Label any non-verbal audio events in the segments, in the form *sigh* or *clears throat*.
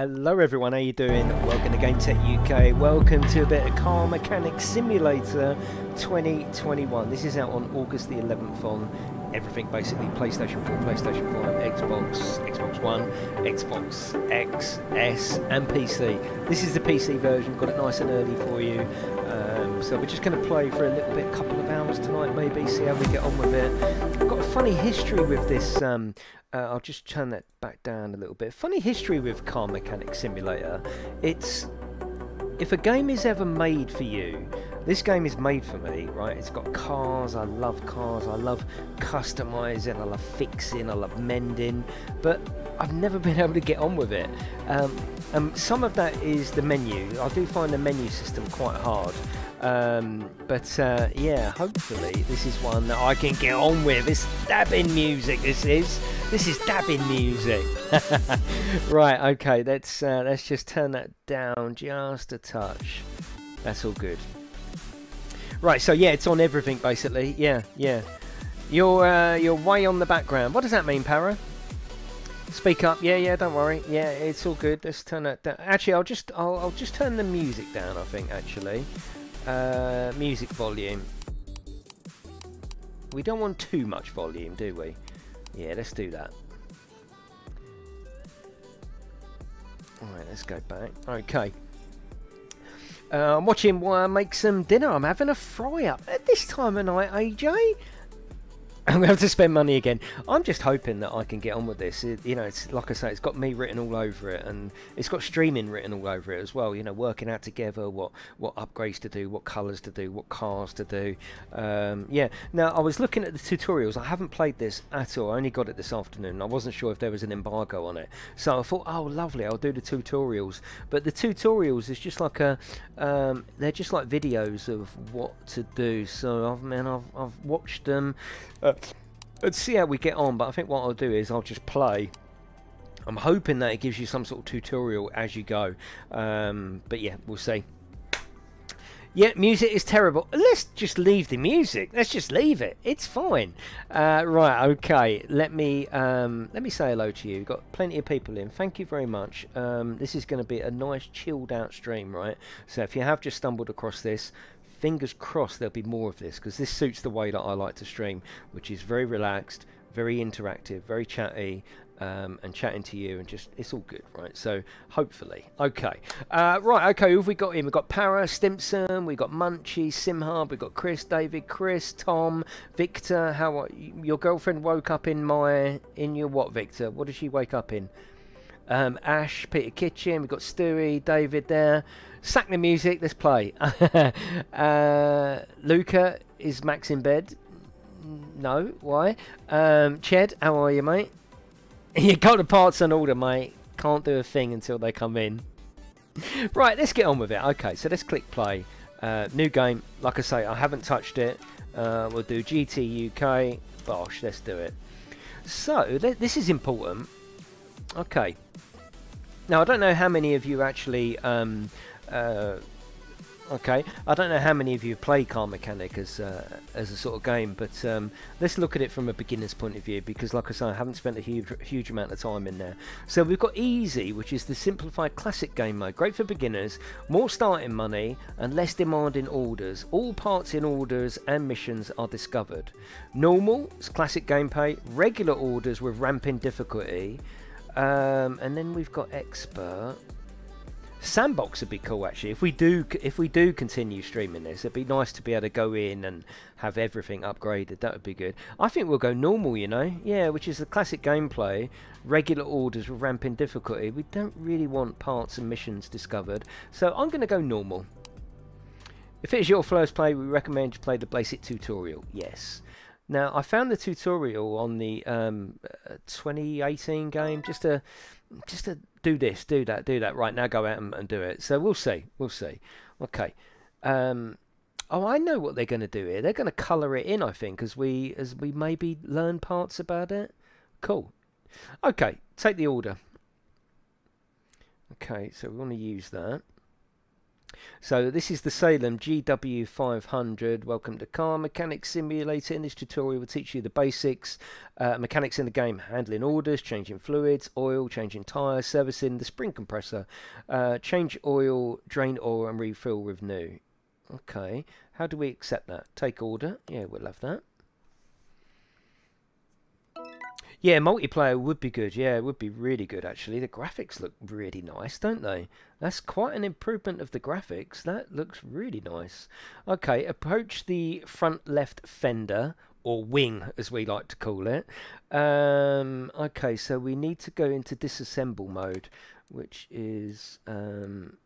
Hello everyone, how you doing? Welcome to Game Tech UK. Welcome to a bit of Car Mechanic Simulator 2021. This is out on August the 11th on everything basically PlayStation 4, PlayStation 5, Xbox, Xbox One, Xbox X, S and PC. This is the PC version, got it nice and early for you. So we're just going to play for a little bit, couple of hours tonight maybe, see how we get on with it. I've got a funny history with this um, uh, I'll just turn that back down a little bit. Funny history with Car Mechanic Simulator. It's if a game is ever made for you, this game is made for me, right? It's got cars. I love cars. I love customizing. I love fixing. I love mending. But I've never been *laughs* able to get on with it. Um, um, some of that is the menu. I do find the menu system quite hard. Um, but uh, yeah, hopefully this is one that I can get on with. It's dabbing music. This is. This is dabbing music. *laughs* right. Okay. Let's uh, let's just turn that down just a touch. That's all good. Right. So yeah, it's on everything basically. Yeah. Yeah. You're uh, you're way on the background. What does that mean, Para? Speak up. Yeah. Yeah. Don't worry. Yeah. It's all good. Let's turn that down. Actually, I'll just I'll, I'll just turn the music down. I think actually. Uh, music volume. We don't want too much volume, do we? Yeah, let's do that. Alright, let's go back. Okay. Uh, I'm watching while I make some dinner. I'm having a fry up at this time of night, AJ. *laughs* I'm going to have to spend money again. I'm just hoping that I can get on with this. It, you know, it's like I say, it's got me written all over it, and it's got streaming written all over it as well. You know, working out together what what upgrades to do, what colours to do, what cars to do. Um, yeah. Now I was looking at the tutorials. I haven't played this at all. I only got it this afternoon. I wasn't sure if there was an embargo on it, so I thought, oh, lovely, I'll do the tutorials. But the tutorials is just like a, um, they're just like videos of what to do. So I've man, I've I've watched them. Uh, let's see how we get on, but I think what I'll do is I'll just play. I'm hoping that it gives you some sort of tutorial as you go. Um, but yeah, we'll see. Yeah, music is terrible. Let's just leave the music. Let's just leave it. It's fine. Uh, right, okay. Let me um, let me say hello to you. We've got plenty of people in. Thank you very much. Um, this is going to be a nice chilled out stream, right? So if you have just stumbled across this, fingers crossed there'll be more of this because this suits the way that I like to stream, which is very relaxed, very interactive, very chatty, um, and chatting to you and just it's all good right? So hopefully. Okay. Uh, right okay who have we got in? We've got Para Stimson we've got Munchie Simhub we've got Chris David Chris Tom Victor how your girlfriend woke up in my in your what Victor? What did she wake up in um, Ash Peter Kitchen we've got Stewie David there Sack the music, let's play. *laughs* uh, Luca, is Max in bed? No, why? Um, Ched, how are you, mate? *laughs* you got the parts on order, mate. Can't do a thing until they come in. *laughs* right, let's get on with it. Okay, so let's click play. Uh, new game. Like I say, I haven't touched it. Uh, we'll do GT UK. Bosh, let's do it. So, th this is important. Okay. Now, I don't know how many of you actually um, uh, Okay, I don't know how many of you play Car Mechanic as uh, as a sort of game, but um, let's look at it from a beginner's point of view because, like I say, I haven't spent a huge huge amount of time in there. So we've got Easy, which is the simplified classic game mode, great for beginners, more starting money and less demanding orders. All parts in orders and missions are discovered. Normal classic gameplay, regular orders with ramping difficulty, um, and then we've got Expert Sandbox would be cool actually. If we do, if we do continue streaming this, it'd be nice to be able to go in and have everything upgraded. That would be good. I think we'll go normal, you know. Yeah, which is the classic gameplay. Regular orders with ramping difficulty. We don't really want parts and missions discovered, so I'm going to go normal. If it is your first play, we recommend you play the basic tutorial. Yes. Now, I found the tutorial on the um, uh, 2018 game just to just to do this, do that, do that. Right now, go out and, and do it. So we'll see, we'll see. Okay. Um, oh, I know what they're going to do here. They're going to colour it in, I think, as we as we maybe learn parts about it. Cool. Okay, take the order. Okay, so we want to use that. So this is the Salem GW500. Welcome to Car Mechanics Simulator. In this tutorial we'll teach you the basics, uh, mechanics in the game, handling orders, changing fluids, oil, changing tyres, servicing the spring compressor, uh, change oil, drain oil and refill with new. Okay, how do we accept that? Take order. Yeah, we'll have that. Yeah, multiplayer would be good. Yeah, it would be really good actually. The graphics look really nice, don't they? That's quite an improvement of the graphics. That looks really nice. Okay, approach the front left fender or wing as we like to call it. Um, okay, so we need to go into disassemble mode, which is um,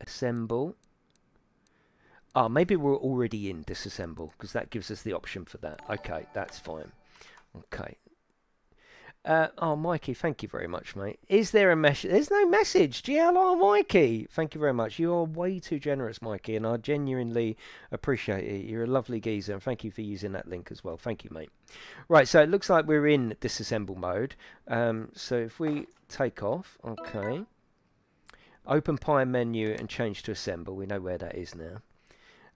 assemble. Ah, maybe we're already in disassemble because that gives us the option for that. Okay, that's fine. Okay, uh, oh, Mikey, thank you very much, mate. Is there a message? There's no message. GLR Mikey, thank you very much. You are way too generous, Mikey, and I genuinely appreciate it. You're a lovely geezer, and thank you for using that link as well. Thank you, mate. Right, so it looks like we're in disassemble mode. Um, so if we take off, okay. Open pie menu and change to assemble. We know where that is now.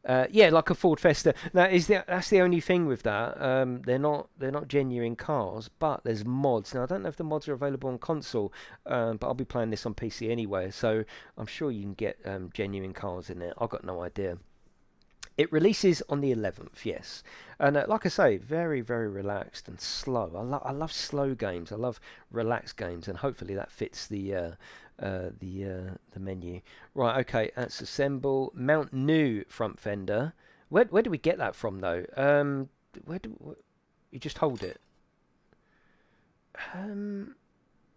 Uh, yeah, like a Ford Fiesta. Now, is the, that's the only thing with that. Um, they're not they're not genuine cars, but there's mods. Now, I don't know if the mods are available on console, um, but I'll be playing this on PC anyway, so I'm sure you can get um, genuine cars in there. I've got no idea. It releases on the 11th, yes. And uh, like I say, very, very relaxed and slow. I, lo I love slow games. I love relaxed games, and hopefully that fits the uh, uh, the uh, the menu. Right, okay, that's assemble. Mount new front fender. Where where do we get that from though? Um, where do wh you just hold it? Um,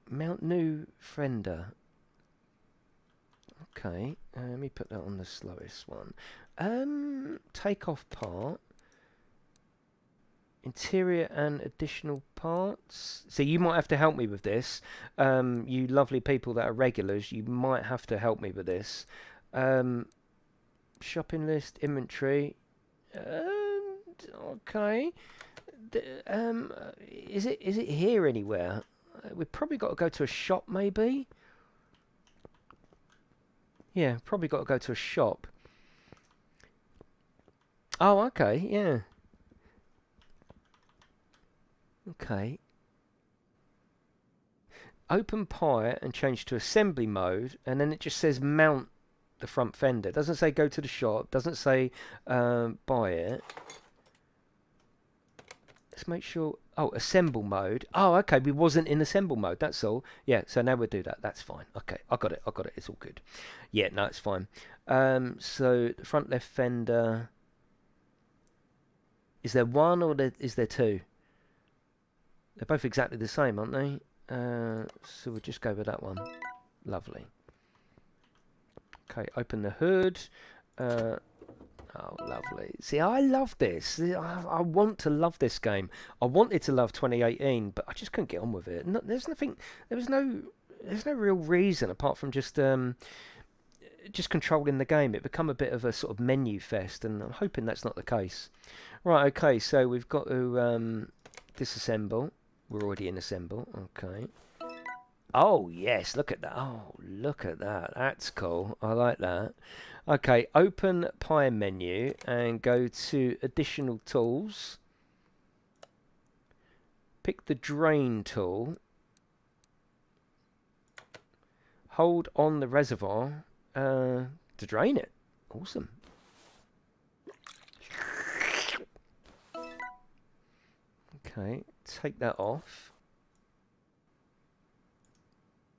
mount new fender. Okay, uh, let me put that on the slowest one. Um, take off part interior and additional parts. So you might have to help me with this. Um, you lovely people that are regulars, you might have to help me with this. Um, shopping list, inventory. okay. D um, is it is it here anywhere? Uh, we've probably got to go to a shop, maybe. Yeah, probably got to go to a shop. Oh, okay, yeah. Okay. Open pie and change to assembly mode, and then it just says mount the front fender. It doesn't say go to the shop. Doesn't say um, buy it. Let's make sure. Oh, assemble mode. Oh, okay. We wasn't in assemble mode. That's all. Yeah. So now we'll do that. That's fine. Okay. I got it. I got it. It's all good. Yeah. No, it's fine. Um, so the front left fender. Is there one or is there two? They're both exactly the same, aren't they? Uh, so we'll just go with that one. Lovely. Okay, open the hood. Uh, Oh, lovely. See, I love this. I, want to love this game. I wanted to love 2018, but I just couldn't get on with it. No, there's nothing. There was no. There's no real reason apart from just um, just controlling the game. It become a bit of a sort of menu fest, and I'm hoping that's not the case. Right. Okay. So we've got to um, disassemble. We're already in assemble. Okay. Oh yes, look at that. Oh, look at that. That's cool. I like that. Okay, open pie menu and go to additional tools. Pick the drain tool. Hold on the reservoir uh, to drain it. Awesome. Okay, take that off.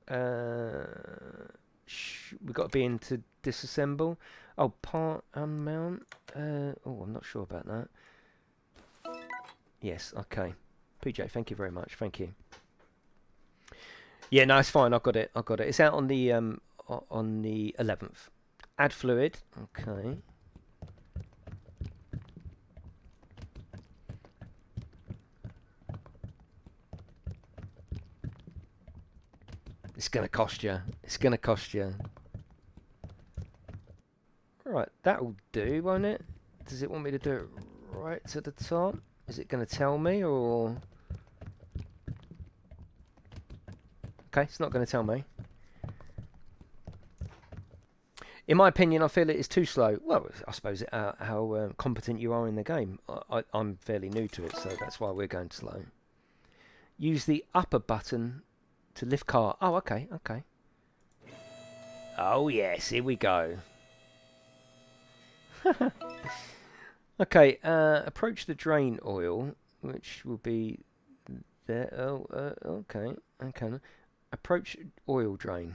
Uh, we've got to be into disassemble. Oh, part unmount. Uh, oh, I'm not sure about that. Yes, okay. PJ, thank you very much. Thank you. Yeah, no, it's fine. I've got it. I've got it. It's out on the um on the 11th. Add fluid. Okay. It's going to cost you. It's going to cost you. Right, that'll do, won't it? Does it want me to do it right to the top? Is it going to tell me, or... Okay, it's not going to tell me. In my opinion, I feel it is too slow. Well, I suppose uh, how uh, competent you are in the game. I, am fairly new to it, so that's why we're going slow. Use the upper button to lift car. Oh, okay, okay. Oh, yes, here we go. *laughs* okay, uh, approach the drain oil, which will be there. Oh, uh, okay, okay. Approach oil drain.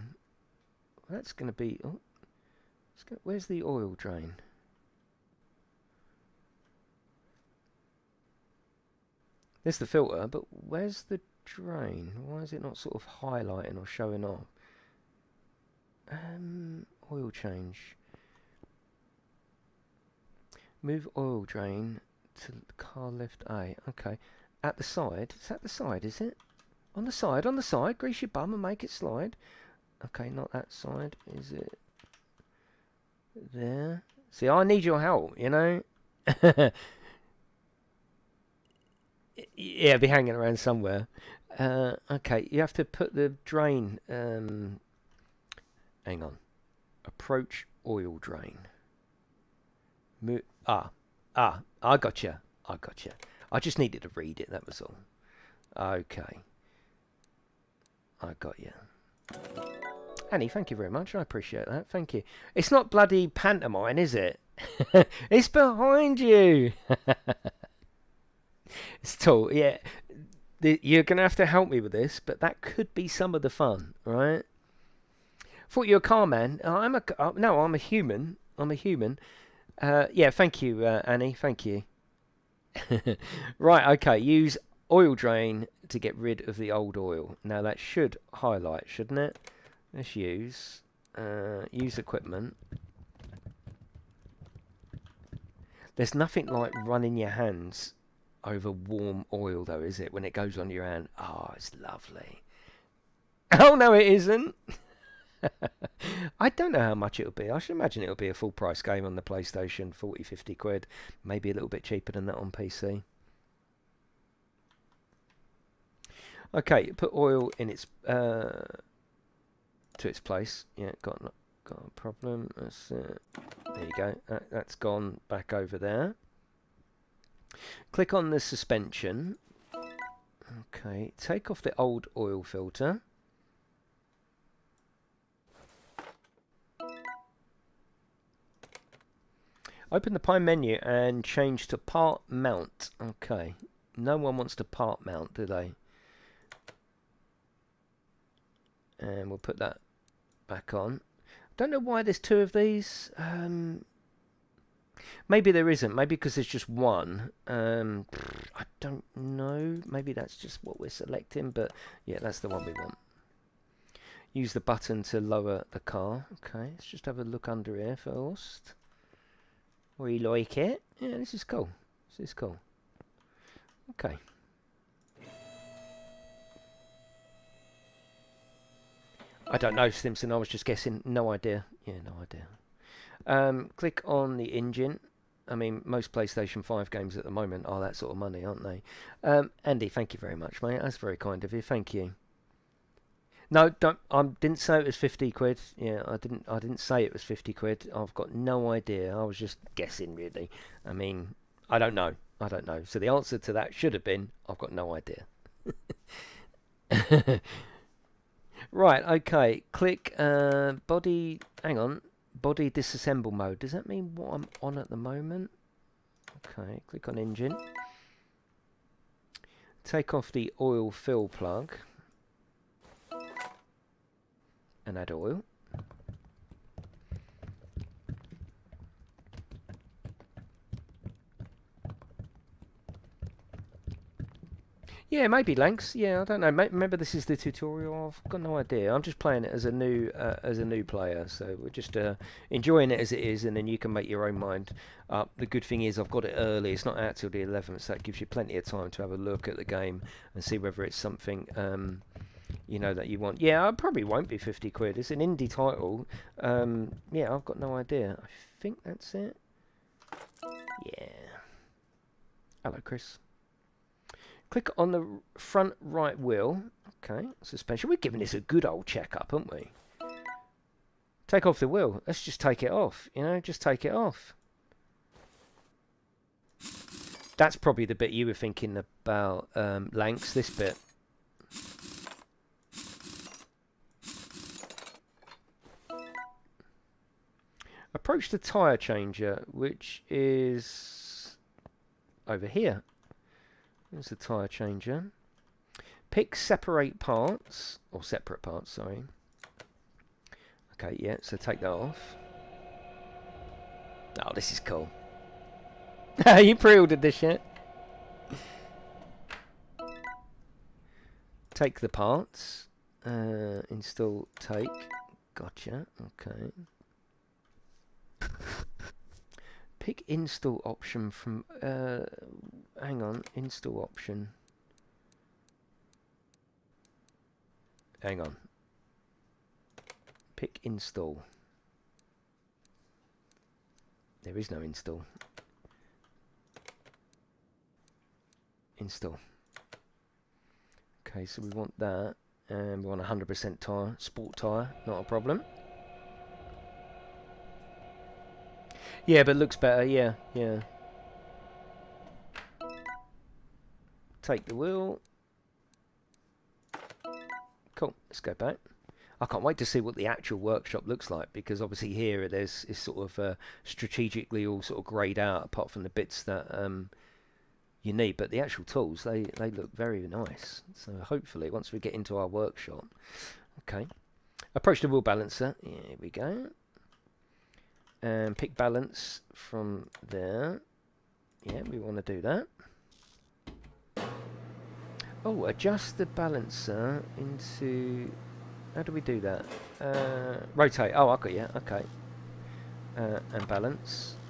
That's going to be... Oh, gonna, where's the oil drain? There's the filter, but where's the drain? Why is it not sort of highlighting or showing up? Um, oil change. Move oil drain to car lift A. Okay. At the side. Is that the side, is it? On the side, on the side. Grease your bum and make it slide. Okay, not that side. Is it there? See, I need your help, you know? *laughs* yeah, be hanging around somewhere. Uh, okay, you have to put the drain. Um, hang on. Approach oil drain. Mo ah, ah, I got you. I got you. I just needed to read it. That was all. Okay. I got you. Annie, thank you very much. I appreciate that. Thank you. It's not bloody pantomime, is it? *laughs* it's behind you. *laughs* *laughs* tall. Yeah, the, you're to have to help me with this, but that could be some of the fun, right? Thought you're a car man. Oh, I'm a uh, no. I'm a human. I'm a human. Uh, yeah, thank you, uh, Annie. Thank you. *laughs* right. Okay. Use oil drain to get rid of the old oil. Now that should highlight, shouldn't it? Let's use uh, use equipment. There's nothing like running your hands over warm oil, though, is it? When it goes on your hand. Oh, it's lovely. *laughs* Oh, no, it isn't. *laughs* I don't know how much it'll be. I should imagine it'll be a full price game on the PlayStation, 40, 50 quid. Maybe a little bit cheaper than that on PC. Okay, put oil in its uh, to its place. Yeah, got got a problem. That's, there you go. That, that's gone back over there. Click on the suspension. Okay, take off the old oil filter. Open the pie menu and change to part mount. Okay, no one wants to part mount, do they? And we'll put that back on. Don't know why there's two of these. Um, Maybe there isn't. Maybe because there's just one. Um, I don't know. Maybe that's just what we're selecting. But yeah, that's the one we want. Use the button to lower the car. Okay, let's just have a look under here first. We like it. Yeah, this is cool. This is cool. Okay. I don't know, Simpson. I was just guessing. No idea. Yeah, no idea. Um, click on the engine. I mean, most PlayStation 5 games at the moment are that sort of money, aren't they? Um, Andy, thank you very much, mate. That's very kind of you. Thank you. No, don't. I didn't say it was fifty quid. Yeah, I didn't. I didn't say it was fifty quid. I've got no idea. I was just guessing, really. I mean, I don't know. I don't know. So the answer to that should have been, I've got no idea. *laughs* right. Okay. Click uh, body. Hang on. Body disassemble mode. Does that mean what I'm on at the moment? Okay. Click on engine. Take off the oil fill plug and add oil. Yeah, maybe Lanks. Yeah, I don't know. Remember, this is the tutorial. I've got no idea. I'm just playing it as a new uh, as a new player, so we're just uh, enjoying it as it is, and then you can make your own mind up. The good thing is I've got it early. It's not out till the 11th, so that gives you plenty of time to have a look at the game and see whether it's something um, you know that you want. Yeah, it probably won't be 50 quid. It's an indie title. Um, yeah, I've got no idea. I think that's it. Yeah. Hello, Chris. Click on the front right wheel. Okay, suspension. We're giving this a good old check-up, aren't we? Take off the wheel. Let's just take it off, you know, just take it off. That's probably the bit you were thinking about, um, Lanks, this bit. approach the tyre changer, which is over here. There's the tyre changer. Pick separate parts, or separate parts, sorry. Okay, yeah, so take that off. Oh, this is cool. *laughs* you pre-ordered this yet? Take the parts. Uh, install take. Gotcha. Okay. Pick install option from, uh, hang on, install option. Hang on. Pick install. There is no install. Install. Okay, so we want that. And we want 100% tyre, sport tyre, not a problem. Yeah, but looks better, yeah, yeah. Take the wheel. Cool, let's go back. I can't wait to see what the actual workshop looks like because obviously here there's is sort of uh, strategically all sort of greyed out apart from the bits that um, you need. But the actual tools they they look very nice. So hopefully once we get into our workshop, okay. Approach the wheel balancer. Here we go and pick balance from there. Yeah, we want to do that. Oh, adjust the balancer into... How do we do that? Uh, rotate. Oh, I got yeah. Okay. Uh, and balance. *laughs*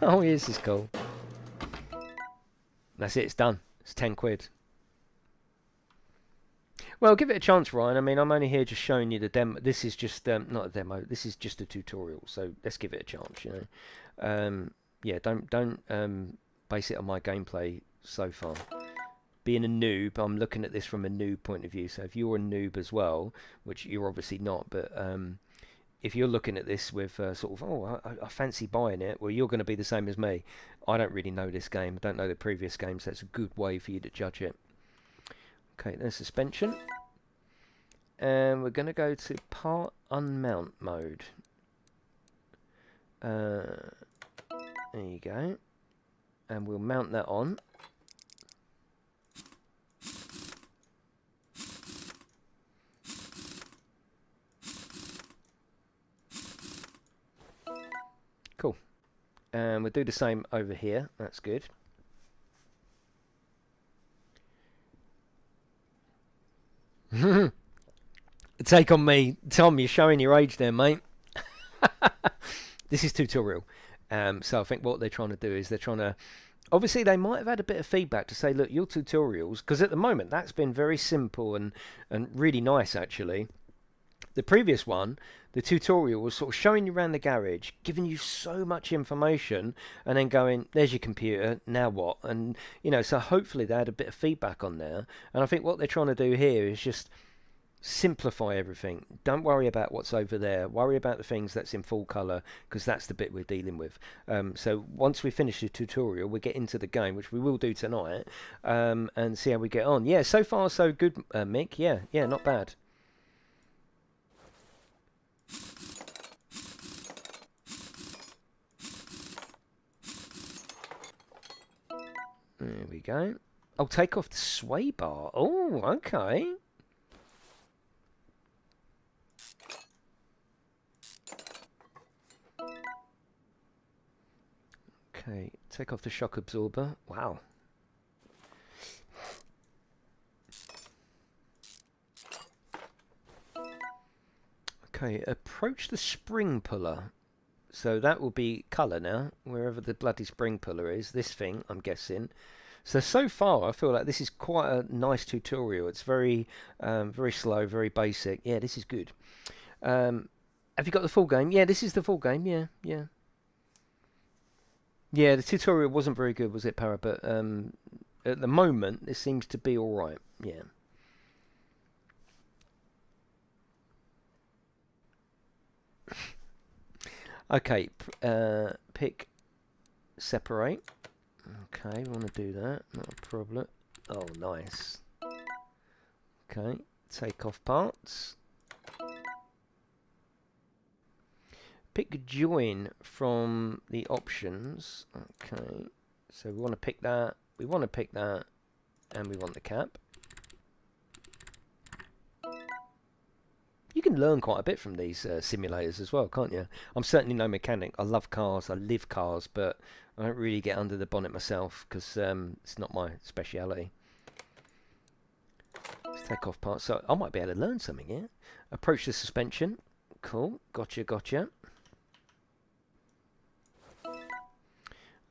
Oh, this is cool. That's it. It's done. It's 10 quid. Well, give it a chance, Ryan. I mean, I'm only here just showing you the demo. This is just um, not a demo. This is just a tutorial. So let's give it a chance. You know, um, yeah. Don't don't um, base it on my gameplay so far. Being a noob, I'm looking at this from a noob point of view. So if you're a noob as well, which you're obviously not, but um, if you're looking at this with uh, sort of, oh, I, I, fancy buying it, well, you're going to be the same as me. I don't really know this game. I don't know the previous games. So that's a good way for you to judge it. Okay, there's suspension. And we're going to go to part unmount mode. Uh, there you go. And we'll mount that on. Cool. And we'll do the same over here. That's good. *laughs* Take on me. Tom, you're showing your age there, mate. *laughs* this is tutorial. Um, so I think what they're trying to do is they're trying to obviously they might have had a bit of feedback to say look your tutorials because at the moment that's been very simple and and really nice actually the previous one the tutorial was sort of showing you around the garage giving you so much information and then going there's your computer now what and you know so hopefully they had a bit of feedback on there and i think what they're trying to do here is just simplify everything. Don't worry about what's over there. Worry about the things that's in full color because that's the bit we're dealing with. Um, so once we finish the tutorial, we get into the game, which we will do tonight, um, and see how we get on. Yeah, so far so good, uh, Mick. Yeah, yeah, not bad. There we go. I'll take off the sway bar. Oh, okay. Okay, take off the shock absorber. Wow. Okay, approach the spring puller. So that will be colour now, wherever the bloody spring puller is. This thing, I'm guessing. So, so far, I feel like this is quite a nice tutorial. It's very, um, very slow, very basic. Yeah, this is good. Um, have you got the full game? Yeah, this is the full game. Yeah, yeah. Yeah, the tutorial wasn't very good, was it, Para? But um, at the moment, it seems to be all right. Yeah. Okay, uh, pick separate. Okay, we want to do that. Not a problem. Oh, nice. Okay, take off parts. pick join from the options. Okay, so we want to pick that, we want to pick that, and we want the cap. You can learn quite a bit from these uh, simulators as well, can't you? I'm certainly no mechanic. I love cars, I live cars, but I don't really get under the bonnet myself because um, it's not my speciality. Let's take off parts. So I might be able to learn something here. Approach the suspension. Cool. Gotcha, gotcha.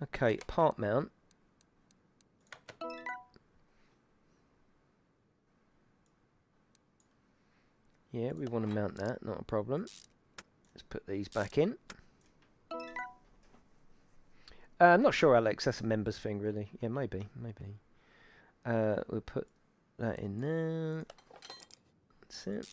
Okay, part mount. Yeah, we want to mount that, not a problem. Let's put these back in. Uh, I'm not sure, Alex. That's a members thing, really. Yeah, maybe, maybe. Uh, we'll put that in there. That's it.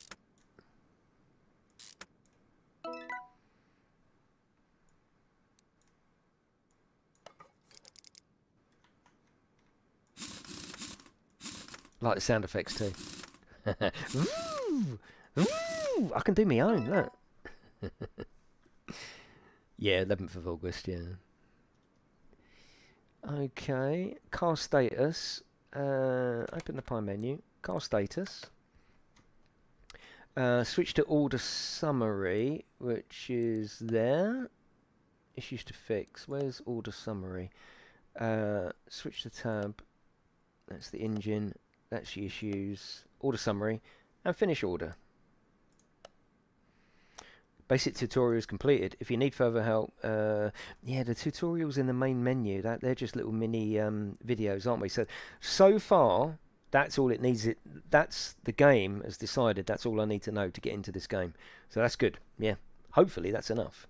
like the sound effects too. *laughs* ooh, I can do my own, look. *laughs* yeah, 11th of August, yeah. Okay, car status. Uh, open the pie menu. Car status. Uh, switch to order summary, which is there. Issues to fix. Where's order summary? Uh, switch to tab. That's the engine. That's the issues, order summary, and finish order. Basic tutorials completed. If you need further help, uh, yeah, the tutorials in the main menu, that they're just little mini um, videos, aren't we? So, so far, that's all it needs. It That's the game has decided that's all I need to know to get into this game. So that's good. Yeah, hopefully that's enough.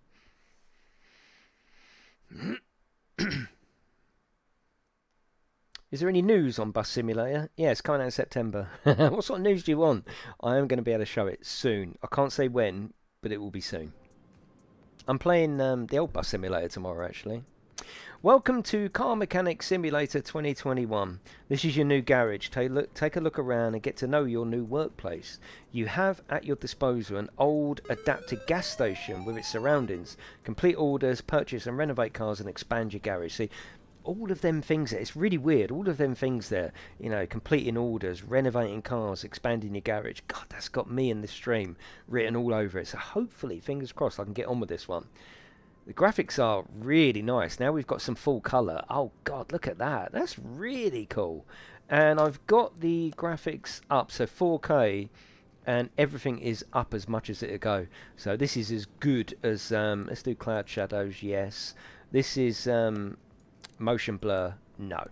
Is there any news on Bus Simulator? Yeah, it's coming out in September. *laughs* what sort of news do you want? I am going to be able to show it soon. I can't say when, but it will be soon. I'm playing um, the old Bus Simulator tomorrow, actually. Welcome to Car Mechanic Simulator 2021. This is your new garage. Take, look, take a look around and get to know your new workplace. You have at your disposal an old adapted gas station with its surroundings. Complete orders, purchase and renovate cars and expand your garage. See, all of them things there, it's really weird all of them things there you know completing orders renovating cars expanding your garage god that's got me in the stream written all over it. So hopefully fingers crossed i can get on with this one. The graphics are really nice. Now we've got some full color oh god look at that. That's really cool. And i've got the graphics up. So 4k and everything is up as much as it'll go. So this is as good as um, let's do cloud shadows yes. This is um, motion blur. No.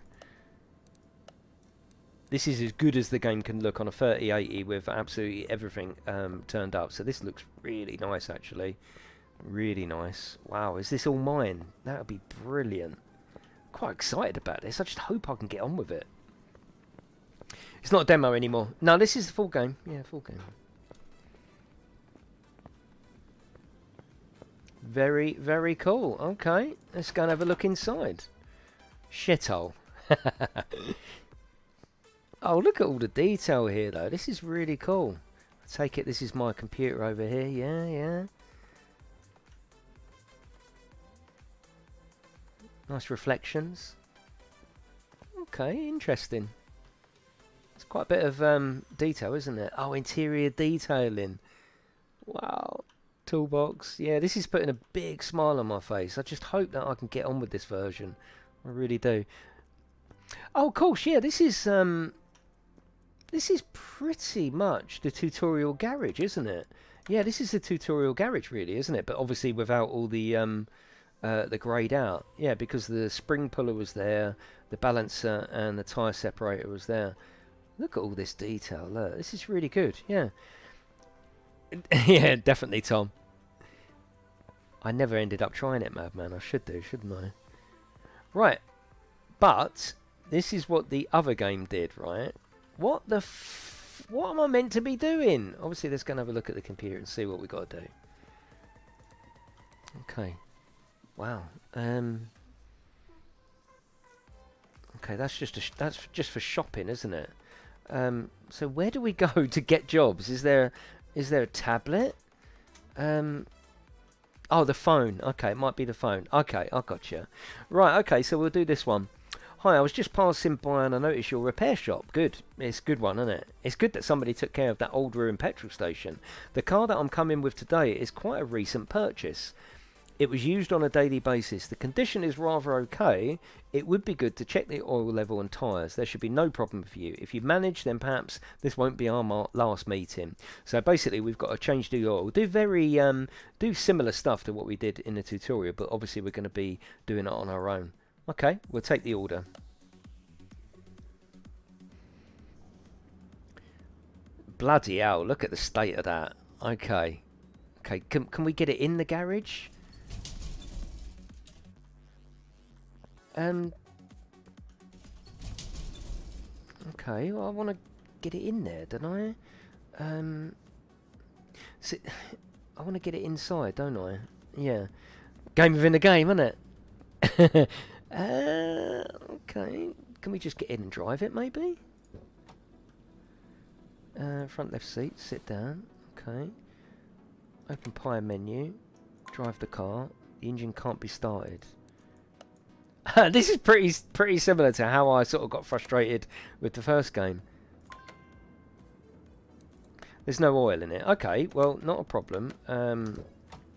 This is as good as the game can look on a 3080 with absolutely everything um, turned up. So this looks really nice, actually. Really nice. Wow, is this all mine? That would be brilliant. Quite excited about this. I just hope I can get on with it. It's not a demo anymore. No, this is the full game. Yeah, full game. Very, very cool. Okay, let's go and have a look inside. Shithole. *laughs* Oh, look at all the detail here, though. This is really cool. I take it this is my computer over here. Yeah, yeah. Nice reflections. Okay, interesting. It's quite a bit of um, detail, isn't it? Oh, interior detailing. Wow. Toolbox. Yeah, this is putting a big smile on my face. I just hope that I can get on with this version. I really do. Oh, of course, yeah, this is um, this is pretty much the tutorial garage, isn't it? Yeah, this is the tutorial garage, really, isn't it? But obviously without all the um, uh, the greyed out. Yeah, because the spring puller was there, the balancer and the tyre separator was there. Look at all this detail. Look, this is really good. Yeah. *laughs* yeah, definitely, Tom. I never ended up trying it, Madman. I should do, shouldn't I? Right. But this is what the other game did, right? What the What am I meant to be doing? Obviously, let's go and have a look at the computer and see what we got to do. Okay. Wow. Um. Okay, that's just that's just for shopping, isn't it? Um. So where do we *laughs* go to get jobs? Is there is there a tablet? Um. Oh, the phone. Okay, it might be the phone. Okay, I got you. Right. Okay, so we'll do this one. Hi, I was just passing by and I noticed your repair shop. Good. It's a good one, isn't it? It's good that somebody took care of that old ruined petrol station. The car that I'm coming with today is quite a recent purchase. It was used on a daily basis. The condition is rather okay. It would be good to check the oil level and tyres. There should be no problem for you. If you manage, then perhaps this won't be our last meeting. So basically, we've got to change the oil. Do very, um, do similar stuff to what we did in the tutorial, but obviously we're going to be doing it on our own. Okay, we'll take the order. Bloody hell, look at the state of that. Okay. Okay, can, can we get it in the garage? Um. Okay, well, I want to get it in there, don't I? Um. So, *sighs* I want to get it inside, don't I? Yeah. Game within the game, isn't it? *laughs* Uh, okay. Can we just get in and drive it, maybe? Uh, front left seat, sit down. Okay. Open Pie menu. Drive the car. The engine can't be started. *laughs* this is pretty pretty similar to how I sort of got frustrated with the first game. There's no oil in it. Okay, well, not a problem. Um,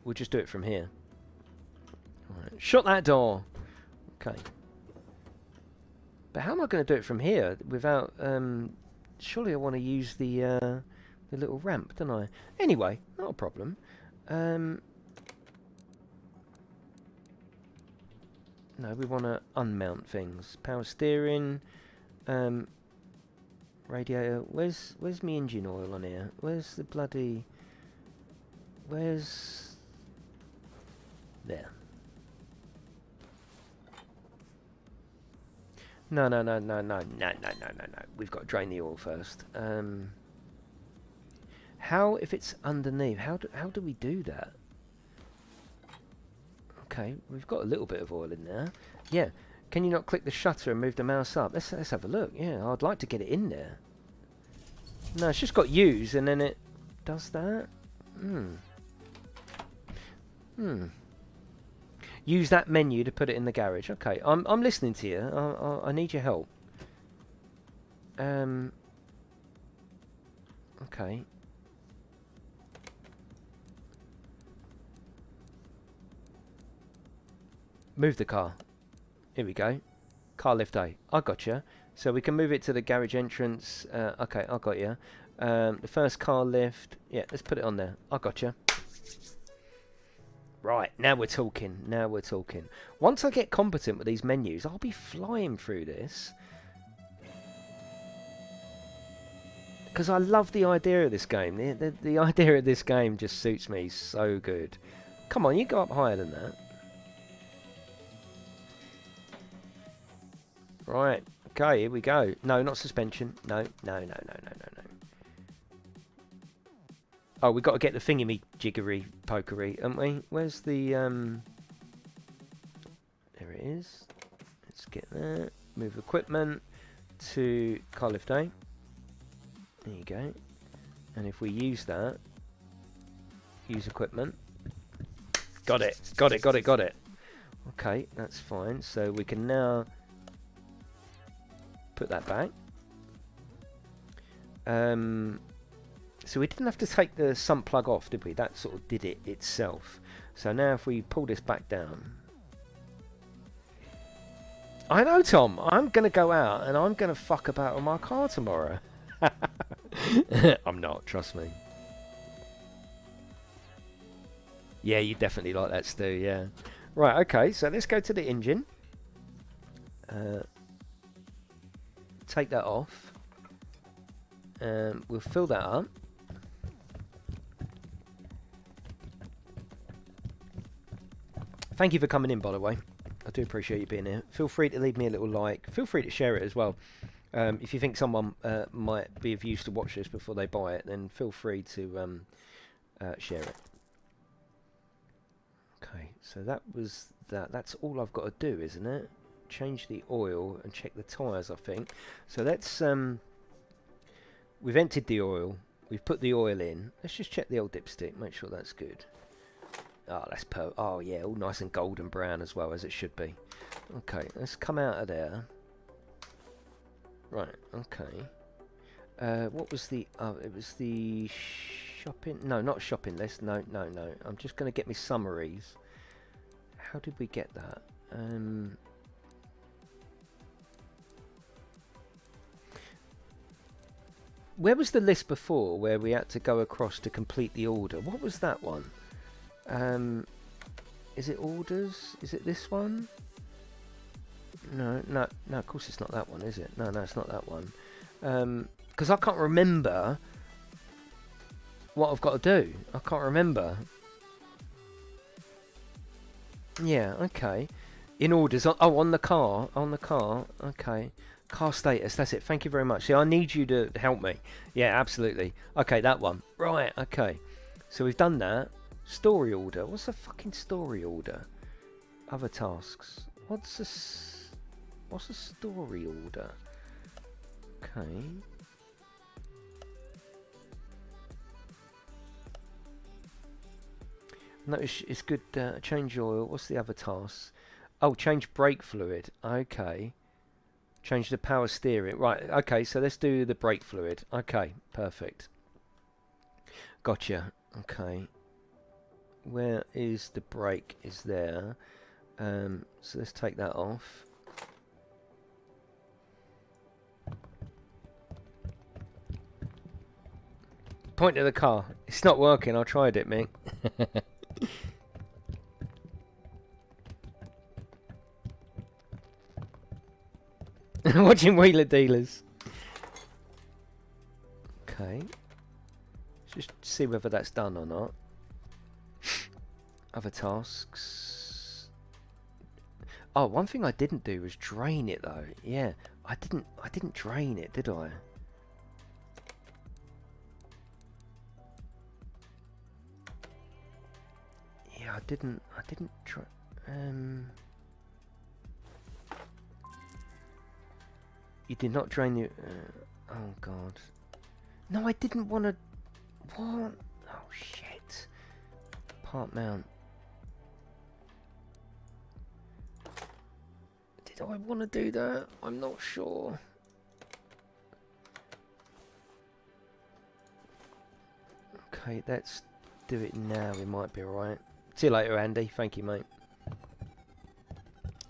we'll just do it from here. Shut that door. Okay. But how am I going to do it from here without... Um, surely I want to use the, uh, the little ramp, don't I? Anyway, not a problem. Um, no, we want to unmount things. Power steering, um, radiator. Where's where's my engine oil on here? Where's the bloody? Where's there? No, no, no, no, no, no, no, no, no, no. We've got to drain the oil first. Um, how, if it's underneath, how do, how do we do that? Okay, we've got a little bit of oil in there. Yeah, can you not click the shutter and move the mouse up? Let's, let's have a look. Yeah, I'd like to get it in there. No, it's just got use and then it does that. Hmm. Hmm. Use that menu to put it in the garage. Okay, I'm I'm listening to you. I I, I need your help. Um. Okay. Move the car. Here we go. Car lift A. I got you. So we can move it to the garage entrance. Uh, okay, I got you. Um, the first car lift. Yeah, let's put it on there. I got you. Right, now we're talking. Now we're talking. Once I get competent with these menus, I'll be flying through this. Because I love the idea of this game. The, the, the *laughs* idea of this game just suits me so good. Come on, you go up higher than that. Right, okay, here we go. No, not suspension. No, no, no, no, no, no, no. Oh, we've got to get the thingy me jiggery pokery, haven't we? Where's the, um... There it is. Let's get that. Move equipment to car lift A. There you go. And if we use that, use equipment. Got it, got it, got it, got it. Okay, that's fine. So we can now put that back. Um, so we didn't have to take the sump plug off, did we? That sort of did it itself. So now if we pull this back down... I know, Tom. I'm going to go out and I'm going to fuck about with my car tomorrow. *laughs* I'm not, trust me. Yeah, you definitely like that, Stu, yeah. Right, okay, so let's go to the engine. Uh, take that off. Um, we'll fill that up. Thank you for coming in, by the way. I do appreciate you being here. Feel free to leave me a little like. Feel free to share it as well. Um, if you think someone uh, might be of use to watch this before they buy it, then feel free to um, uh, share it. Okay, so that was that. That's all I've got to do, isn't it? Change the oil and check the tyres, I think. So let's... Um, we've emptied the oil. We've put the oil in. Let's just check the old dipstick, make sure that's good. Oh, that's per. Oh, yeah, all nice and golden brown as well as it should be. Okay, let's come out of there. Right. Okay. Uh, what was the? Oh, it was the shopping. No, not shopping list. No, no, no. I'm just going to get me summaries. How did we get that? Um. Where was the list before where we had to go across to complete the order? What was that one? Um, is it orders? Is it this one? No, no, no, of course it's not that one, is it? No, no, it's not that one. Because um, I can't remember what I've got to do. I can't remember. Yeah, okay. In orders. Oh, on the car. On the car. Okay. Car status. That's it. Thank you very much. See, I need you to help me. Yeah, absolutely. Okay, that one. Right, okay. So we've done that. Story order. What's a fucking story order? Other tasks. What's a what's a story order? Okay. Notice it's good. Uh, change oil. What's the other task? Oh, change brake fluid. Okay. Change the power steering. Right. Okay. So let's do the brake fluid. Okay. Perfect. Gotcha. Okay where is the brake is there um, so let's take that off point to the car it's not working I tried it mate *laughs* *laughs* watching wheeler dealers okay Let's just see whether that's done or not other tasks. Oh, one thing I didn't do was drain it though. Yeah, I didn't. I didn't drain it, did I? Yeah, I didn't. I didn't try. Um. You did not drain the. Uh, oh God. No, I didn't want to. What? Oh shit. Part mount. Do I want to do that? I'm not sure. Okay, let's do it now. We might be alright. See you later, Andy. Thank you, mate.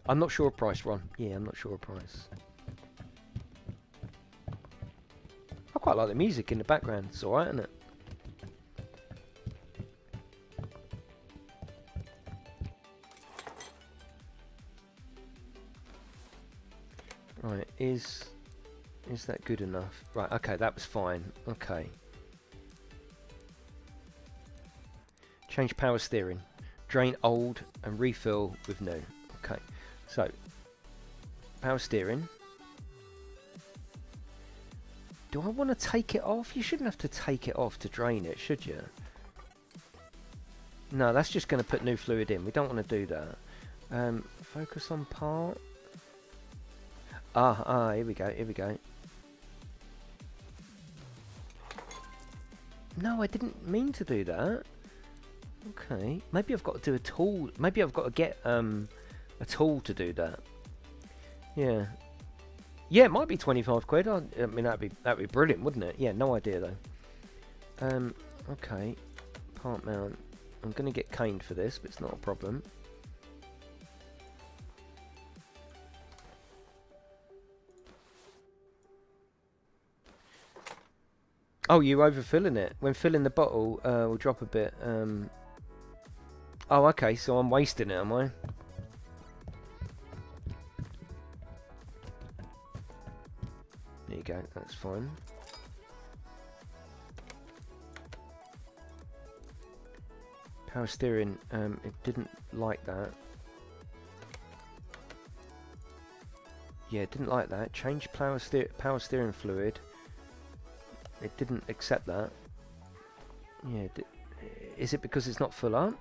I'm not sure of price, Ron. Yeah, I'm not sure of price. quite like the music in the background. It's alright, isn't it? Right, is is that good enough? Right, okay, that was fine. Okay. Change power steering. Drain old and refill with new. Okay, so power steering. Do I want to take it off? You shouldn't have to take it off to drain it, should you? No, that's just going to put new fluid in. We don't want to do that. Um, focus on part. Ah, ah, here we go, here we go. No, I didn't mean to do that. Okay, maybe I've got to do a tool. Maybe I've got to get um, a tool to do that. Yeah, yeah, it might be 25 quid. I, I mean, that'd be that'd be brilliant, wouldn't it? Yeah, no idea though. Um, okay, part mount. I'm gonna get caned for this, but it's not a problem. Oh, you're overfilling it. When filling the bottle, uh, will drop a bit. Um, oh, okay, so I'm wasting it, am I? Go, that's fine. Power steering, um, it didn't like that. Yeah, it didn't like that. Change power, steer power steering fluid. It didn't accept that. Yeah, is it because it's not full up?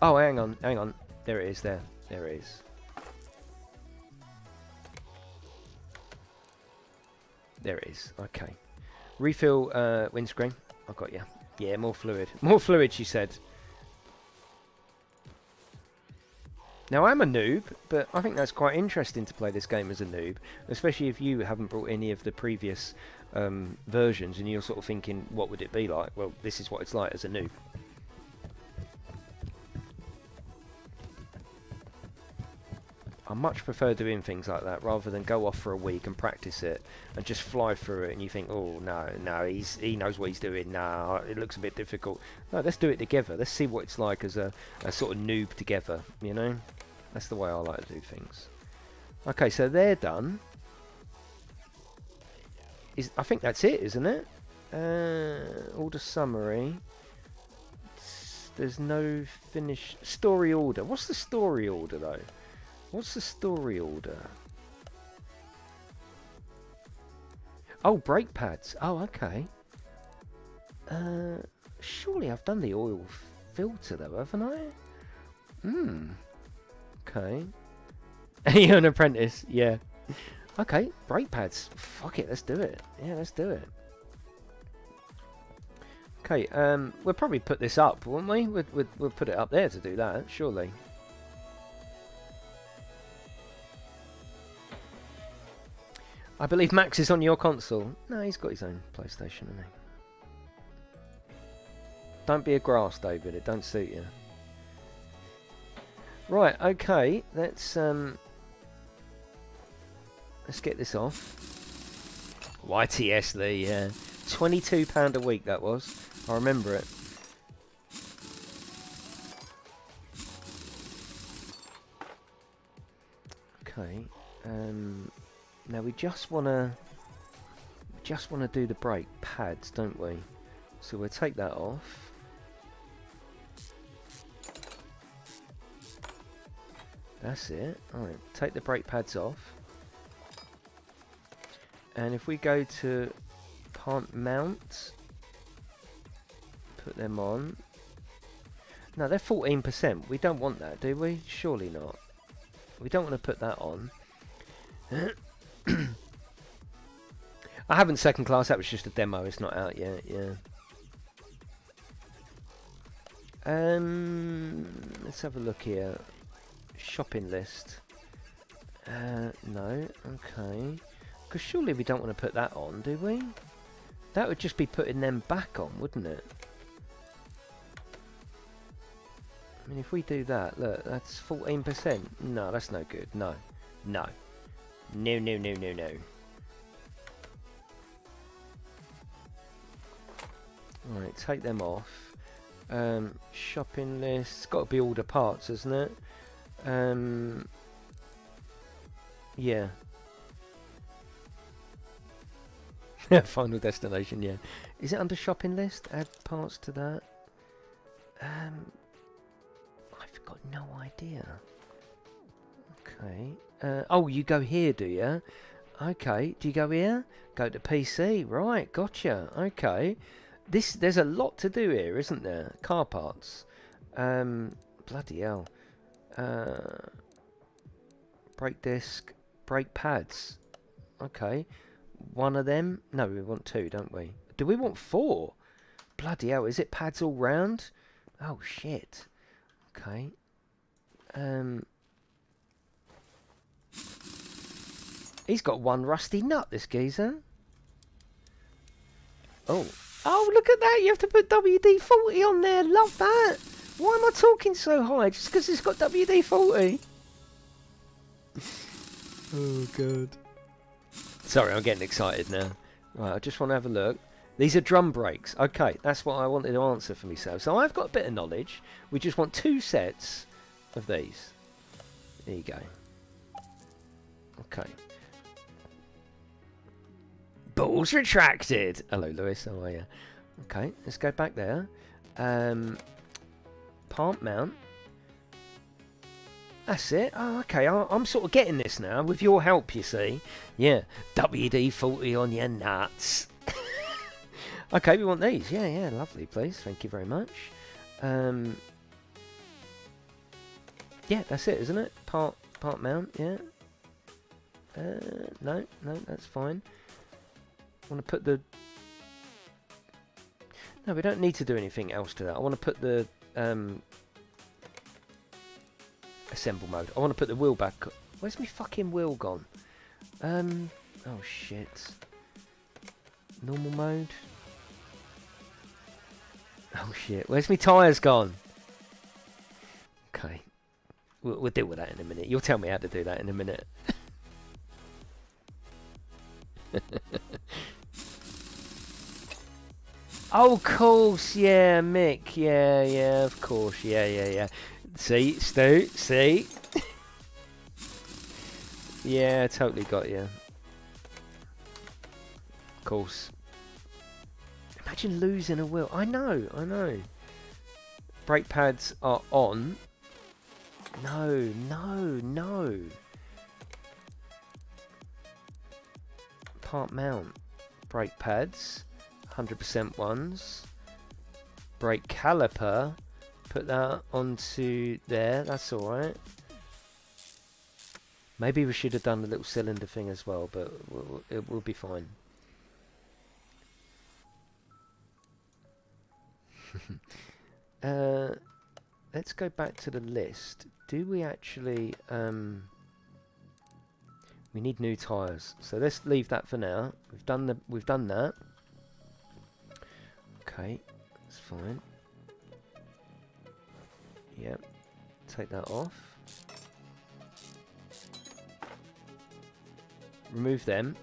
Oh, hang on, hang on. There it is, there. There it is. There it is, okay. Refill uh, windscreen. I got you. Yeah, more fluid. *laughs* More fluid, she said. Now, I'm a noob, but I think that's quite interesting to play this game as a noob, especially if you haven't brought any of the previous um, versions and you're sort of thinking, what would it be like? Well, this is what it's like as a noob. I much prefer doing things like that rather than go off for a week and practice it and just fly through it and you think, oh no, no, he's he knows what he's doing. No, it looks a bit difficult. No, let's do it together. Let's see what it's like as a, a sort of noob together. You know, that's the way I like to do things. Okay, so they're done. Is I think that's it, isn't it? Uh, order summary. There's no finish story order. What's the story order though? What's the story order? Oh, brake pads. Oh, okay. Uh, surely I've done the oil filter though, haven't I? Hmm. Okay. *laughs* You're an apprentice, yeah. Okay, brake pads. Fuck it, let's do it. Yeah, let's do it. Okay, um, we'll probably put this up, won't we? We'll, we'll, we'll put it up there to do that, surely. I believe Max is on your console. No, he's got his own PlayStation, hasn't he? Don't be a grass, David. It don't suit you. Right, okay. Let's um, let's get this off. YTS Lee, yeah. Twenty-two pound a week that was. I remember it. Okay. Um, now we just want to just want to do the brake pads, don't we? So we'll take that off. That's it. Alright, take the brake pads off. And if we go to part mount, put them on. Now they're 14%. We don't want that, do we? Surely not. We don't want to put that on. *clears throat* *clears throat* I haven't second class, that was just a demo, it's not out yet, yeah. Um, let's have a look here. Shopping list. Uh, no, okay. Because surely we don't want to put that on, do we? That would just be putting them back on, wouldn't it? I mean, if we do that, look, that's 14%. No, that's no good. No. No. No, no, no, no, no. Alright, take them off. Um, shopping list. Got to be all the parts, isn't it? Um, yeah. *laughs* Final destination, yeah. Is it under shopping list? Add parts to that. Um, I've got no idea. Okay. Uh, oh, you go here, do you? Okay. Do you go here? Go to PC. Right. Gotcha. Okay. This there's a lot to do here, isn't there? Car parts. Um, bloody hell. Uh, brake disc, brake pads. Okay. One of them. No, we want two, don't we? Do we want four? Bloody hell. Is it pads all round? Oh, shit. Okay. Um, he's got one rusty nut, this geezer. Oh. Oh, look at that. You have to put WD-40 on there. Love that. Why am I talking so high? Just because it's got WD-40? *laughs* oh, God. Sorry, I'm getting excited now. Right, I just want to have a look. These are drum brakes. Okay, that's what I wanted to answer for myself. So I've got a bit of knowledge. We just want two sets of these. There you go. Okay. Balls retracted. Hello, Lewis. How are you? Okay, let's go back there. Um, pump mount. That's it. Oh, okay. I, am sort of getting this now with your help, you see. Yeah. WD-40 on your nuts. *laughs* okay, we want these. Yeah, yeah. Lovely, please. Thank you very much. Um, yeah, that's it, isn't it? Part, part mount, yeah. Uh, no, no, that's fine. I want to put the... No, we don't need to do anything else to that. I want to put the um, assemble mode. I want to put the wheel back. Where's my fucking wheel gone? Um, oh shit. Normal mode. Oh shit. Where's my tyres gone? Okay. We'll, we'll deal with that in a minute. You'll tell me how to do that in a minute. *laughs* oh, of course, yeah, Mick, yeah, yeah, of course, yeah, yeah, yeah. See, Stu, see? *laughs* yeah, totally got you. Of course. Imagine losing a wheel. I know, I know. Brake pads are on. No, no, no. Part mount. Brake pads. 100% ones. Brake caliper put that onto there, that's alright. Maybe we should have done the little cylinder thing as well, but we'll, it will be fine. *laughs* uh, let's go back to the list. Do we actually... Um, we need new tyres, so let's leave that for now. We've done the we've done that. Okay, that's fine. Yep. Take that off. Remove them.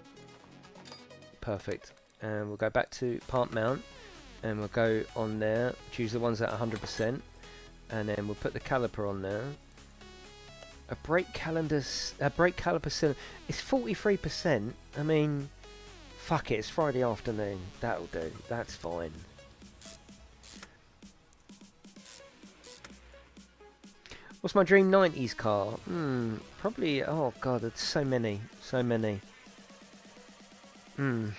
Perfect. And we'll go back to part mount. And we'll go on there. Choose the ones at 100%. And then we'll put the caliper on there. A brake calendar, a brake caliper cylinder. It's 43%. I mean, fuck it. It's Friday afternoon. That'll do. That's fine. What's my dream 90s car? Hmm, probably, oh god, there's so many, so many. Hmm.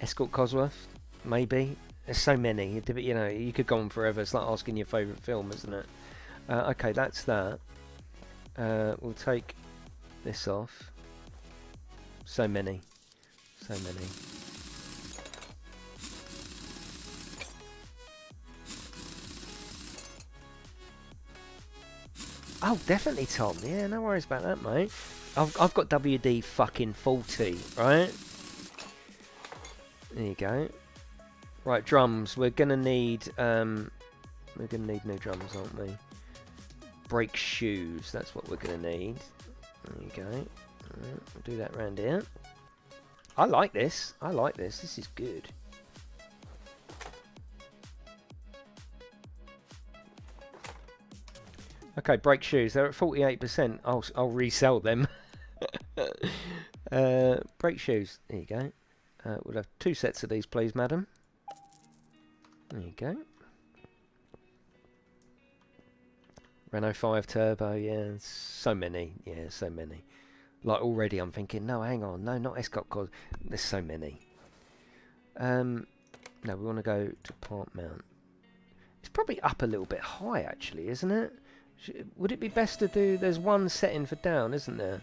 Escort Cosworth, maybe. There's so many, you know, you could go on forever. It's like asking your favourite film, isn't it? Uh, okay, that's that. Uh, we'll take this off. So many, so many. Oh, definitely, Tom. Yeah, no worries about that, mate. I've, I've got WD fucking 40, right? There you go. Right, drums. We're gonna need, um, we're gonna need new drums, aren't we? Brake shoes. That's what we're gonna need. There you go. Right, we'll do that round here. I like this. I like this. This is good. Okay, brake shoes. They're at 48%. I'll, I'll resell them. *laughs* *laughs* uh, brake shoes. There you go. Uh, we'll have two sets of these, please, madam. There you go. Renault 5 Turbo, yeah, so many, yeah, so many. Like already I'm thinking, no, hang on, no, not Escort cause there's so many. Um, no, we want to go to part mount. It's probably up a little bit high actually, isn't it? Would it be best to do, there's one setting for down, isn't there?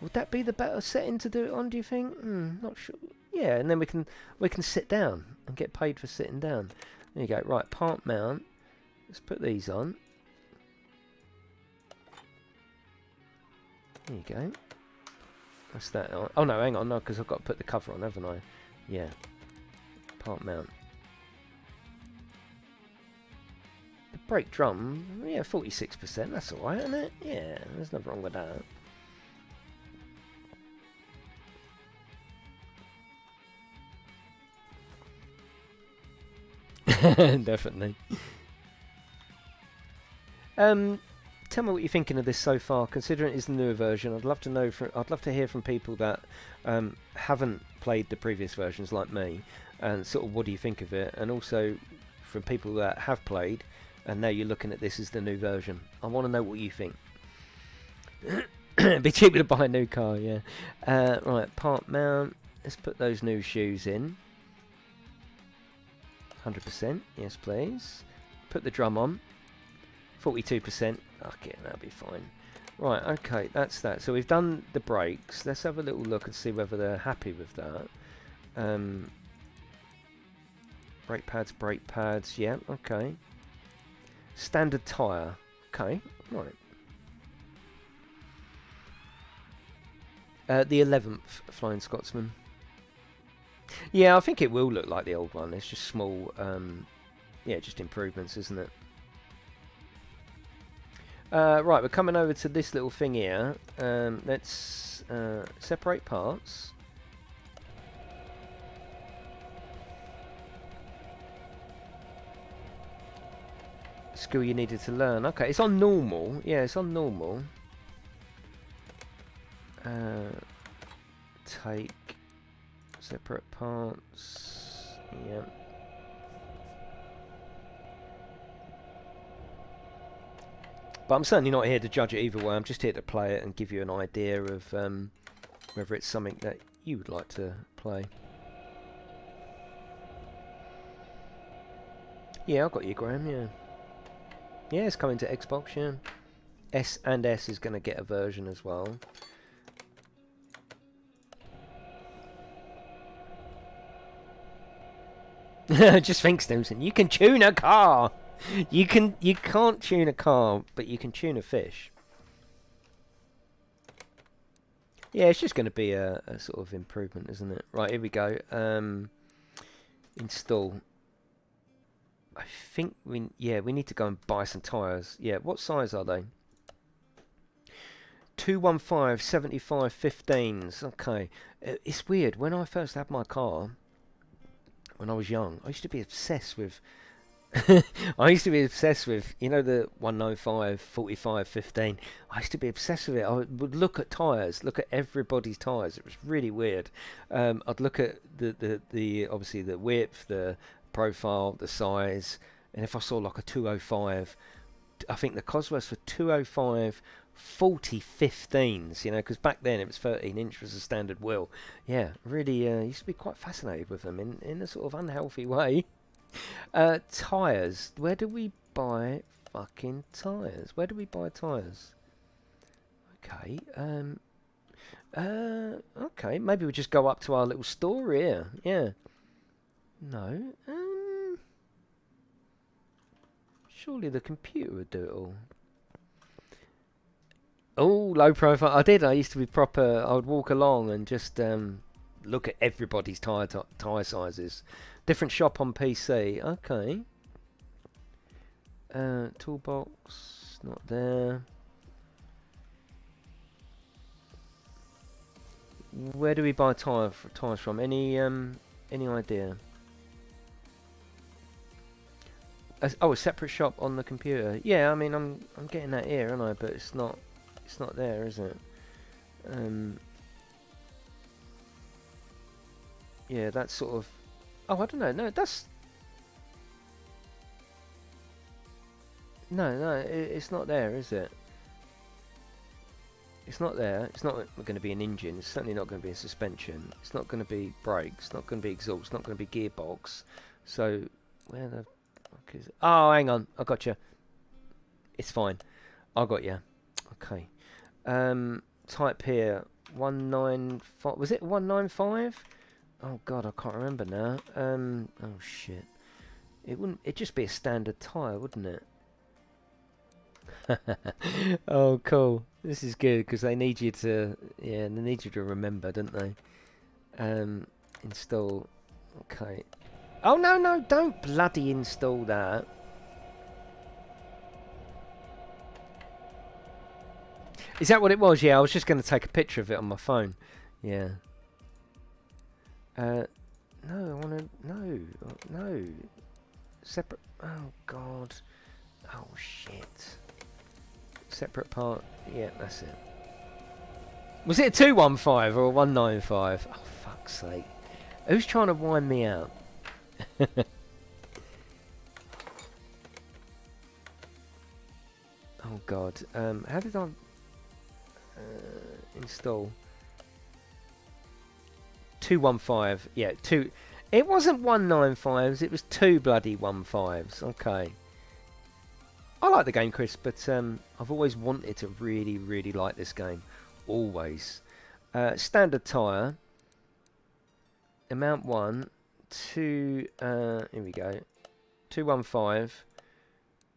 Would that be the better setting to do it on, do you think? Hmm, not sure. Yeah, and then we can we can sit down and get paid for sitting down. There you go. Right, part mount. Let's put these on. There you go. That's that. Oh no, hang on, no, because I've got to put the cover on, haven't I? Yeah. Part mount. Brake drum, yeah, 46%, that's alright, isn't it? Yeah, there's nothing wrong with that. *laughs* Definitely. Um, tell me what you're thinking of this so far. Considering it's the newer version, I'd love to know. From, I'd love to hear from people that um, haven't played the previous versions, like me, and sort of what do you think of it, and also from people that have played, and now you're looking at this as the new version. I want to know what you think. *coughs* be cheaper to buy a new car, yeah. Uh, right, part mount. Let's put those new shoes in. 100%, yes please. Put the drum on. 42%. Okay, that'll be fine. Right, okay, that's that. So we've done the brakes. Let's have a little look and see whether they're happy with that. Um, brake pads, brake pads, yeah, okay. Standard tyre, okay, right. Uh, the 11th Flying Scotsman. Yeah, I think it will look like the old one. It's just small, um, yeah, just improvements, isn't it? Uh, right, we're coming over to this little thing here. Um, let's uh, separate parts. Skill you needed to learn. Okay, it's on normal. Yeah, it's on normal. Uh, take separate parts. Yep. But I'm certainly not here to judge it either way. I'm just here to play it and give you an idea of um, whether it's something that you would like to play. Yeah, I've got you, Graham, yeah. Yeah, it's coming to Xbox, yeah. S and S is going to get a version as well. *laughs* Just think, Stimson, you can tune a car! you can you can't tune a car, but you can tune a fish. Yeah, it's just going to be a, a, sort of improvement, isn't it? Right, here we go. Um, install. I think we yeah we need to go and buy some tyres. Yeah, what size are they? 215 75 15s. Okay, uh, it's weird. When I first had my car, when I was young, I used to be obsessed with *laughs* I used to be obsessed with, you know, the 105, 45, 15. I used to be obsessed with it. I would look at tyres, look at everybody's tyres. It was really weird. Um, I'd look at the, the, the, obviously the width, the profile, the size, and if I saw like a 205, I think the Cosworths were 205 40 15s, you know, because back then it was 13 inch was a standard wheel. Yeah, really uh, used to be quite fascinated with them in, in a sort of unhealthy *laughs* way. Uh, tyres. Where do we buy fucking tyres? Where do we buy tyres? Okay. Um. Uh. Okay. Maybe we just go up to our little store here. Yeah. No. Um. Surely the computer would do it all. Oh, low profile. I did. I used to be proper. I would walk along and just um, look at everybody's tyre tyre sizes. Different shop on PC. Okay. Uh, toolbox, not there. Where do we buy tire tires from? Any um, any idea? A, oh, a separate shop on the computer. Yeah, I mean, I'm I'm getting that here, aren't I? But it's not it's not there, is it? Um, yeah, that's sort of. Oh, I don't know. No, that's. No, no, it, it's not there, is it? It's not there. It's not going to be an engine. It's certainly not going to be a suspension. It's not going to be brakes. It's not going to be exhaust. It's not going to be gearbox. So, where the fuck is? Oh, hang on. I got you. It's fine. I got you. Okay. Um, type here. 195. Was it 195? Oh, God, I can't remember now. Um, oh, shit. It wouldn't. It'd just be a standard tyre, wouldn't it? *laughs* oh, cool. This is good because they need you to, yeah, they need you to remember, don't they? Um, install. Okay. Oh no, no! Don't bloody install that. Is that what it was? Yeah, I was just going to take a picture of it on my phone. Yeah. Uh, no, I want to. No, no. Separate. Oh God. Oh shit. Separate part. Yeah, that's it. Was it a 215 or a 195? Oh, fuck's sake. Who's trying to wind me out? *laughs* oh, God. Um, how did I... Uh, install... 215. Yeah, two... It wasn't 195s, it was two bloody 15s. Okay. I like the game, Chris, but um, I've always wanted to really, really like this game. Always. Uh, standard tyre. Amount 1. 2... Uh, here we go. 215.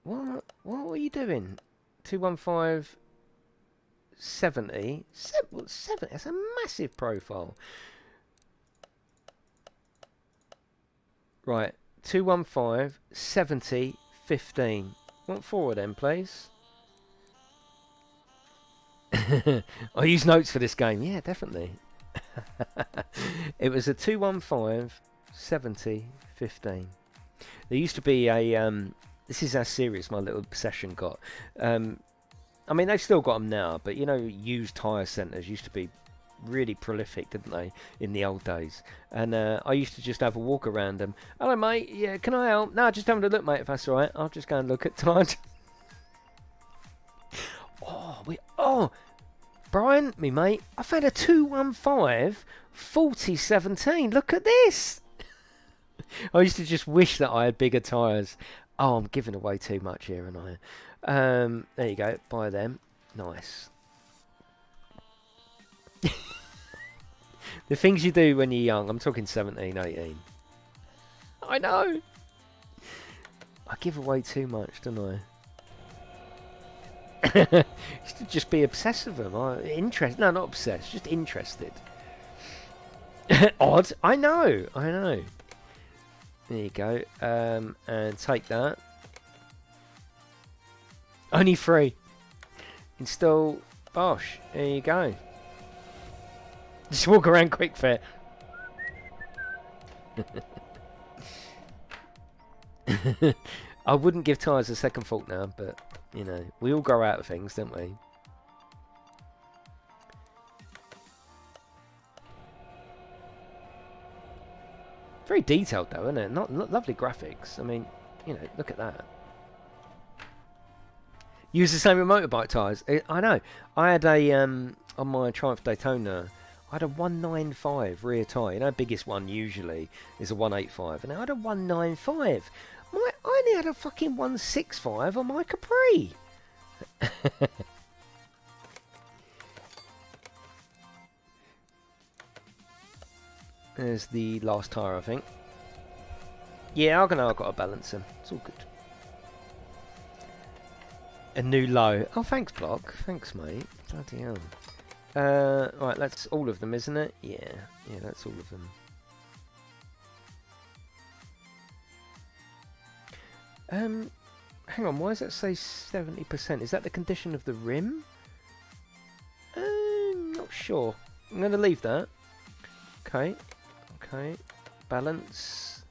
What? What are you doing? 215... 70. 7, 7. That's a massive profile. Right. 215, 70, 15. Want four please? *laughs* I use notes for this game. Yeah, definitely. *laughs* it was a 215 70 15. There used to be a. Um, this is how serious my little obsession got. Um, I mean, they've still got them now, but you know, used tyre centres used to be really prolific, didn't they, in the old days? And uh, I used to just have a walk around them. Hello, mate. Yeah, can I help? No, just having a look, mate. If that's all right, I'll just go and look at *laughs* time. oh, we. Oh, Brian, me mate. I found a 215 4017. Look at this. *laughs* I used to just wish that I had bigger tyres. Oh, I'm giving away too much here, and I. Um, there you go. Buy them. Nice. *laughs* the things you do when you're young. I'm talking 17, 18. I know. I give away too much, don't I? *laughs* used to just be obsessed with them. I, interest? No, not obsessed. Just interested. Odd. I know. I know. There you go. Um, and take that. Only three. Install Bosh. There you go. Just walk around Kwik Fit. *laughs* I wouldn't give tyres a second thought now, but, you know, we all grow out of things, don't we? Very detailed though, isn't it? Not, lovely graphics. I mean, you know, look at that. Use the same motorbike tyres. I know. I had a um, on my Triumph Daytona. I had a 195 rear tyre. You know, biggest one usually is a 185, and I had a 195. My, I only had a fucking 165 on my Capri. *laughs* There's the last tyre, I think. Yeah, I've got to balance them. It's all good. A new low. Oh, thanks, Block. Thanks, mate. Bloody hell. Uh, right, that's all of them, isn't it? Yeah, yeah, that's all of them. Um, hang on, why does that say 70%? Is that the condition of the rim? Uh, not sure. I'm going to leave that. Okay, okay. Balance.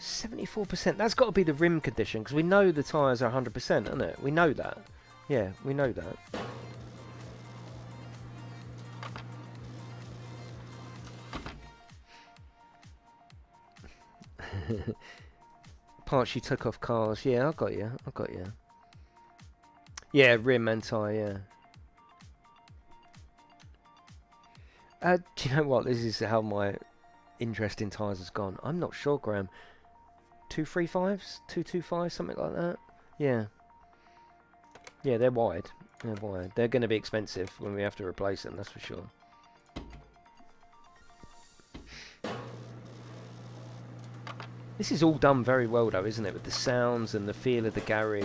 74%. That's got to be the rim condition because we know the tyres are 100%, isn't it? We know that. Yeah, we know that. Parts you took off cars. Yeah, I got you. I got you. Yeah, rim and tyre, yeah. Uh, do you know what? This is how my interest in tyres has gone. I'm not sure, Graham. Two three fives, two two five, something like that. Yeah. Yeah, they're wide. They're wide. They're going to be expensive when we have to replace them. That's for sure. This is all done very well, though, isn't it? With the sounds and the feel of the garage.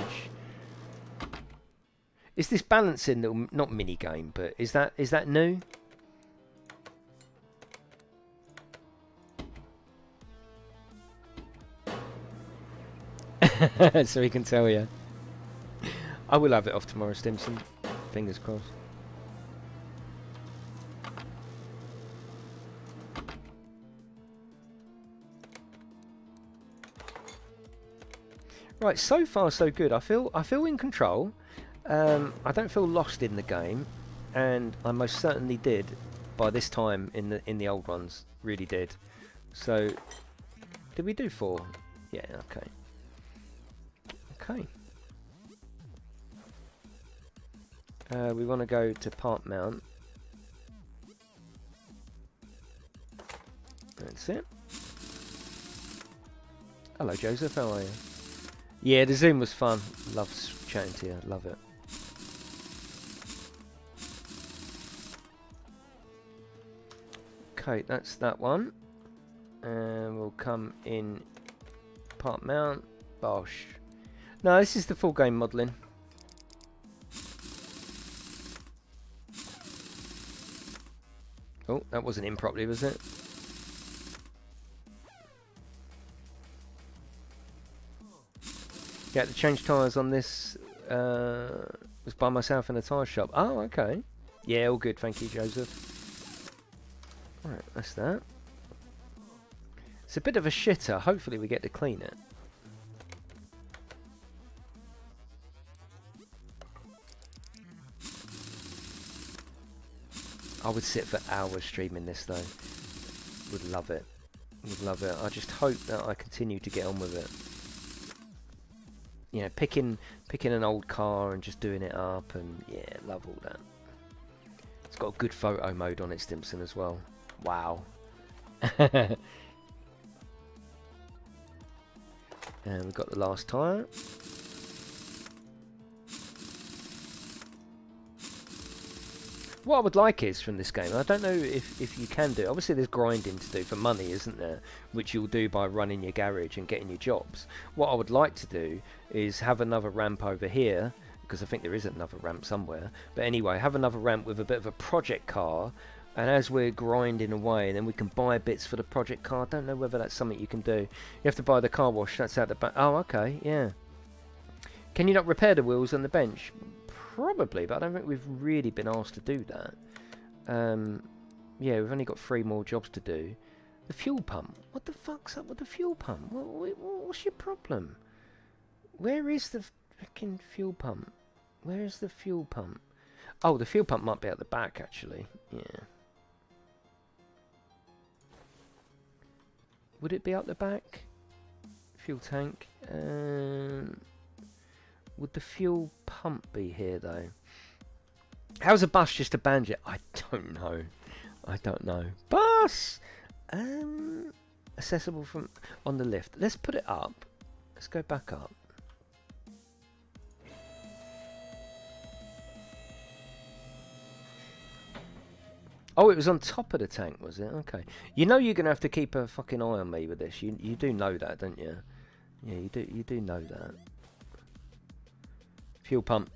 Is this balancing little not mini game, but is that is that new? *laughs* so he can tell you. I will have it off tomorrow, Stimson. Fingers crossed. Right, so far so good. I feel I feel in control. Um, I don't feel lost in the game, and I most certainly did by this time in the in the old ones. Really did. So, did we do four? Yeah. Okay. Okay. Uh, we want to go to part Mount. That's it. Hello, Joseph. How are you? Yeah, the Zoom was fun. Love chatting to you. Love it. Okay, that's that one. And we'll come in part Mount. Bosh. No, this is the full game modelling. Oh, that wasn't in properly, was it? Yeah, to change tyres on this uh, was by myself in a tyre shop. Oh, okay. Yeah, all good. Thank you, Joseph. Right, that's that. It's a bit of a shitter. Hopefully we get to clean it. Would sit for hours streaming this though. Would love it. Would love it. I just hope that I continue to get on with it. You know, picking picking an old car and just doing it up and yeah, love all that. It's got a good photo mode on it, Stimson, as well. Wow. *laughs* and we've got the last tyre. What I would like is from this game, I don't know if, if you can do, obviously there's grinding to do for money, isn't there? Which you'll do by running your garage and getting your jobs. What I would like to do is have another ramp over here, because I think there is another ramp somewhere. But anyway, have another ramp with a bit of a project car, and as we're grinding away, then we can buy bits for the project car. I don't know whether that's something you can do. You have to buy the car wash, that's out the back. Oh, okay, yeah. Can you not repair the wheels on the bench? Probably, but I don't think we've really been asked to do that. Um, yeah, we've only got three more jobs to do. The fuel pump. What the fuck's up with the fuel pump? What, what, what's your problem? Where is the fucking fuel pump? Where is the fuel pump? Oh, the fuel pump might be at the back, actually. Yeah. Would it be out the back? Fuel tank. Um, would the fuel pump be here though? How's a bus just a bandit? I don't know. I don't know. Bus! Um, accessible from on the lift. Let's put it up. Let's go back up. Oh, it was on top of the tank, was it? Okay. You know you're gonna have to keep a fucking eye on me with this. You you do know that, don't you? Yeah, you do. You do know that. Fuel pump.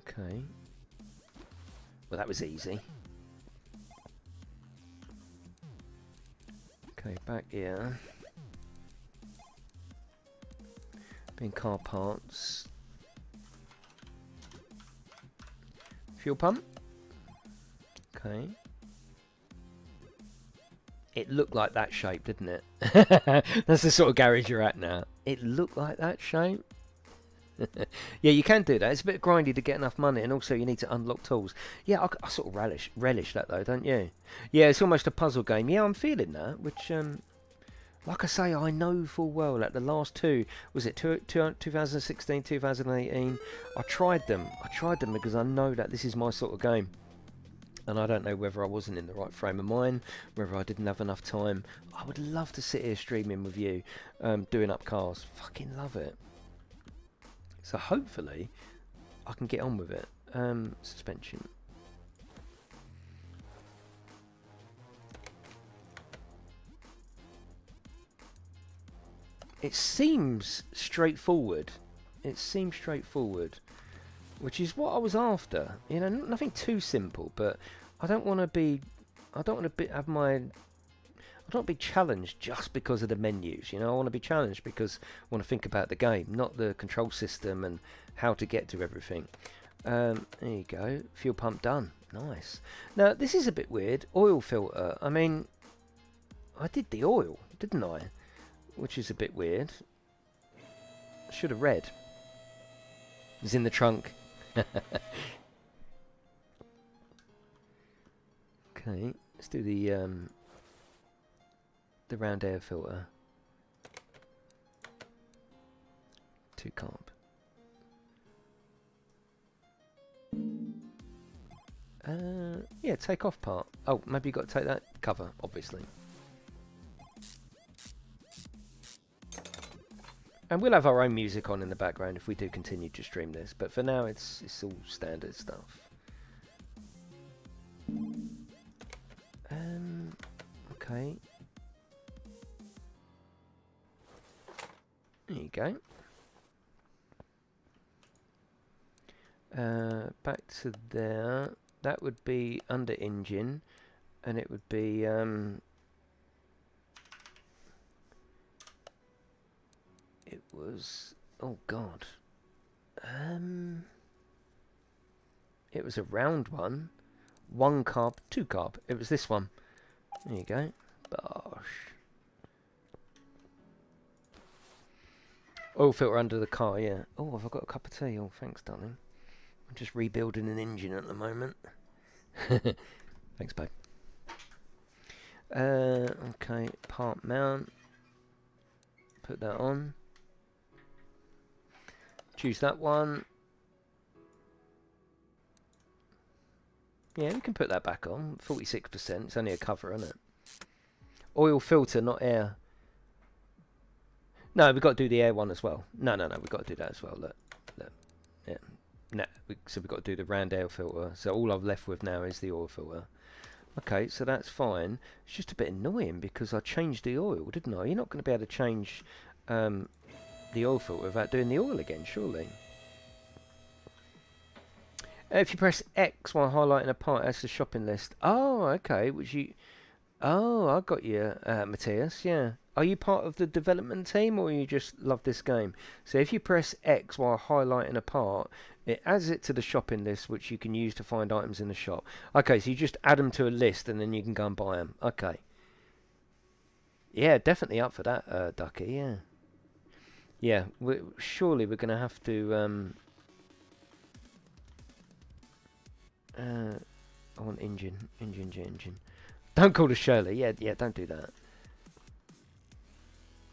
Okay. Well, that was easy. Okay, back here. Being car parts. Fuel pump. Okay. It looked like that shape, didn't it? *laughs* That's the sort of garage you're at now. It looked like that shape. *laughs* yeah, you can do that. It's a bit grindy to get enough money, and also you need to unlock tools. Yeah, I, I, sort of relish relish that though, don't you? Yeah, it's almost a puzzle game. Yeah, I'm feeling that. Which, um, like I say, I know full well that the last two was it two, two, 2016, 2018. I tried them. I tried them because I know that this is my sort of game. And I don't know whether I wasn't in the right frame of mind, whether I didn't have enough time. I would love to sit here streaming with you, um, doing up cars. Fucking love it. So hopefully I can get on with it. Um, suspension. It seems straightforward. It seems straightforward. Which is what I was after. You know, nothing too simple, but I don't want to be... I don't want to have my I don't be challenged just because of the menus. You know, I want to be challenged because I want to think about the game, not the control system and how to get to everything. Um, there you go. Fuel pump done. Nice. Now, this is a bit weird. Oil filter. I mean, I did the oil, didn't I? Which is a bit weird. Should have read. It's in the trunk. *laughs* okay, let's do the um, the round air filter. Two carb. Uh, yeah, take off part. Oh, maybe you got to take that cover, obviously. And we'll have our own music on in the background if we do continue to stream this, but for now it's it's all standard stuff. Okay. There you go. Uh, back to there. That would be under engine, and it would be um, it was oh god um it was a round one one carb two carb it was this one there you go bosh Oil filter under the car, yeah. Oh, have I got a cup of tea? Oh, thanks, darling. I'm just rebuilding an engine at the moment. *laughs* thanks, babe. Uh, okay, part mount. Put that on. Choose that one. Yeah, we can put that back on. 46%. It's only a cover, isn't it? Oil filter, not air. No, we've got to do the air one as well. No, no, no, we've got to do that as well. Look, look. Yeah. No, we, so we've got to do the round air filter. So all I've left with now is the oil filter. Okay, so that's fine. It's just a bit annoying because I changed the oil, didn't I? You're not going to be able to change um, the oil filter without doing the oil again, surely. If you press X while highlighting a part, that's the shopping list. Oh, okay. Which you... Oh, I got you, uh, Matthias. Yeah. Are you part of the development team or you just love this game? So if you press X while highlighting a part, it adds it to the shopping list which you can use to find items in the shop. Okay, so you just add them to a list and then you can go and buy them. Okay. Yeah, definitely up for that, uh, Ducky, yeah. Yeah, we surely we're going to have to... Um, uh, I want engine, engine, engine. Don't call us Shirley. Yeah, yeah, don't do that.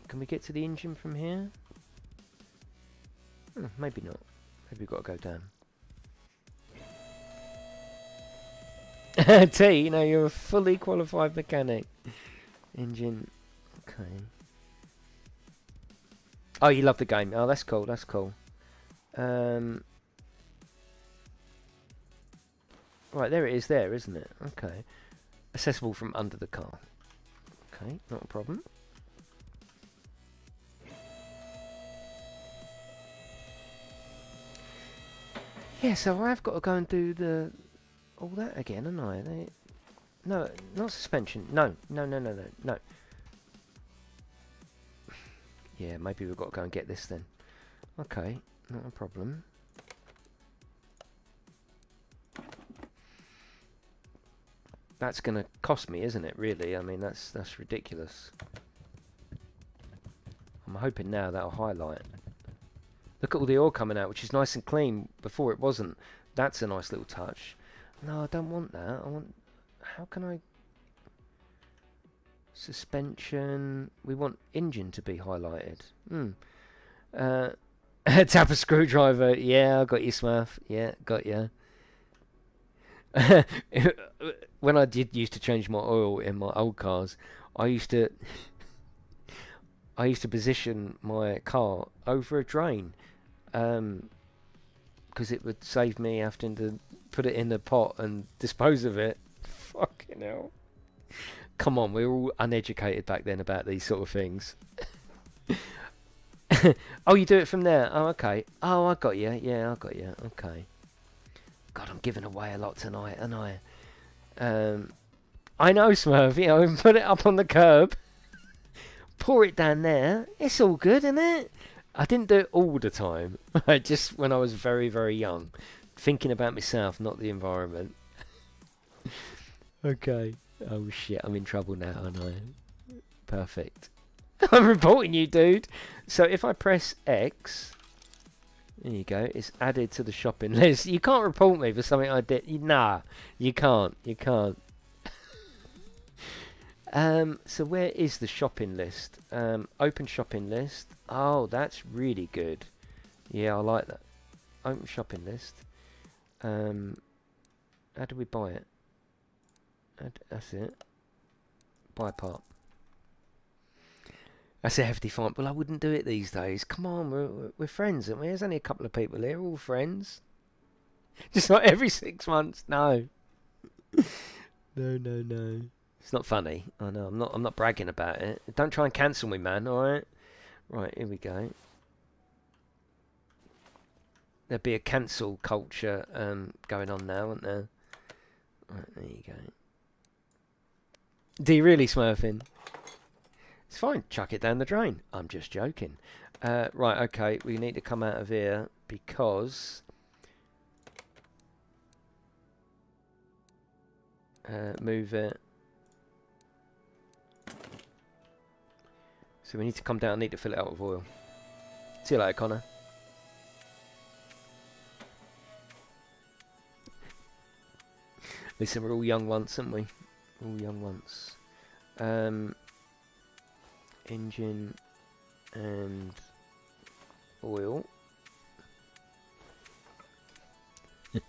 Can we get to the engine from here? Hmm, maybe not. Maybe we've got to go down. *laughs* T, you know, you're a fully qualified mechanic. Engine. Okay. Oh, you love the game. Oh, that's cool. That's cool. Um, right, there it is there, isn't it? Okay. Accessible from under the car. Okay, not a problem. Yeah, so I've got to go and do the all that again, haven't I? They, no, not suspension. No, no, no, no, no, no. Yeah, maybe we've got to go and get this then. Okay, not a problem. That's going to cost me, isn't it? Really? I mean, that's that's ridiculous. I'm hoping now that'll highlight. Look at all the oil coming out, which is nice and clean. Before it wasn't. That's a nice little touch. No, I don't want that. I want... How can I... Suspension... We want engine to be highlighted. Hmm. Uh, *laughs* tap a screwdriver. Yeah, I got you, Smurf. Yeah, got you. *laughs* when I did used to change my oil in my old cars, I used to I used to position my car over a drain because um, it would save me having to put it in the pot and dispose of it. *laughs* Fucking hell. Come on, we were all uneducated back then about these sort of things. *laughs* oh, you do it from there? Oh, okay. Oh, I got you. Yeah, I got you. Okay. God, I'm giving away a lot tonight, and I. Um, I know, Smurf. You know, put it up on the curb, *laughs* pour it down there. It's all good, isn't it? I didn't do it all the time. *laughs* Just when I was very, very young, thinking about myself, not the environment. okay. Oh shit, I'm in trouble now, aren't I? Perfect. *laughs* I'm reporting you, dude. So if I press X, there you go. It's added to the shopping *laughs* list. You can't report me for something I did. Nah, you can't. You can't. *laughs* um, so where is the shopping list? Um, open shopping list. Oh, that's really good. Yeah, I like that. Open shopping list. Um, how do we buy it? That's it. Buy part. That's a hefty fine. Well, I wouldn't do it these days. Come on, we're, we're friends, aren't we? There's only a couple of people here, all friends. *laughs* Just not every six months. No. no, no, no. It's not funny. I know. I'm not. I'm not bragging about it. Don't try and cancel me, man. All right. Right. Here we go. There'd be a cancel culture um, going on now, wouldn't there? Right. There you go. Do you really smurfing? It's fine, chuck it down the drain. I'm just joking. Uh, right, okay, we need to come out of here because... Uh, move it. So we need to come down, I need to fill it out with oil. See you later, Connor. Listen, we're all young once, aren't we? All young once. Um, engine and oil. *laughs*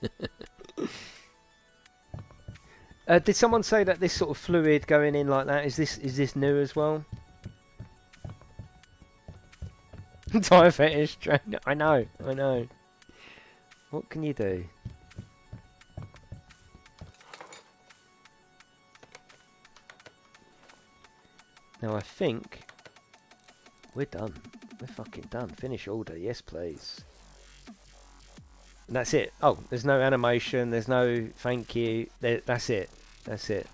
uh, did someone say that this sort of fluid going in like that is this is this new as well? *laughs* Tire fetish. train. I know, I know. What can you do? Now I think we're done. We're fucking done. Finish order. Yes, please. And that's it. Oh, there's no animation. There's no thank you. That's it. That's it.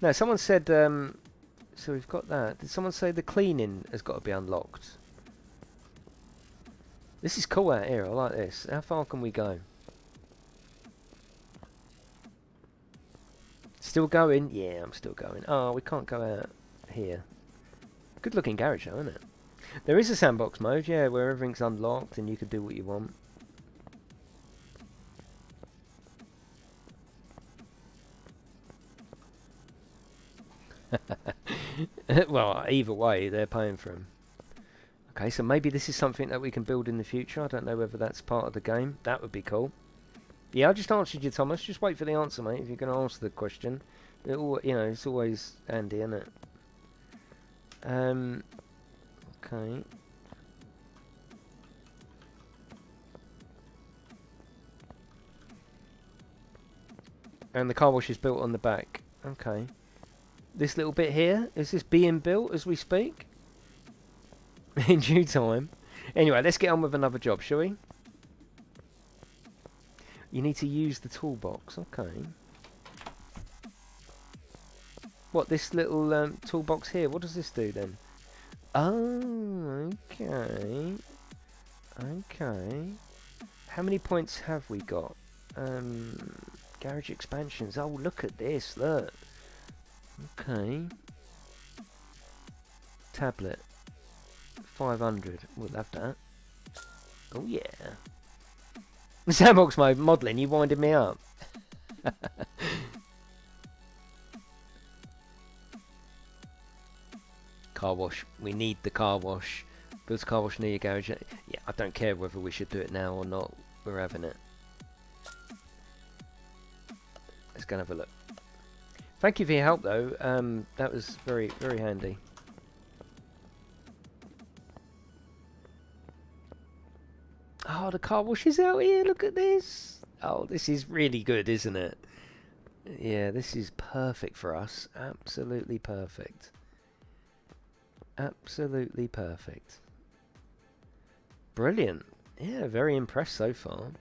No, someone said... Um, so we've got that. Did someone say the cleaning has got to be unlocked? This is cool out here. I like this. How far can we go? Still going? Yeah, I'm still going. Oh, we can't go out here. Good looking garage though, isn't it? There is a sandbox mode, yeah, where everything's unlocked and you can do what you want. *laughs* well, either way, they're paying for them. Okay, so maybe this is something that we can build in the future. I don't know whether that's part of the game. That would be cool. Yeah, I just answered you, Thomas. Just wait for the answer, mate, if you're going to answer the question. All, you know, it's always handy, isn't it? Um, okay. And the car wash is built on the back. Okay. This little bit here, is this being built as we speak? *laughs* In due time. Anyway, let's get on with another job, shall we? You need to use the toolbox. Okay. What, this little um, toolbox here? What does this do then? Oh, okay. Okay. How many points have we got? Um, Garage expansions. Oh, look at this. Look. Okay. Tablet. 500. We'll have that. Oh, yeah. *laughs* Sandbox mode modelling. You winded me up. *laughs* car wash. We need the car wash. Build a car wash near your garage. Yeah, I don't care whether we should do it now or not. We're having it. Let's go and have a look. Thank you for your help, though. Um, that was very, very handy. Oh, the car wash is out here. Look at this. Oh, this is really good, isn't it? Yeah, this is perfect for us. Absolutely perfect. Absolutely perfect. Brilliant. Yeah, very impressed so far.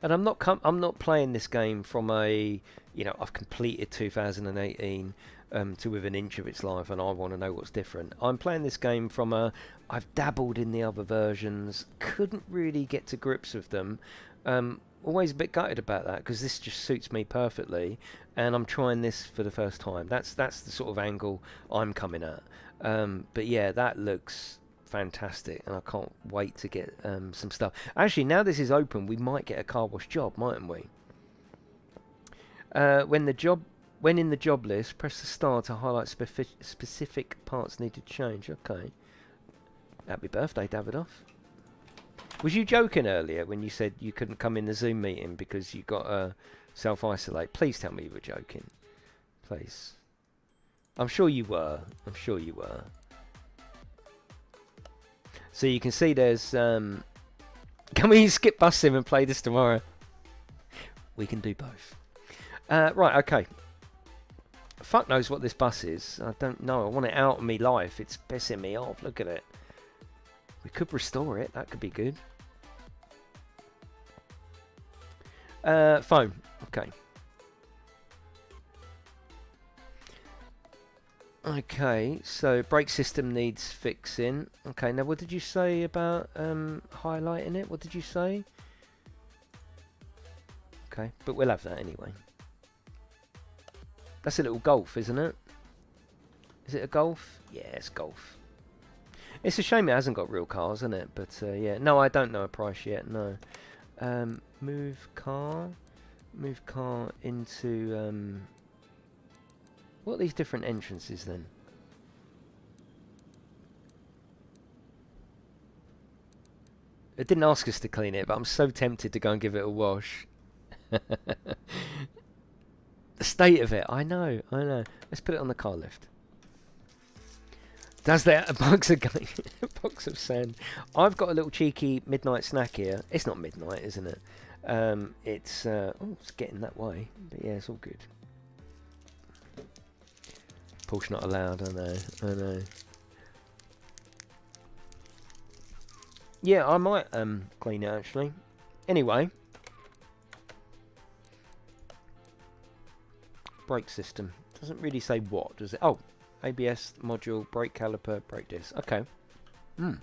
And I'm not I'm not playing this game from a you know I've completed 2018 um, to within an inch of its life, and I want to know what's different. I'm playing this game from a I've dabbled in the other versions, couldn't really get to grips with them. Um, always a bit gutted about that because this just suits me perfectly, and I'm trying this for the first time. That's that's the sort of angle I'm coming at. Um, but yeah, that looks fantastic, and I can't wait to get um, some stuff. Actually, now this is open, we might get a car wash job, mightn't we? Uh, when the job, when in the job list, press the star to highlight specific specific parts needed to change. Okay. Happy birthday, Davidoff. Was you joking earlier when you said you couldn't come in the Zoom meeting because you got to uh, self-isolate? Please tell me you were joking. Please. I'm sure you were. I'm sure you were. So you can see there's... Um, *laughs* can we skip bus sim and play this tomorrow? We can do both. Uh, right, okay. Fuck knows what this bus is. I don't know. I want it out of me life. It's pissing me off. Look at it. We could restore it. That could be good. Uh, phone. Okay. Okay, so brake system needs fixing. Okay, now what did you say about um, highlighting it? What did you say? Okay, but we'll have that anyway. That's a little Golf, isn't it? Is it a Golf? Yeah, it's Golf. It's a shame it hasn't got real cars, isn't it? But uh, yeah, no, I don't know a price yet. No. Um, move car. Move car into. Um, what are these different entrances then? It didn't ask us to clean it, but I'm so tempted to go and give it a wash. *laughs* the state of it, I know, I know. Let's put it on the car lift. Does that a box of *laughs* a box of sand? I've got a little cheeky midnight snack here. It's not midnight, isn't it? Um, it's uh, oh, it's getting that way, but yeah, it's all good. Push not allowed. I know. I know. Yeah, I might um clean it actually. Anyway, brake system doesn't really say what, does it? Oh, ABS module, brake caliper, brake disc. Okay. Hmm.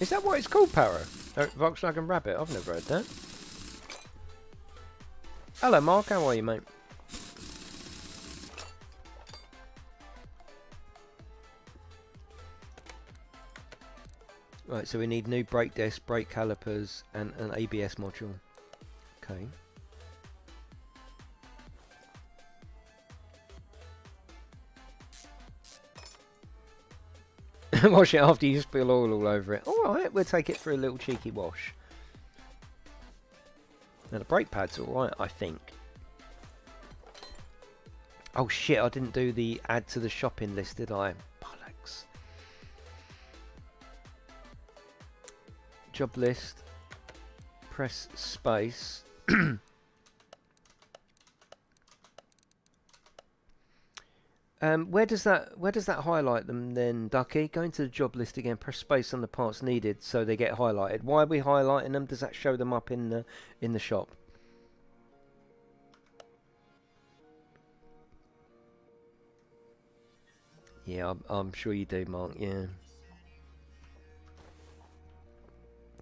Is that what it's called, Power? Uh, Volkswagen Rabbit? I've never heard that. Hello, Mark. How are you, mate? Right, so we need new brake disc, brake calipers, and an ABS module. Okay. *laughs* wash it after you spill oil all over it. Alright, we'll take it for a little cheeky wash. Now the brake pad's alright, I think. Oh shit, I didn't do the add to the shopping list, did I? Bollocks. Job list. Press space. *clears throat* Um, where does that where does that highlight them then, Ducky? Go into the job list again. Press space on the parts needed so they get highlighted. Why are we highlighting them? Does that show them up in the in the shop? Yeah, I'm, I'm sure you do, Mark. Yeah.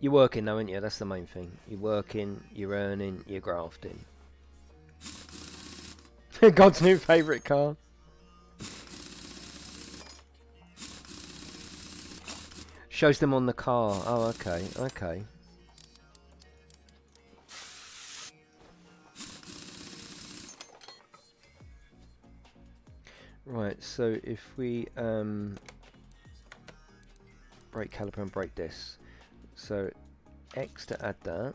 You're working though, aren't you? That's the main thing. You're working, you're earning, you're grafting. *laughs* God's new favourite car. Shows them on the car. Oh, okay, okay. Right, so if we um, brake caliper and brake disc. So X to add that.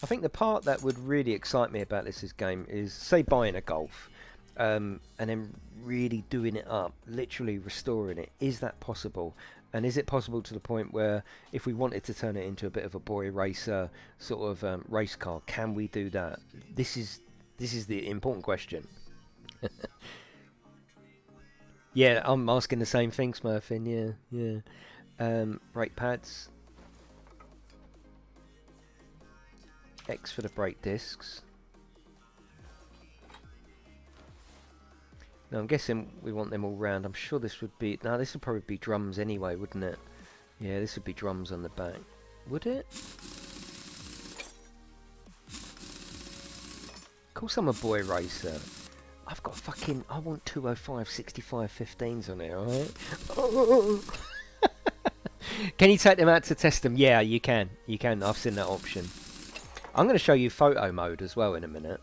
I think the part that would really excite me about this, this game is, say, buying a Golf um, and then really doing it up, literally restoring it. Is that possible? And is it possible to the point where if we wanted to turn it into a bit of a boy racer sort of um, race car, can we do that? This is this is the important question. *laughs* yeah, I'm asking the same thing, Smurfin. Yeah, yeah. Um, brake pads. X for the brake discs. Now I'm guessing we want them all round. I'm sure this would be... Now this would probably be drums anyway, wouldn't it? Yeah, this would be drums on the back. Would it? Of course I'm a boy racer. I've got fucking... I want 205 65 15s on here, alright? *laughs* can you take them out to test them? Yeah, you can. You can. I've seen that option. I'm going to show you photo mode as well in a minute.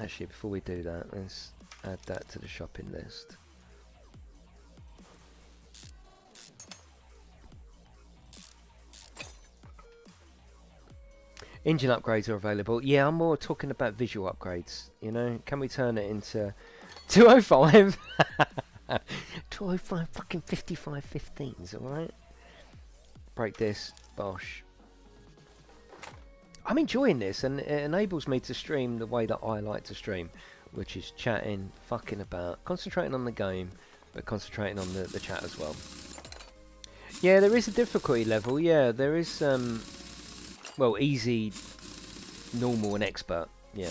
Actually, before we do that, let's add that to the shopping list. Engine upgrades are available. Yeah, I'm more talking about visual upgrades. You know, can we turn it into *laughs* 205? 205 *laughs* fucking 55 15s, alright? Break this, Bosch. I'm enjoying this and it enables me to stream the way that I like to stream, which is chatting, fucking about, concentrating on the game, but concentrating on the, the chat as well. Yeah, there is a difficulty level, yeah, there is, um, well, easy, normal and expert, yeah.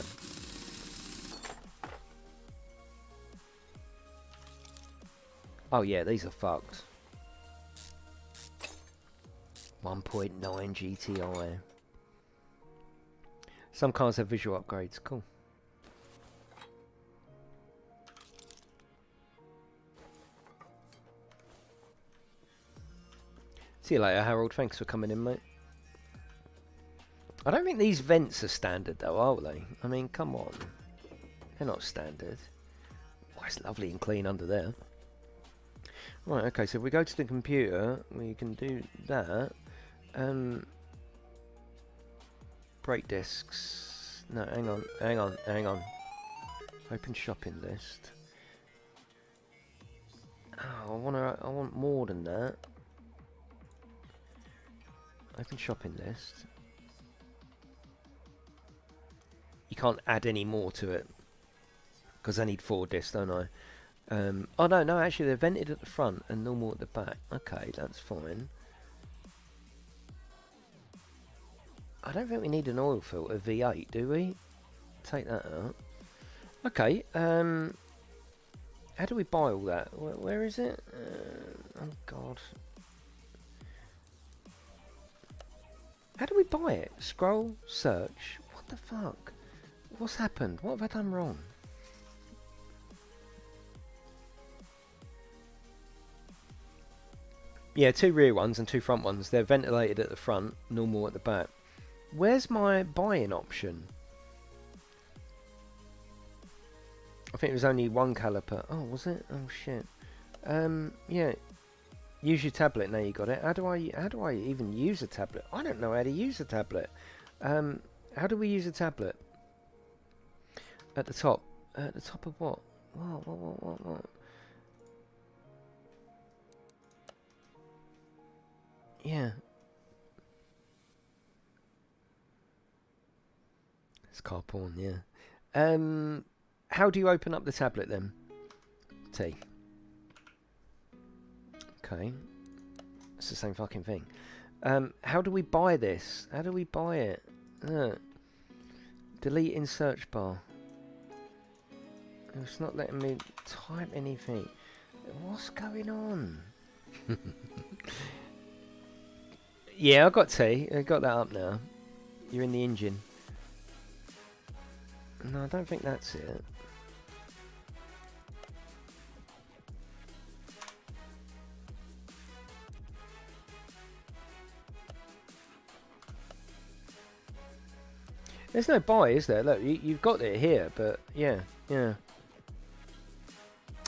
Oh yeah, these are fucked. 1.9 GTI. Some cars have visual upgrades. Cool. See you later, Harold. Thanks for coming in, mate. I don't think these vents are standard, though, are they? I mean, come on. They're not standard. Oh, it's lovely and clean under there. Right, okay, so if we go to the computer, we can do that. Um, brake discs. No, hang on, hang on, hang on. Open shopping list. Oh, I want to. I want more than that. Open shopping list. You can't add any more to it because I need four discs, don't I? Um, oh no, no, actually they're vented at the front and normal at the back. Okay, that's fine. I don't think we need an oil filter V8, do we? Take that out. Okay, um, how do we buy all that? where, where is it? Uh, oh god. How do we buy it? Scroll, search. What the fuck? What's happened? What have I done wrong? Yeah, two rear ones and two front ones. They're ventilated at the front, normal at the back. Where's my buying option? I think it was only one caliper. Oh, was it? Oh shit. Um, yeah. Use your tablet. Now you got it. How do I? How do I even use a tablet? I don't know how to use a tablet. Um, how do we use a tablet? At the top. At the top of what? What? What? What? What? what? Yeah. It's car porn, yeah. Um, how do you open up the tablet then? T. Okay. It's the same fucking thing. Um, how do we buy this? How do we buy it? Uh, delete in search bar. It's not letting me type anything. What's going on? *laughs* yeah, I got T. I got that up now. You're in the engine. No, I don't think that's it. There's no buy, is there? Look, you, have got it here, but yeah, yeah.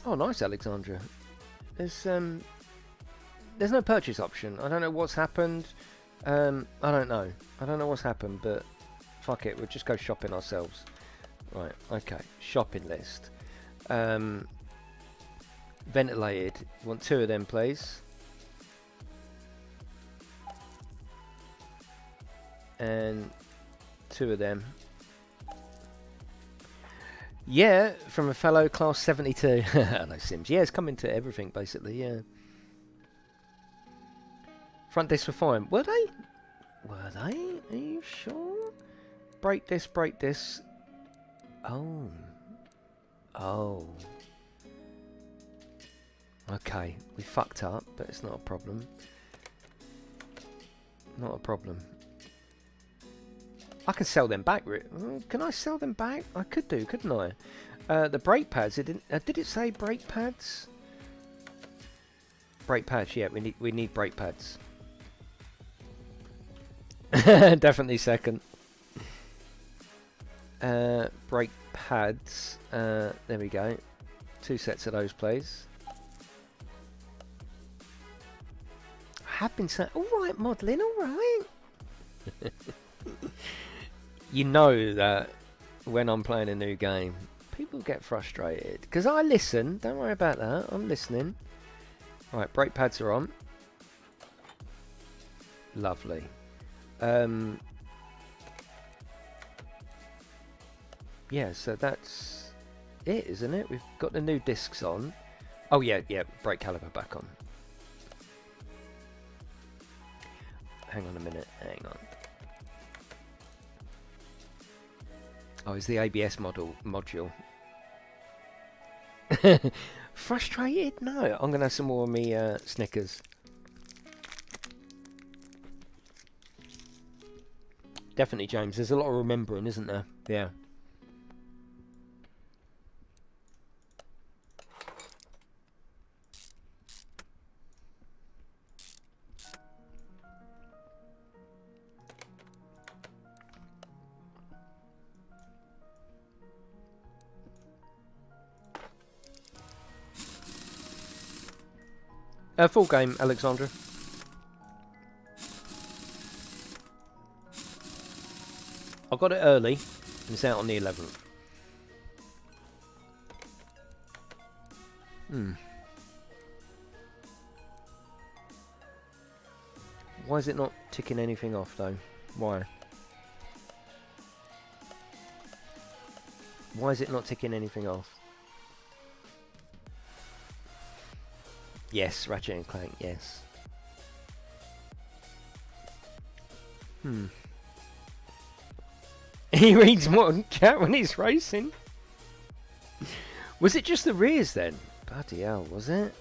Oh, nice, Alexandra. There's um, there's no purchase option. I don't know what's happened. Um, I don't know. I don't know what's happened, but fuck it, we'll just go shopping ourselves. Right, okay. Shopping list. Um, ventilated. Want two of them, please. And two of them. Yeah, from a fellow class 72. *laughs* Hello, Sims. Yeah, it's coming to everything, basically, yeah. Front discs were fine. Were they? Were they? Are you sure? Break this, break this. Oh. Oh. Okay, we fucked up, but it's not a problem. Not a problem. I can sell them back. Mm, can I sell them back? I could do, couldn't I? Uh, the brake pads. It didn't. Uh, did it say brake pads? Brake pads. Yeah, we need we need brake pads. *laughs* Definitely second. Uh, brake pads. Uh, there we go. Two sets of those, please. I have been saying, all right, modelling, all right. *laughs* you know that when I'm playing a new game, people get frustrated. Because I listen, don't worry about that, I'm listening. Right, brake pads are on. Lovely. Um, yeah, so that's it, isn't it? We've got the new discs on. Oh yeah, yeah, brake caliper back on. Hang on a minute, hang on. Oh, it's the ABS model module. *laughs* Frustrated? No, I'm gonna have some more of me uh, Snickers. Definitely, James. There's a lot of remembering, isn't there? Yeah. Uh, full game, Alexandra. I got it early, and it's out on the 11th. Hmm. Why is it not ticking anything off, though? Why? Why is it not ticking anything off? Yes, Ratchet and Clank, yes. Hmm. *laughs* He reads more cat when he's racing. Was it just the rears then? Bloody hell, was it?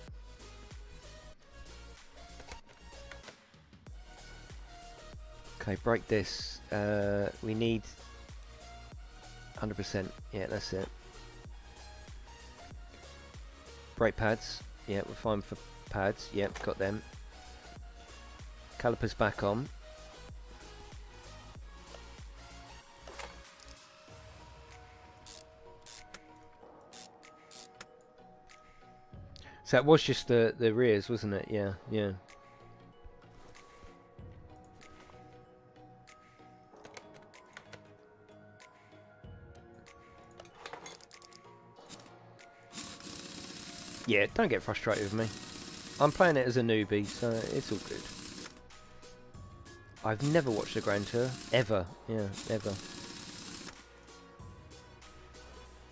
Okay, break this. Uh, we need 100%. Yeah, that's it. Brake pads. Yeah, we're fine for pads. Yep, got them. Calipers back on. So that was just the the rears, wasn't it? Yeah, yeah. Yeah, don't get frustrated with me. I'm playing it as a newbie, so it's all good. I've never watched a Grand Tour. Ever. Yeah, ever.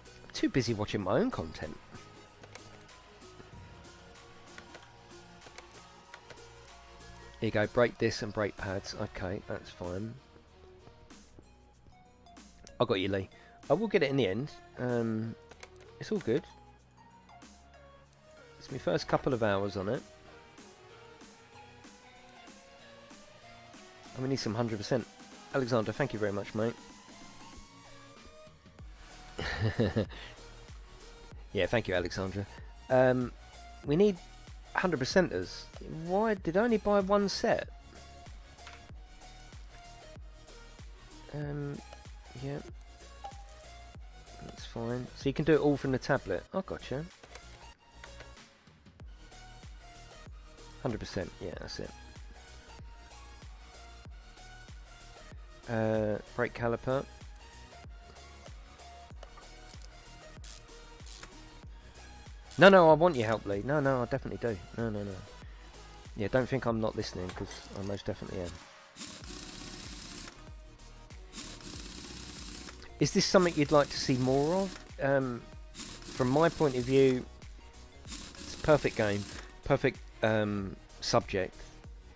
I'm too busy watching my own content. Here you go, brake disc and brake pads. Okay, that's fine. I got you, Lee. I will get it in the end. Um, it's all good. It's my first couple of hours on it. And we need some 100%. Alexander, thank you very much, mate. *laughs* yeah, thank you, Alexandra. Um, we need 100%ers. Why did I only buy one set? Um, yeah. That's fine. So you can do it all from the tablet. I oh, gotcha. 100%, yeah, that's it. Uh, brake caliper. No, no, I want your help, Lee. No, no, I definitely do. No, no, no. Yeah, don't think I'm not listening, because I most definitely am. Is this something you'd like to see more of? Um, from my point of view, it's a perfect game, perfect um, subject,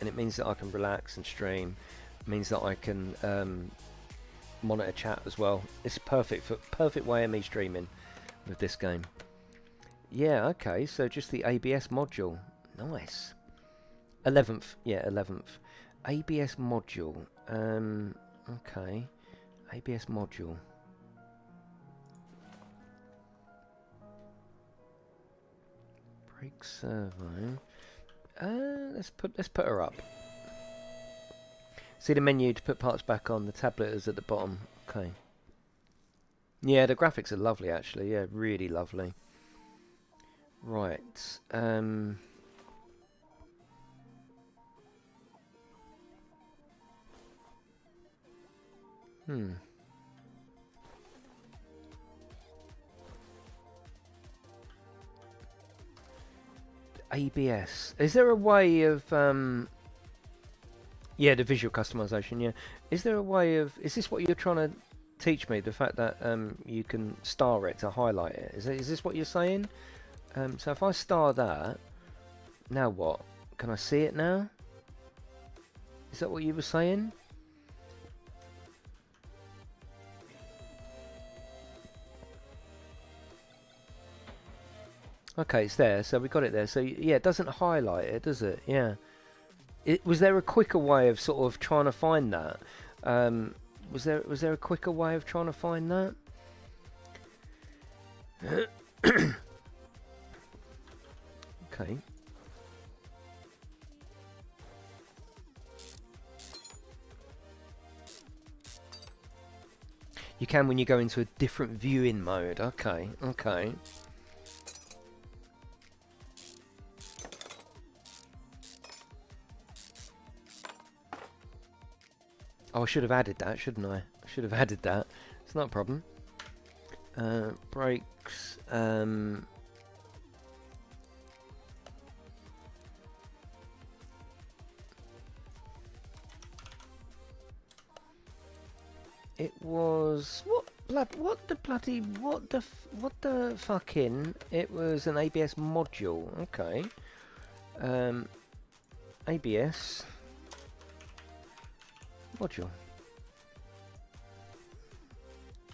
and it means that I can relax and stream. It means that I can um, monitor chat as well. It's perfect for perfect way of me streaming with this game. Yeah, okay, so just the ABS module. Nice. 11th, yeah, 11th. ABS module. Um, okay. ABS module. Brake servo. Uh, let's put let's put her up. See the menu to put parts back on. The tablet is at the bottom. Okay. Yeah, the graphics are lovely actually. Yeah, really lovely. Right. Um, hmm. ABS. Is there a way of um yeah, the visual customization, yeah. Is there a way of is this what you're trying to teach me the fact that um you can star it to highlight it? Is this what you're saying? Um, so if I star that, now what? Can I see it now? Is that what you were saying? Okay, it's there. So we got it there. So yeah, it doesn't highlight it, does it? Yeah. It, was there a quicker way of sort of trying to find that? Um, was there was there a quicker way of trying to find that? *coughs* Okay. You can when you go into a different viewing mode. Okay, okay. Oh, I should have added that, shouldn't I? I should have *laughs* added that. It's not a problem. Uh, brakes. Um, It was what blood? What the bloody? What the? What the fucking? It was an ABS module. Okay. Um, ABS module.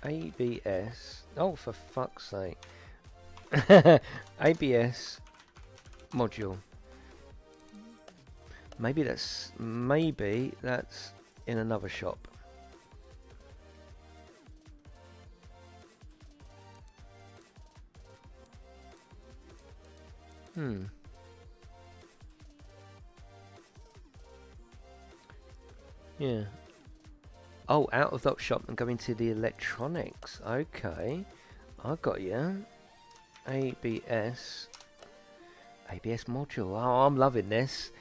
ABS. Oh, for fuck's sake. *laughs* ABS module. Maybe that's maybe that's in another shop. Hmm. Yeah. Oh, out of that shop and go into the electronics. Okay. I got you. ABS. ABS module. Oh, I'm loving this.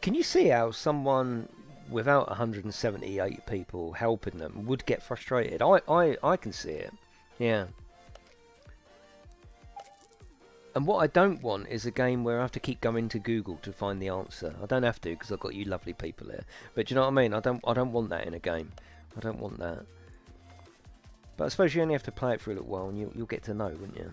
Can you see how someone without 178 people helping them would get frustrated? I, I, I can see it. Yeah. And what I don't want is a game where I have to keep going to Google to find the answer. I don't have to because I've got you lovely people here. But do you know what I mean? I don't I don't want that in a game. I don't want that. But I suppose you only have to play it for a little while and you, you'll get to know, wouldn't you?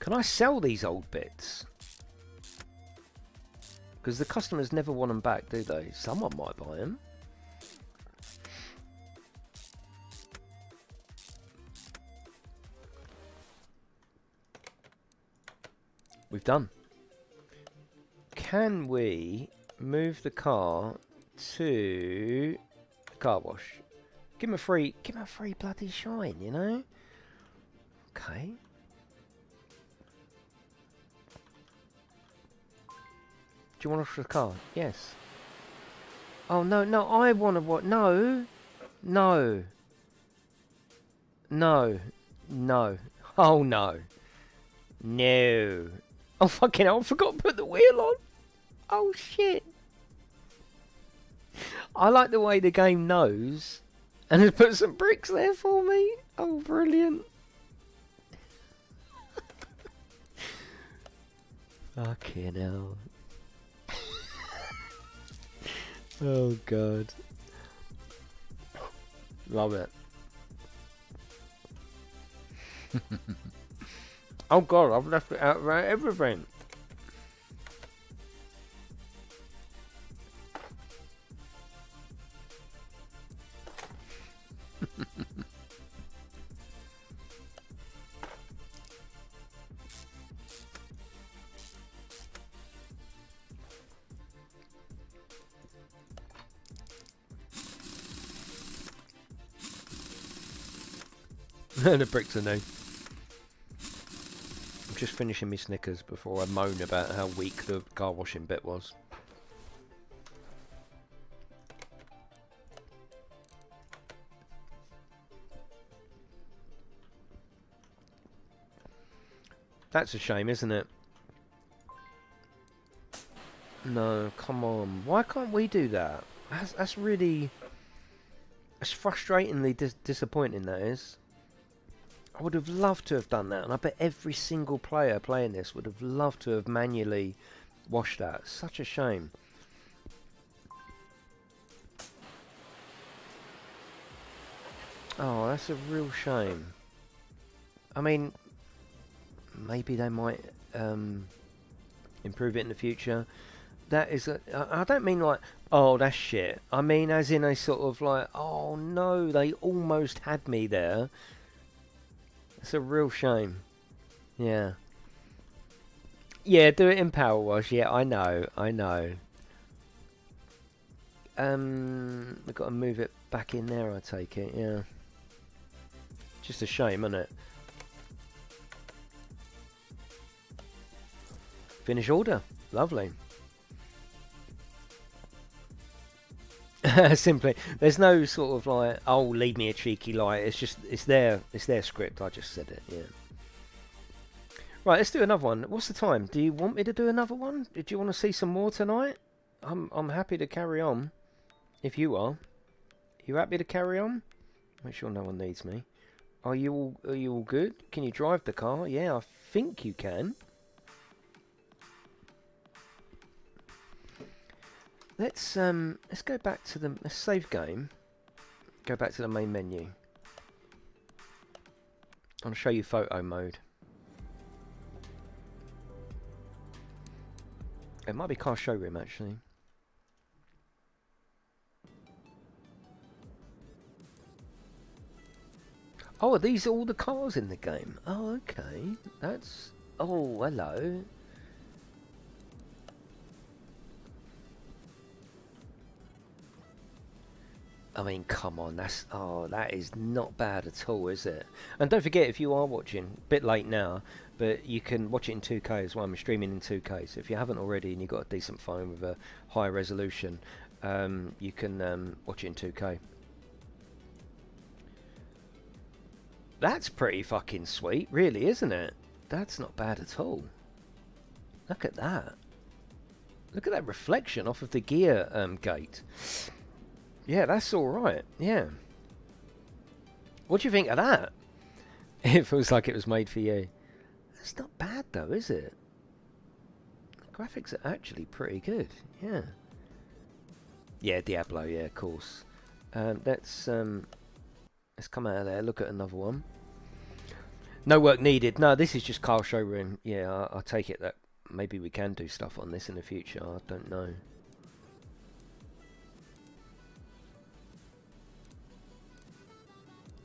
Can I sell these old bits? Because the customers never want them back, do they? Someone might buy them. We've done. Can we move the car to the car wash? Give him a free, give him a free bloody shine, you know? Okay. Do you want to wash the car? Yes. Oh, no, no, I want to what? No. No. No. No. *laughs* Oh, no. No. Oh, fucking hell, I forgot to put the wheel on. Oh, shit. I like the way the game knows and has put some bricks there for me. Oh, brilliant. *laughs* Fucking hell. *laughs* Oh god. Love it. *laughs* oh god, I've left it out right everything. *laughs* the bricks are new. Just finishing my Snickers before I moan about how weak the car washing bit was. That's a shame, isn't it? No, come on. Why can't we do that? That's, that's really... That's frustratingly dis disappointing, that is. I would have loved to have done that, and I bet every single player playing this would have loved to have manually washed that. Such a shame. Oh, that's a real shame. I mean, maybe they might um, improve it in the future. That is, a, I don't mean like, oh, that's shit. I mean, as in a sort of like, oh no, they almost had me there. It's a real shame. Yeah. Yeah, do it in Power Wash. Yeah, I know. I know. Um, we've got to move it back in there, I take it. Yeah. Just a shame, isn't it? Finish order. Lovely. *laughs* Simply, there's no sort of like, oh, leave me a cheeky lie. It's just, it's their, it's their script. I just said it. Yeah. Right, let's do another one. What's the time? Do you want me to do another one? Did you want to see some more tonight? I'm, I'm happy to carry on. If you are, you happy to carry on? Make sure no one needs me. Are you all, are you all good? Can you drive the car? Yeah, I think you can. Let's um let's go back to the save game. Go back to the main menu. I'll show you photo mode. It might be car showroom actually. Oh, these are these all the cars in the game? Oh, okay. That's... Oh, hello. I mean, come on, that's oh, that is not bad at all, is it? And don't forget, if you are watching, a bit late now, but you can watch it in 2K as well. I'm streaming in 2K, so if you haven't already and you've got a decent phone with a high resolution, um, you can um, watch it in 2K. That's pretty fucking sweet, really, isn't it? That's not bad at all. Look at that. Look at that reflection off of the gear um, gate. Yeah, that's alright. Yeah. What do you think of that? *laughs* It feels like it was made for you. That's not bad though, is it? The graphics are actually pretty good. Yeah. Yeah, Diablo. Yeah, of course. Um, let's um, let's come out of there. Look at another one. No work needed. No, this is just car showroom. Yeah, I, I take it that maybe we can do stuff on this in the future. I don't know.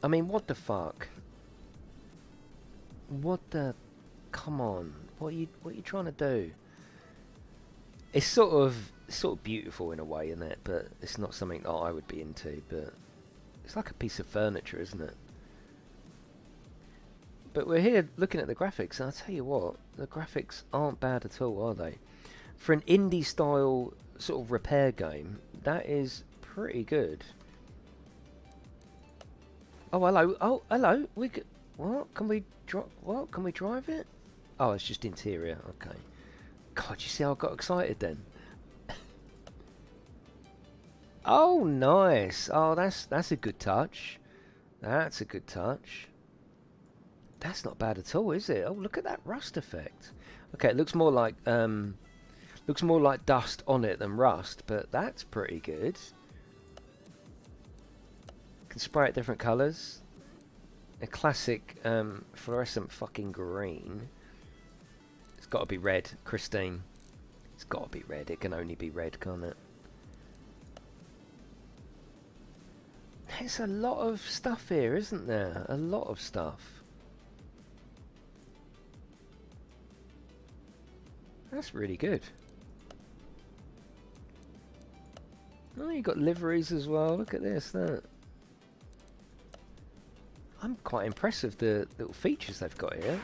I mean, what the fuck? What the? Come on! What are you? What are you trying to do? It's sort of sort of beautiful in a way, isn't it? But it's not something that I would be into. But it's like a piece of furniture, isn't it? But we're here looking at the graphics, and I'll tell you what, the graphics aren't bad at all, are they? For an indie style sort of repair game, that is pretty good. Oh, hello. Oh, hello. We could, what? Can we drive? What? Can we drive it? Oh, it's just interior. Okay. God, you see how I got excited then? *coughs* oh, nice. Oh, that's that's a good touch. That's a good touch. That's not bad at all, is it? Oh, look at that rust effect. Okay, it looks more like um, looks more like dust on it than rust, but that's pretty good. Can spray it different colours. A classic um, fluorescent fucking green. It's got to be red, Christine. It's got to be red. It can only be red, can't it? There's a lot of stuff here, isn't there? A lot of stuff. That's really good. Oh, you got liveries as well. Look at this. That. I'm quite impressed with the little features they've got here.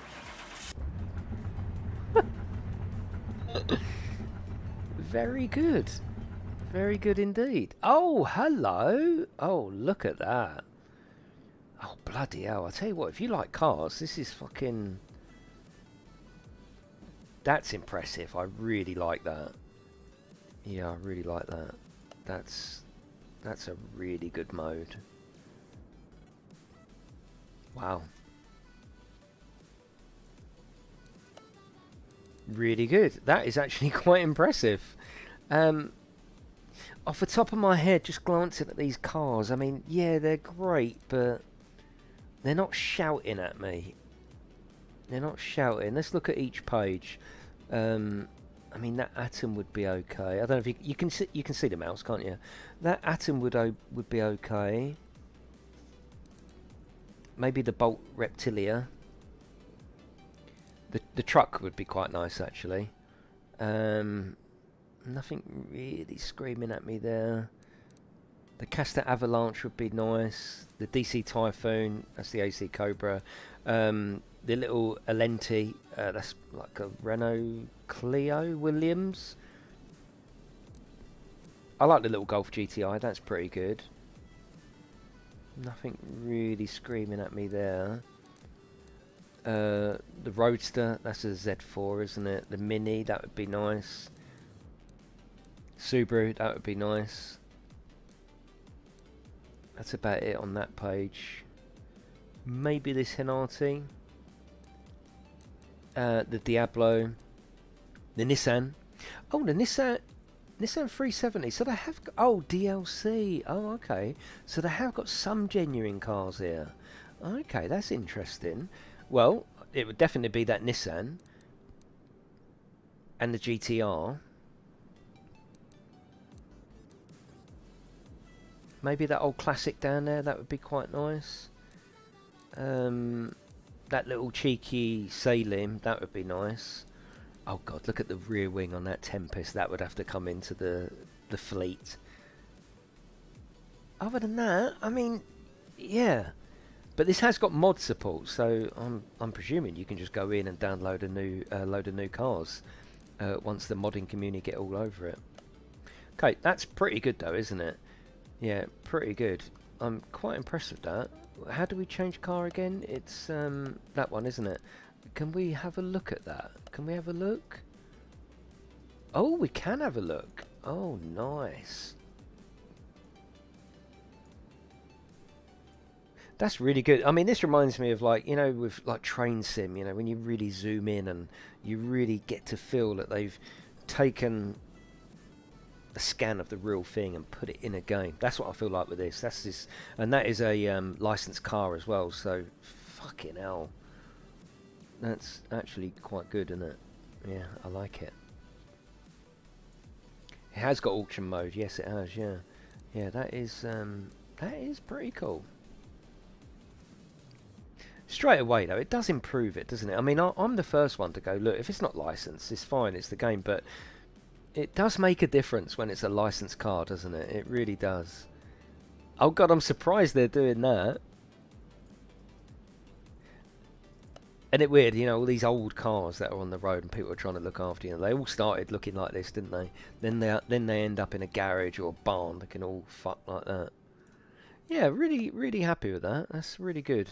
*laughs* Very good. Very good indeed. Oh, hello. Oh, look at that. Oh, bloody hell. i tell you what, if you like cars, this is fucking... That's impressive. I really like that. Yeah, I really like that. That's... That's a really good mode. Wow. Really good. That is actually *laughs* quite impressive. Um, off the top of my head, just glancing at these cars, I mean, yeah, they're great, but they're not shouting at me. They're not shouting. Let's look at each page. Um, I mean, that atom would be okay. I don't know if you, you can see you can see the mouse, can't you? That atom would would be okay. Maybe the Bolt Reptilia. The the truck would be quite nice actually. Um, nothing really screaming at me there. The Castor Avalanche would be nice. The DC Typhoon, that's the AC Cobra. Um, the little Alenti, uh, that's like a Renault Clio Williams. I like the little Golf GTI, that's pretty good. Nothing really screaming at me there. Uh, the Roadster, that's a Z4, isn't it? The Mini, that would be nice. Subaru, that would be nice. That's about it on that page. Maybe this Hinati. Uh, the Diablo. The Nissan. Oh, the Nissan Nissan 370. So they have. Oh, DLC. Oh, okay. So they have got some genuine cars here. Okay, that's interesting. Well, it would definitely be that Nissan and the GTR. Maybe that old classic down there. That would be quite nice. Um, that little cheeky Salim. That would be nice. Oh god, look at the rear wing on that Tempest. That would have to come into the the fleet. Other than that, I mean, yeah. But this has got mod support, so I'm I'm presuming you can just go in and download a new uh, load of new cars uh, once the modding community get all over it. Okay, that's pretty good though, isn't it? Yeah, pretty good. I'm quite impressed with that. How do we change car again? It's um, that one, isn't it? Can we have a look at that? Can we have a look? Oh, we can have a look. Oh, nice. That's really good. I mean, this reminds me of like, you know, with like train sim, you know, when you really zoom in and you really get to feel that they've taken a scan of the real thing and put it in a game. That's what I feel like with this. That's this, and that is a um, licensed car as well. So, fucking hell, that's actually quite good, isn't it? Yeah, I like it. It has got auction mode. Yes, it has. Yeah, yeah, that is um, that is pretty cool. Straight away though, it does improve it, doesn't it? I mean, I, I'm the first one to go. Look, if it's not licensed, it's fine. It's the game, but it does make a difference when it's a licensed car, doesn't it? It really does. Oh god, I'm surprised they're doing that. And it weird, you know, all these old cars that are on the road and people are trying to look after you. They all started looking like this, didn't they? Then they then they end up in a garage or a barn looking all fucked like that. Yeah, really, really happy with that. That's really good.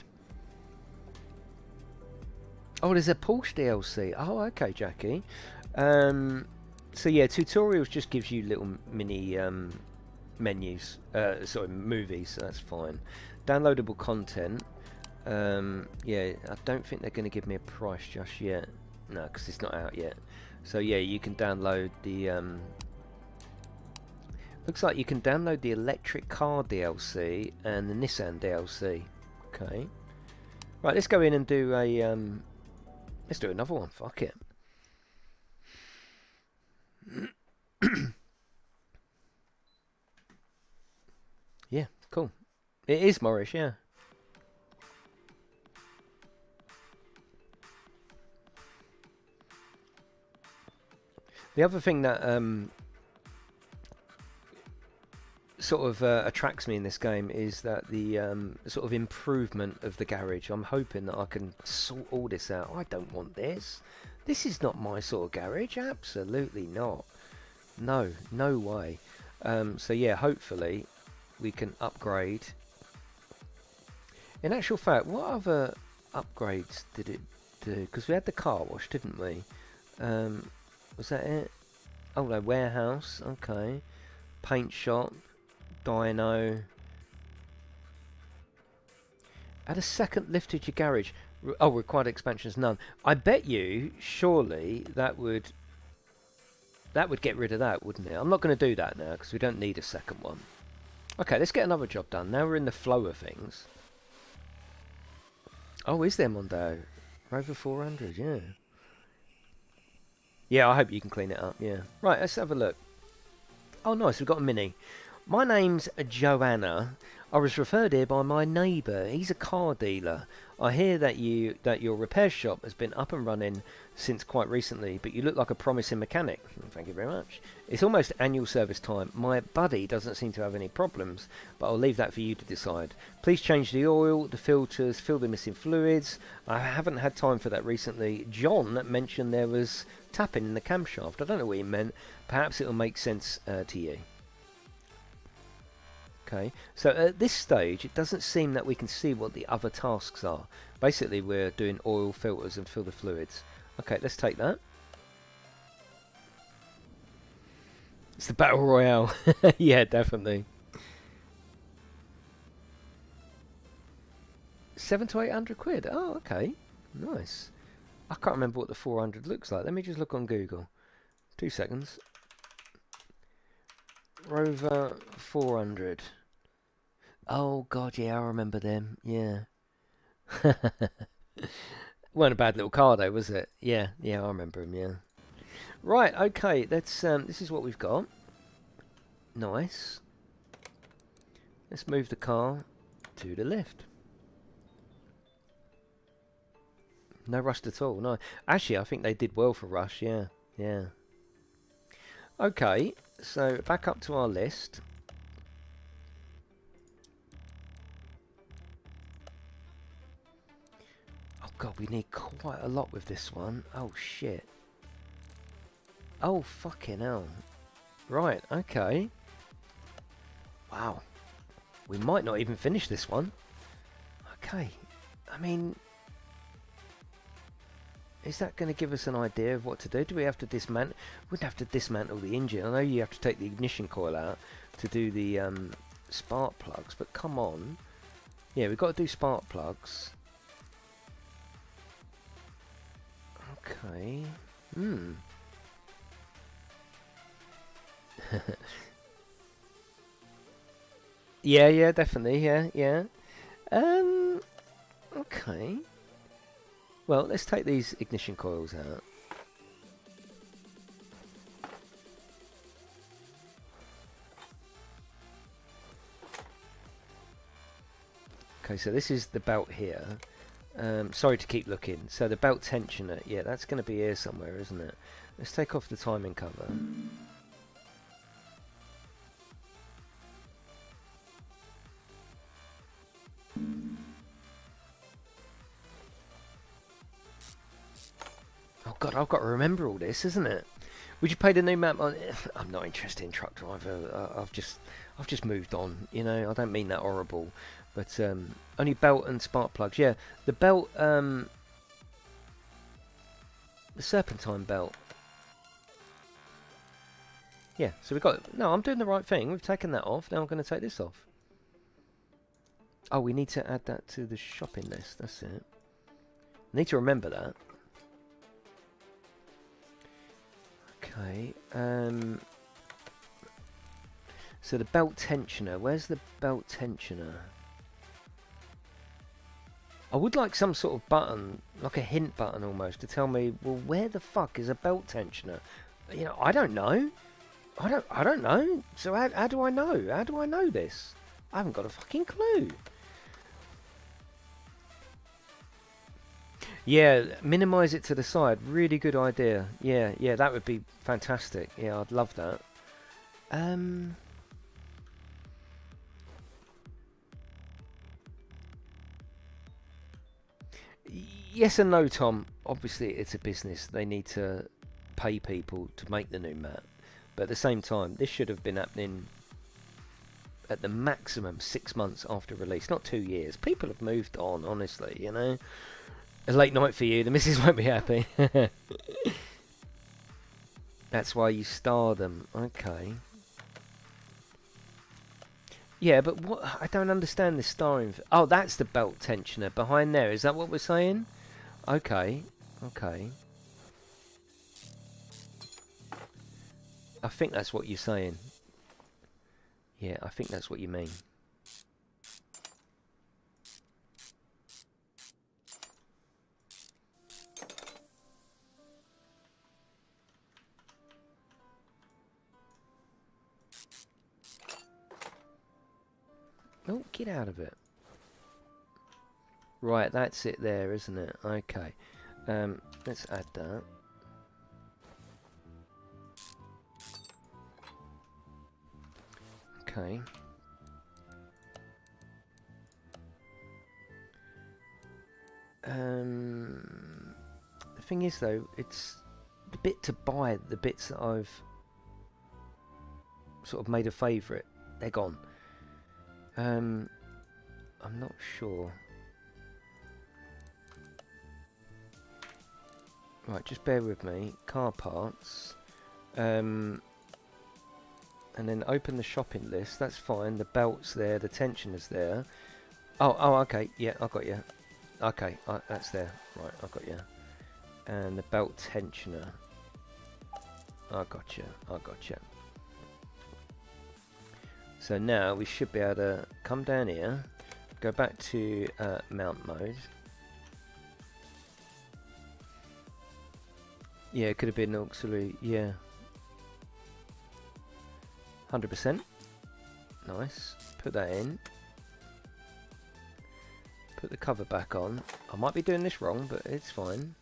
Oh, there's a Porsche DLC. Oh, okay, Jackie. Um, so yeah, tutorials just gives you little mini um, menus, uh, sorry, movies. So that's fine. Downloadable content. Um, yeah, I don't think they're going to give me a price just yet. No, because it's not out yet. So yeah, you can download the. Um, looks like you can download the electric car DLC and the Nissan DLC. Okay. Right, let's go in and do a um, Let's do another one. Fuck it. *coughs* yeah, cool. It is Morris, yeah. The other thing that um, sort of uh, attracts me in this game is that the um, sort of improvement of the garage. I'm hoping that I can sort all this out. I don't want this. This is not my sort of garage. Absolutely not. No, no way. Um, so yeah, hopefully we can upgrade. In actual fact, what other upgrades did it do? Because we had the car wash, didn't we? Um, was that it? Oh, no, warehouse. Okay. Paint shop. Dyno. Add a second lift to your garage. Oh, required expansions none. I bet you, surely, that would that would get rid of that, wouldn't it? I'm not going to do that now because we don't need a second one. Okay, let's get another job done. Now we're in the flow of things. Oh, is there Mondo? Rover 400, yeah. Yeah, I hope you can clean it up, yeah. Right, let's have a look. Oh, nice, we've got a Mini. My name's Joanna. I was referred here by my neighbour. He's a car dealer. I hear that you that your repair shop has been up and running since quite recently, but you look like a promising mechanic. Mm, thank you very much. It's almost annual service time. My buddy doesn't seem to have any problems, but I'll leave that for you to decide. Please change the oil, the filters, fill the missing fluids. I haven't had time for that recently. John mentioned there was tapping in the camshaft. I don't know what he meant. Perhaps it'll make sense uh, to you. Okay, so at this stage it doesn't seem that we can see what the other tasks are. Basically we're doing oil filters and fill the fluids. Okay, let's take that. It's the Battle Royale. *laughs* yeah, definitely. Seven to eight hundred quid. Oh, okay. Nice. I can't remember what the 400 looks like. Let me just look on Google. Two seconds. Rover 400. Oh god, yeah, I remember them. Yeah. *laughs* weren't a bad little car though, was it? Yeah, yeah, I remember them. Yeah. Right. Okay. Let's. Um, this is what we've got. Nice. Let's move the car to the left. No rust at all. No. Actually, I think they did well for Rush. Yeah. Yeah. Okay. So back up to our list. Oh god, we need quite a lot with this one. Oh shit. Oh fucking hell. Right, okay. Wow. We might not even finish this one. Okay. I mean, is that going to give us an idea of what to do? Do we have to dismantle? We'd have to dismantle the engine. I know you have to take the ignition coil out to do the um, spark plugs, but come on. Yeah, we've got to do spark plugs. Okay. Hmm. *laughs* yeah, yeah, definitely, yeah, yeah. Um, okay. Well, let's take these ignition coils out. Okay, so this is the belt here. Um, sorry to keep looking. So the belt tensioner, yeah, that's going to be here somewhere, isn't it? Let's take off the timing cover. God, I've got to remember all this, isn't it? Would you pay the new map on? *sighs* I'm not interested in truck driver. I've just, I've just moved on. You know, I don't mean that horrible. But um, only belt and spark plugs. Yeah, the belt, um, the serpentine belt. Yeah, so we got. No, I'm doing the right thing. We've taken that off. Now I'm going to take this off. Oh, we need to add that to the shopping list. That's it. Need to remember that. Okay. Um. So the belt tensioner. Where's the belt tensioner? I would like some sort of button, like a hint button almost, to tell me, well, where the fuck is a belt tensioner? You know, I don't know. I don't, I don't know. So how, how do I know? How do I know this? I haven't got a fucking clue. Yeah, minimize it to the side. Really good idea. Yeah, yeah, that would be fantastic. Yeah, I'd love that. Um... yes and no, Tom. Obviously, it's a business. They need to pay people to make the new map. But at the same time, this should have been happening at the maximum six months after release, not two years. People have moved on, honestly, you know. A late night for you, the missus *laughs* won't be happy. *laughs* That's why you star them. Okay. Yeah, but what I don't understand the starring. Oh, that's the belt tensioner behind there. Is that what we're saying? Okay, okay. I think that's what you're saying. Yeah, I think that's what you mean. Oh, get out of it. Right, that's it there, isn't it? Okay. Um, let's add that. Okay. Um, the thing is, though, it's the bit to buy the bits that I've sort of made a favourite. They're gone. Um, I'm not sure. Right, just bear with me. Car parts. Um, and then open the shopping list. That's fine. The belt's there. The tensioner's there. Oh, oh, okay. Yeah, I got you. Okay, uh, that's there. Right, I got you. And the belt tensioner. I got you. I got you. So now we should be able to come down here, go back to uh, mount mode. Yeah, it could have been an auxiliary, yeah. 100%. Nice. Put that in. Put the cover back on. I might be doing this wrong, but it's fine.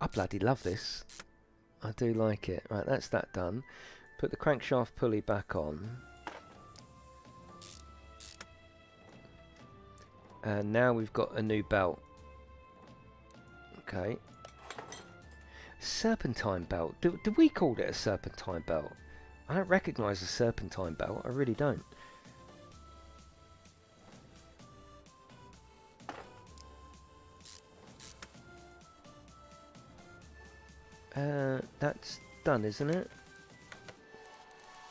I bloody love this. I do like it. Right, that's that done. Put the crankshaft pulley back on. And now we've got a new belt. Okay. Serpentine belt. Do, do we call it a serpentine belt? I don't recognise a serpentine belt. I really don't. Uh, that's done, isn't it?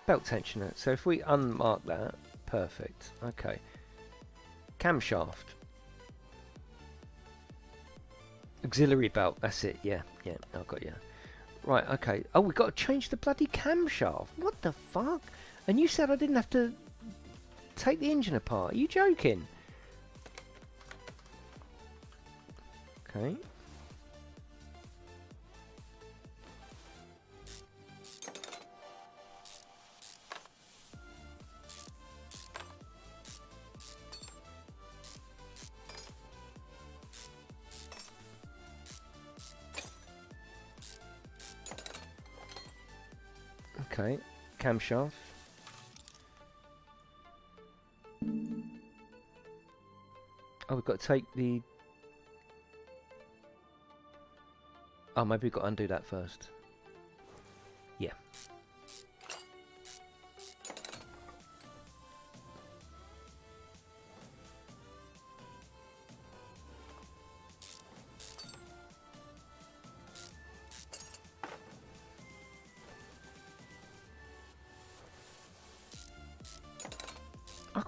Belt tensioner. So if we unmark that, perfect. Okay. Camshaft. Auxiliary belt, that's it, yeah, yeah, I got you. Right, okay. Oh, we got to change the bloody camshaft. What the fuck? And you said I didn't have to take the engine apart. Are you joking? Okay. Camshaft. Oh, we've got to take the... Oh, maybe we've got to undo that first. Yeah.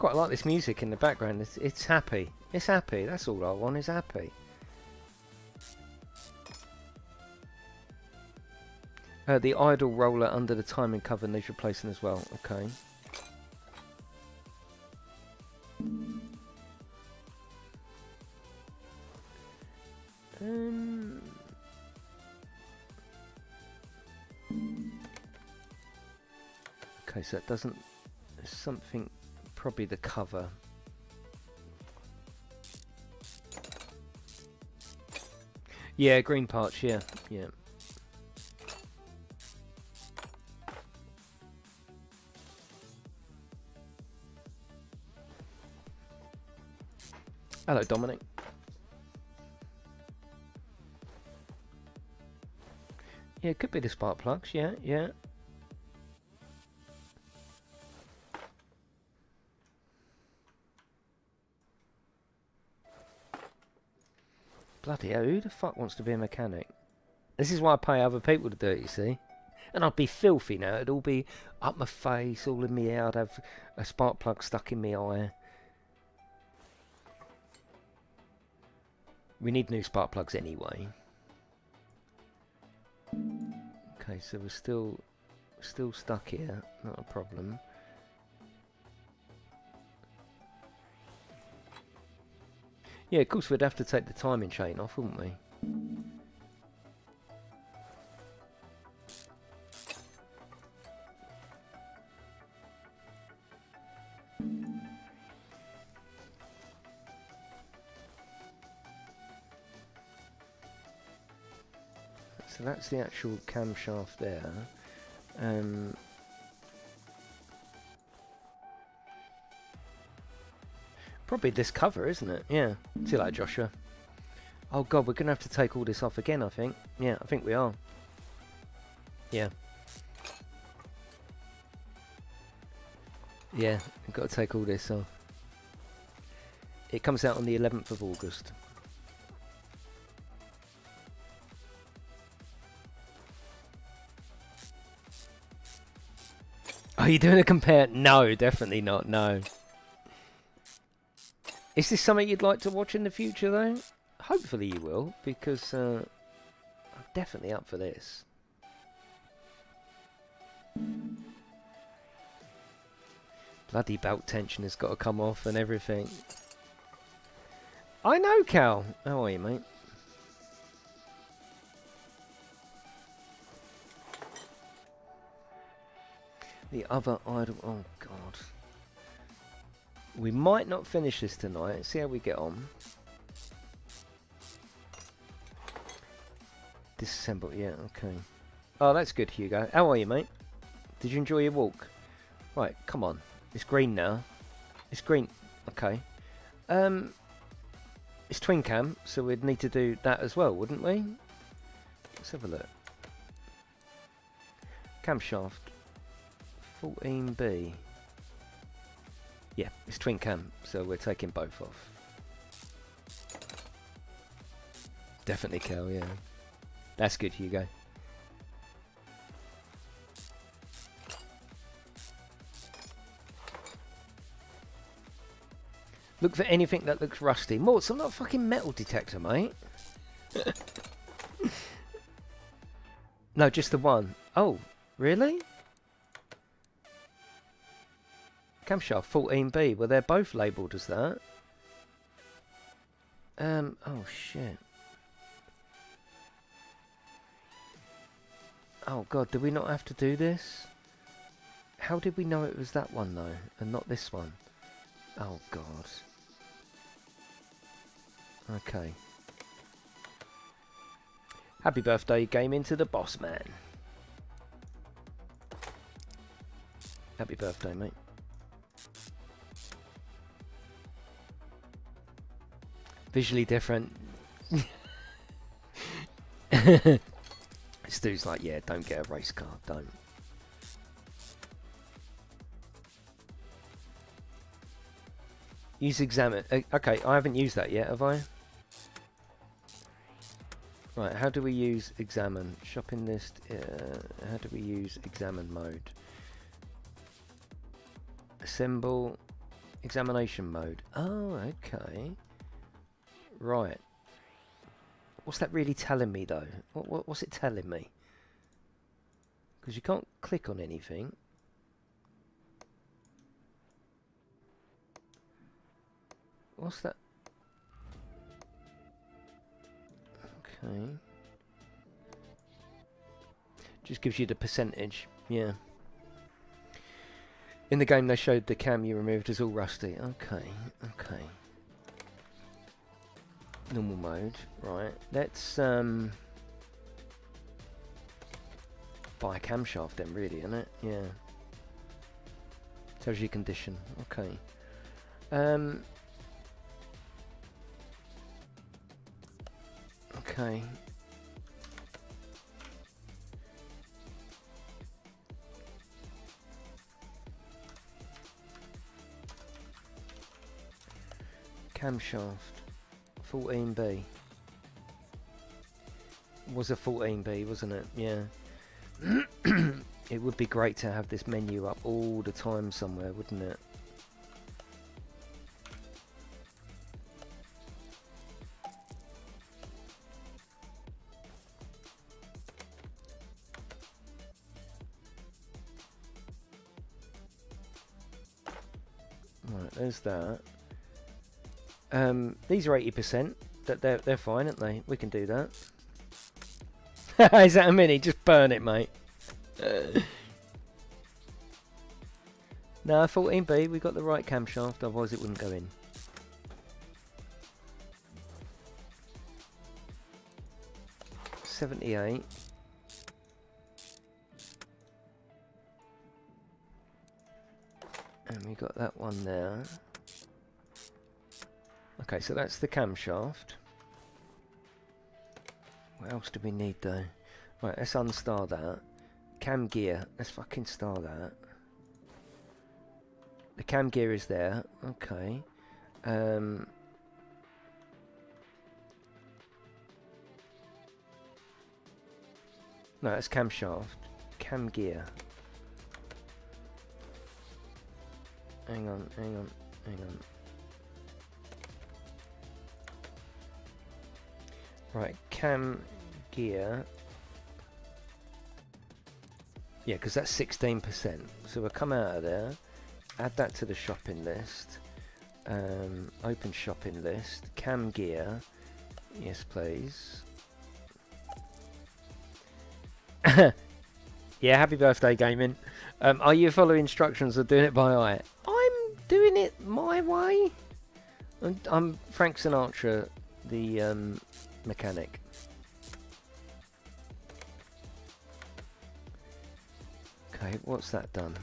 Quite like this music in the background. It's, it's happy. It's happy. That's all I want is happy. Uh, the idle roller under the timing cover needs replacing as well. Okay. Um, okay, so that doesn't... Something... Probably the cover. Yeah, green parts, yeah, yeah. Hello, Dominic. Yeah, it could be the spark plugs, yeah, yeah. Hell, who the fuck wants to be a mechanic? This is why I pay other people to do it, you see. And I'd be filthy now. It'd all be up my face, all in my hair. I'd have a spark plug stuck in my eye. We need new spark plugs anyway. Okay, so we're still still stuck here. Not a problem. Yeah, of course we'd have to take the timing chain off, wouldn't we? So that's the actual camshaft there. Um, Probably this cover, isn't it? Yeah. See you later, Joshua. Oh god, we're going to have to take all this off again, I think. Yeah, I think we are. Yeah. Yeah, we've got to take all this off. It comes out on the 11th of August. Are you doing a compare? No, definitely not, no. Is this something you'd like to watch in the future, though? Hopefully you will, because uh, I'm definitely up for this. Bloody belt tension has got to come off and everything. I know, Cal. How are you, mate? The other idol. Oh, God. We might not finish this tonight. See how we get on. Disassemble, yeah, okay. Oh, that's good, Hugo. How are you, mate? Did you enjoy your walk? Right, come on. It's green now. It's green. Okay. Um, it's twin cam, so we'd need to do that as well, wouldn't we? Let's have a look. Camshaft. 14B. Yeah, it's twin cam, so we're taking both off. Definitely Kel, yeah. That's good, Hugo. Look for anything that looks rusty. Morts, I'm not a fucking metal detector, mate. *laughs* no, just the one. Oh, really? Camshaft 14B. Well, they're both labelled as that. Um, oh shit. Oh god, do we not have to do this? How did we know it was that one though, and not this one? Oh god. Okay. Happy birthday, game into the boss man. Happy birthday, mate. Visually different. *laughs* Stu's like, yeah, don't get a race car, don't. Use examine. Uh, okay, I haven't used that yet, have I? Right, how do we use examine? Shopping list, uh, how do we use examine mode? Assemble, examination mode. Oh, okay. Right. What's that really telling me though? What, what what's it telling me? Because you can't click on anything. What's that? Okay. Just gives you the percentage. Yeah. In the game they showed the cam you removed is all rusty. Okay, okay normal mode. Right, let's um, buy a camshaft then, really, isn't it? Yeah. Tells you condition. Okay. Um. Okay. Camshaft. 14B. Was a 14B, wasn't it? Yeah. *clears throat* it would be great to have this menu up all the time somewhere, wouldn't it? Right, there's that. Um, these are 80%. That they're, they're fine, aren't they? We can do that. *laughs* Is that a mini? Just burn it, mate. *laughs* No, 14B, we got the right camshaft, otherwise it wouldn't go in. Seventy-eight. And we got that one there. Okay, so that's the camshaft. What else do we need though? Right, let's unstar that. Cam gear, let's fucking star that. The cam gear is there, okay. Um, no, that's camshaft. Cam gear. Hang on, hang on, hang on. Right, cam gear. Yeah, because that's 16%. So we'll come out of there, add that to the shopping list. Um, open shopping list. Cam gear. Yes, please. *coughs* yeah, happy birthday, gaming. Um, are you following instructions or doing it by eye? I'm doing it my way. I'm, I'm Frank Sinatra, the um, mechanic. Okay, what's that done?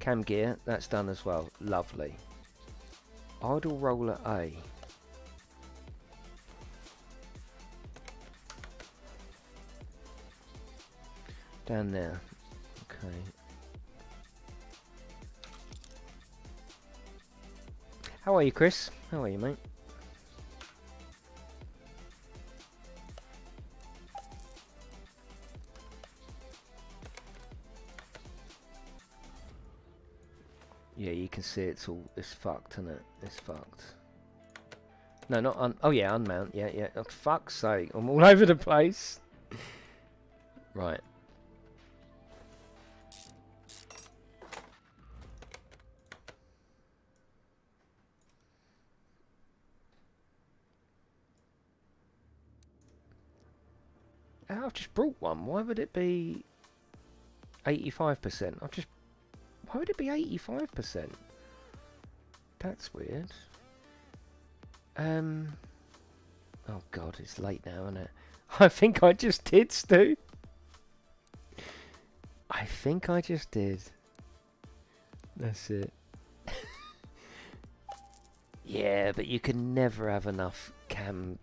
Cam gear, that's done as well. Lovely. Idle roller A. Down there. Okay. How are you, Chris? How are you, mate? Yeah, you can see it's all it's fucked, isn't it? It's fucked. No, not un... Oh, yeah, unmount. Yeah, yeah. Oh, fuck's sake. I'm all *laughs* over the place. right. I've just brought one. Why would it be 85%? I've just... Why would it be 85%? That's weird. Um... Oh god, it's late now, isn't it? *laughs* I think I just did, Stu. I think I just did. That's it. *laughs* yeah, but you can never have enough cam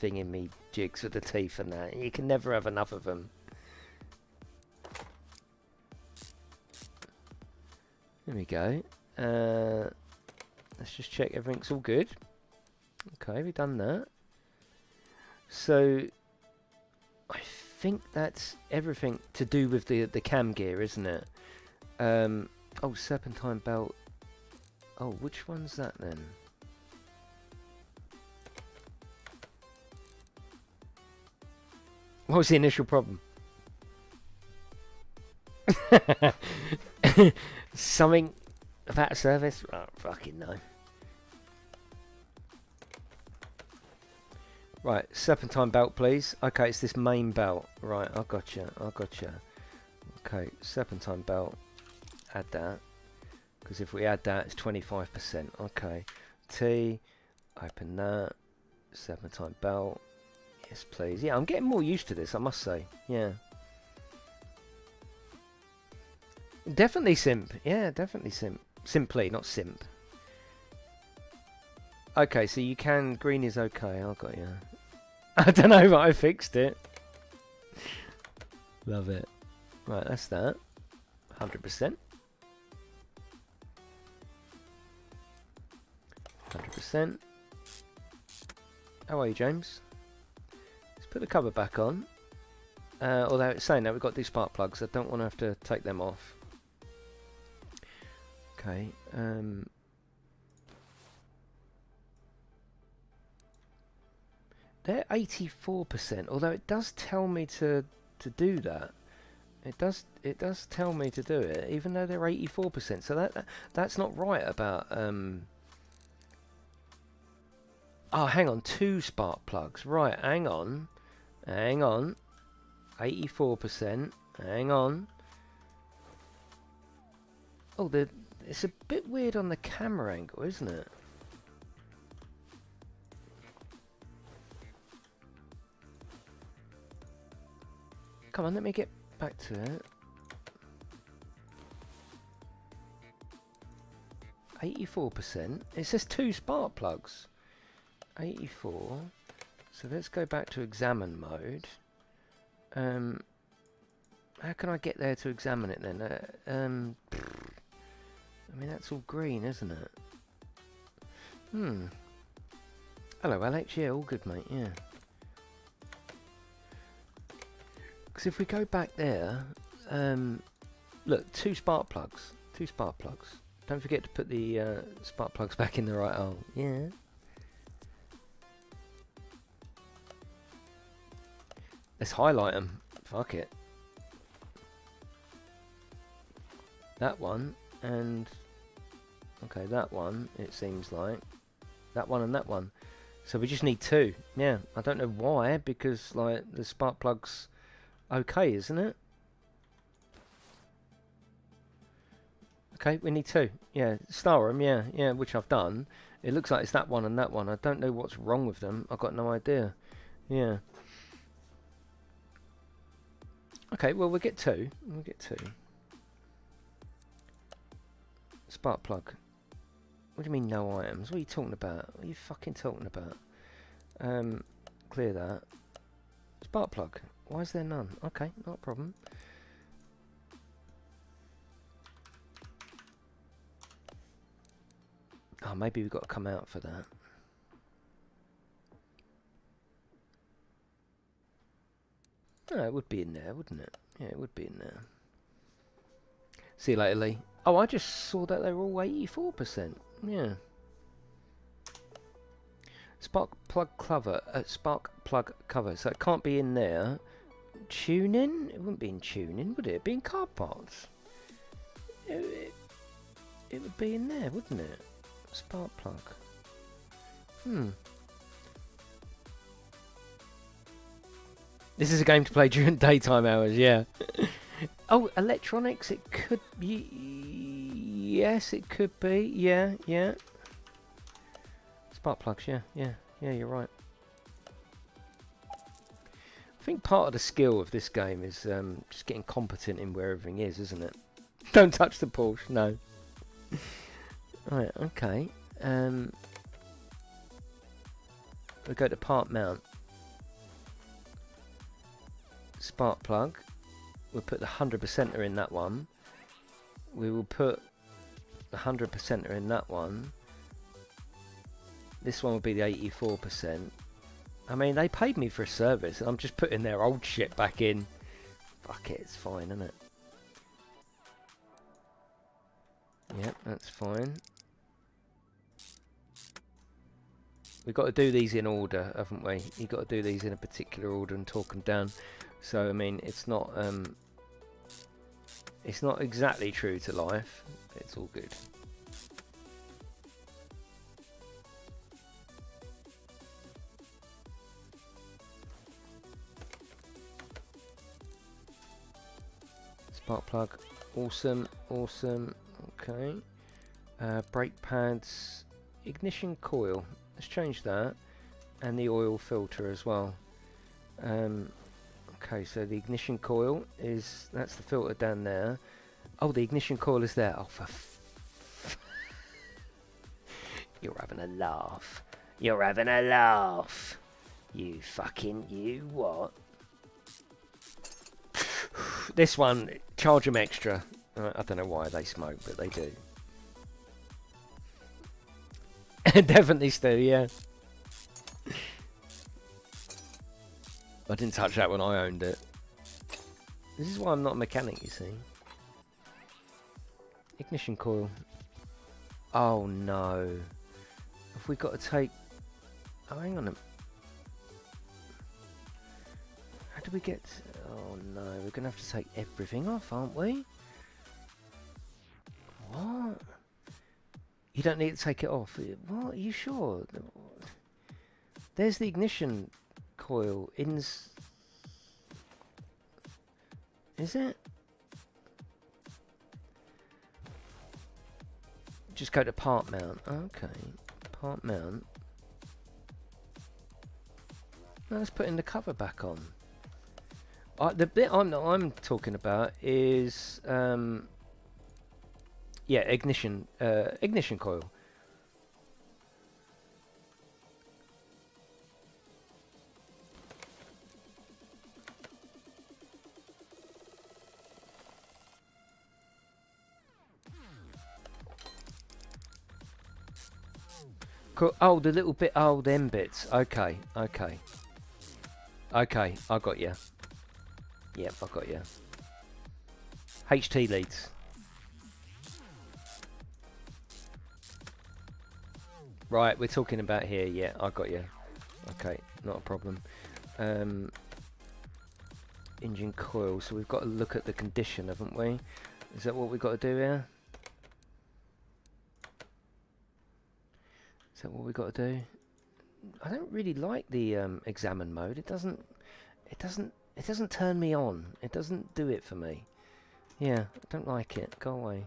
thinging me jigs with the teeth and that. You can never have enough of them. There we go. Uh, let's just check everything's all good. Okay, we've done that. So, I think that's everything to do with the the cam gear, isn't it? Um, oh, serpentine belt. Oh, which one's that then? What was the initial problem? *laughs* *laughs* Something about a service? Oh, fucking no. Right, serpentine belt, please. Okay, it's this main belt. Right, I gotcha. I gotcha. Okay, serpentine belt. Add that. Because if we add that, it's 25%. Okay. T. Open that. Serpentine belt. Yes, please. Yeah, I'm getting more used to this, I must say. Yeah. Definitely simp. Yeah, definitely simp. Simply, not simp. Okay, so you can... Green is okay. I got you. *laughs* I don't know, but I fixed it. Love it. Right, that's that. 100%. 100%. How are you, James? Let's put the cover back on. Uh, although it's saying that we've got these spark plugs, I don't want to have to take them off. Okay. Um, They're 84%, although it does tell me to to do that. It does it does tell me to do it, even though they're 84%. So that, that that's not right about um Oh, hang on, two spark plugs. Right, hang on. Hang on. 84%. Hang on. Oh, the it's a bit weird on the camera angle, isn't it? Come on, let me get back to it. 84%. It says two spark plugs. 84. So let's go back to examine mode. Um, how can I get there to examine it then? Uh, um, I mean, that's all green, isn't it? Hmm. Hello, Alex. Yeah, all good, mate. Yeah. Because if we go back there, um, look, two spark plugs. Two spark plugs. Don't forget to put the uh, spark plugs *laughs* back in the right hole. Yeah. Let's highlight them. Fuck it. That one and okay, that one. It seems like that one and that one. So we just need two. Yeah, I don't know why because like the spark plugs okay, isn't it? Okay, we need two. Yeah, star them, yeah, yeah, which I've done. It looks like it's that one and that one. I don't know what's wrong with them. I've got no idea. Yeah. Okay, well, we'll get two. We'll get two. Spark plug. What do you mean no items? What are you talking about? What are you fucking talking about? Um, clear that. Spark plug. Why is there none? Okay, not a problem. Oh, maybe we've got to come out for that. Oh, it would be in there, wouldn't it? Yeah, it would be in there. See you later, Lee. Oh, I just saw that they were all 84%. Yeah. Spark plug cover. Uh, spark plug cover. So it can't be in there. Tuning? It wouldn't be in tuning, would it? It'd be in car parts. It, it, it would be in there, wouldn't it? Spark plug. Hmm. This is a game to play during *laughs* daytime hours, yeah. *laughs* oh, electronics, it could be... Yes, it could be. Yeah, yeah. Spark plugs, yeah, yeah, yeah, you're right. I think part of the skill of this game is um, just getting competent in where everything is, isn't it? *laughs* Don't touch the Porsche, no. *laughs* right, okay. Um, we go to part mount. Spark plug. We'll put the 100%er in that one. We will put the 100%er in that one. This one will be the 84%. I mean, they paid me for a service. and I'm just putting their old shit back in. Fuck it, it's fine, isn't it? Yep, that's fine. We've got to do these in order, haven't we? You've got to do these in a particular order and talk them down. So, I mean, it's not... Um, it's not exactly true to life. It's all good. Spark plug, awesome, awesome, okay. Uh, brake pads, ignition coil, let's change that, and the oil filter as well. Um, okay, so the ignition coil is, that's the filter down there. Oh, the ignition coil is there. Oh, for *laughs* You're having a laugh. You're having a laugh. You fucking, you what? *sighs* this one, charge them extra. Uh, I don't know why they smoke, but they do. *laughs* Definitely still, yeah. I didn't touch that when I owned it. This is why I'm not a mechanic, you see. Ignition coil. Oh no. Have we got to take... Oh, hang on a... How do we get... Oh no, we're going to have to take everything off, aren't we? What? You don't need to take it off. What? Are you sure? There's the ignition coil. Ins. Is it? Just go to part mount. Okay. Part mount. Now let's put in the cover back on. Uh, the bit I'm I'm talking about is um, yeah ignition uh, ignition coil. Cool. Oh, the little bit. Oh, them bits. Okay, okay. Okay, I got you. Yep, I got you. HT leads. Right, we're talking about here. Yeah, I got you. Okay, not a problem. Um, engine coil. So we've got to look at the condition, haven't we? Is that what we've got to do here? That what we've got to do? I don't really like the um, examine mode. It doesn't. It doesn't it doesn't turn me on. It doesn't do it for me. Yeah, I don't like it. Go away.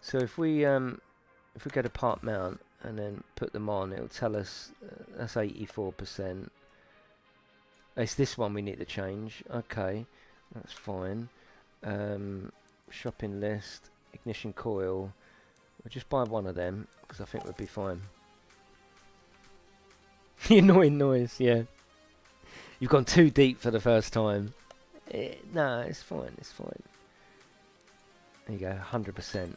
So if we um, if we go to part mount and then put them on, it'll tell us uh, that's 84%. It's this one we need to change. Okay, that's fine. Um, shopping list, ignition coil. We'll just buy one of them because I think we'd be fine. *laughs* the annoying noise, yeah. You've gone too deep for the first time. It, eh, no, it's fine, it's fine. There you go, 100%.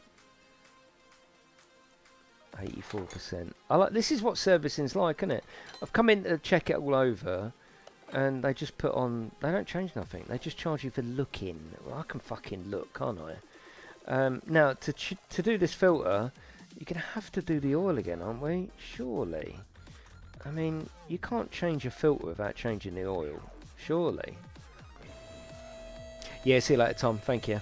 84%. I like this is what servicing's like, isn't it? I've come in to check it all over and they just put on they don't change nothing. They just charge you for looking. Well, I can fucking look, can't I? Um, now to to do this filter, You're going to have to do the oil again, aren't we? Surely. I mean, you can't change your filter without changing the oil. Surely. Yeah, see you later, Tom. Thank you.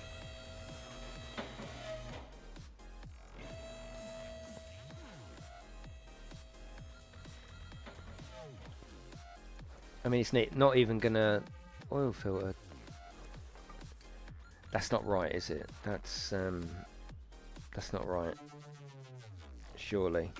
I mean, it's not even gonna oil filter. That's not right, is it? That's um, that's not right. Surely.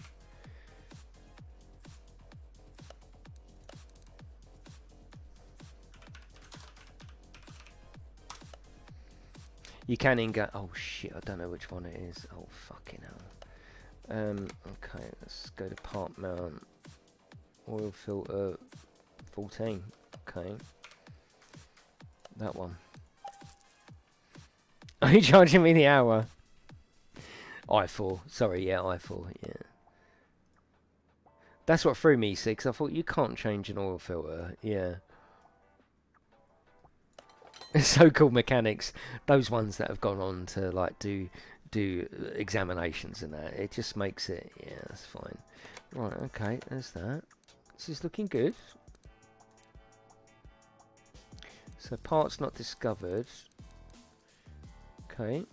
You can in Oh shit! I don't know which one it is. Oh fucking hell. Um. Okay. Let's go to part mount. Oil filter 14. Okay. That one. Are you charging me the hour? i4. Sorry, yeah, i4, yeah. That's what threw me, six. I thought you can't change an oil filter. Yeah. *laughs* So-called mechanics, those ones that have gone on to like do do examinations and that. It just makes it. Yeah, that's fine. Right. Okay. There's that. This is looking good. So parts not discovered. Okay.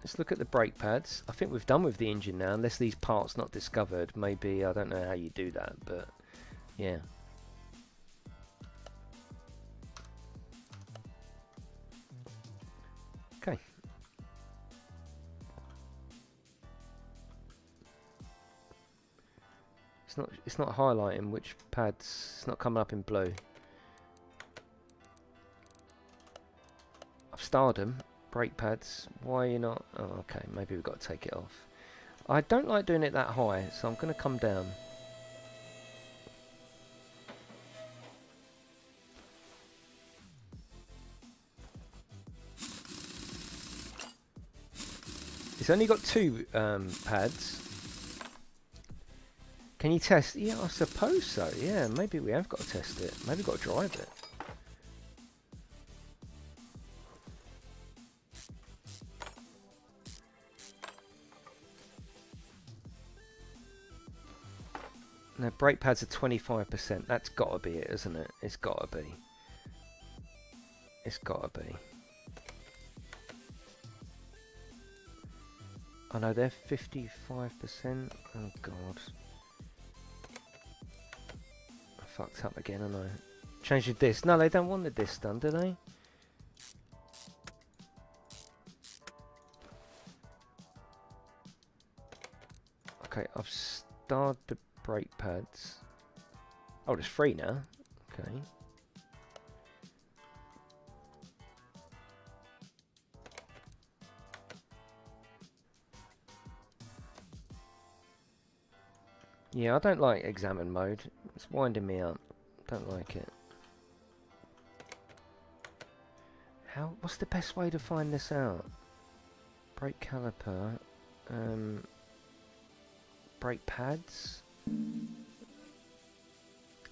Let's look at the brake pads. I think we've done with the engine now, unless these parts not discovered. Maybe, I don't know how you do that, but yeah. Okay. It's not it's not highlighting which pads, it's not coming up in blue. Stardom, brake pads, why are you not... Oh, okay, maybe we've got to take it off. I don't like doing it that high, so I'm going to come down. It's only got two um, pads. Can you test? Yeah, I suppose so. Yeah, maybe we have got to test it. Maybe we've got to drive it. Brake pads are 25%. That's got to be it, isn't it? It's got to be. It's got to be. I know they're 55%. Oh god. I fucked up again, I know. Change the disc. No, they don't want the disc done, do they? Okay, I've started brake pads. Oh, it's free now. Okay. Yeah, I don't like examine mode. It's winding me up. Don't like it. How? What's the best way to find this out? Brake caliper. Um, brake pads.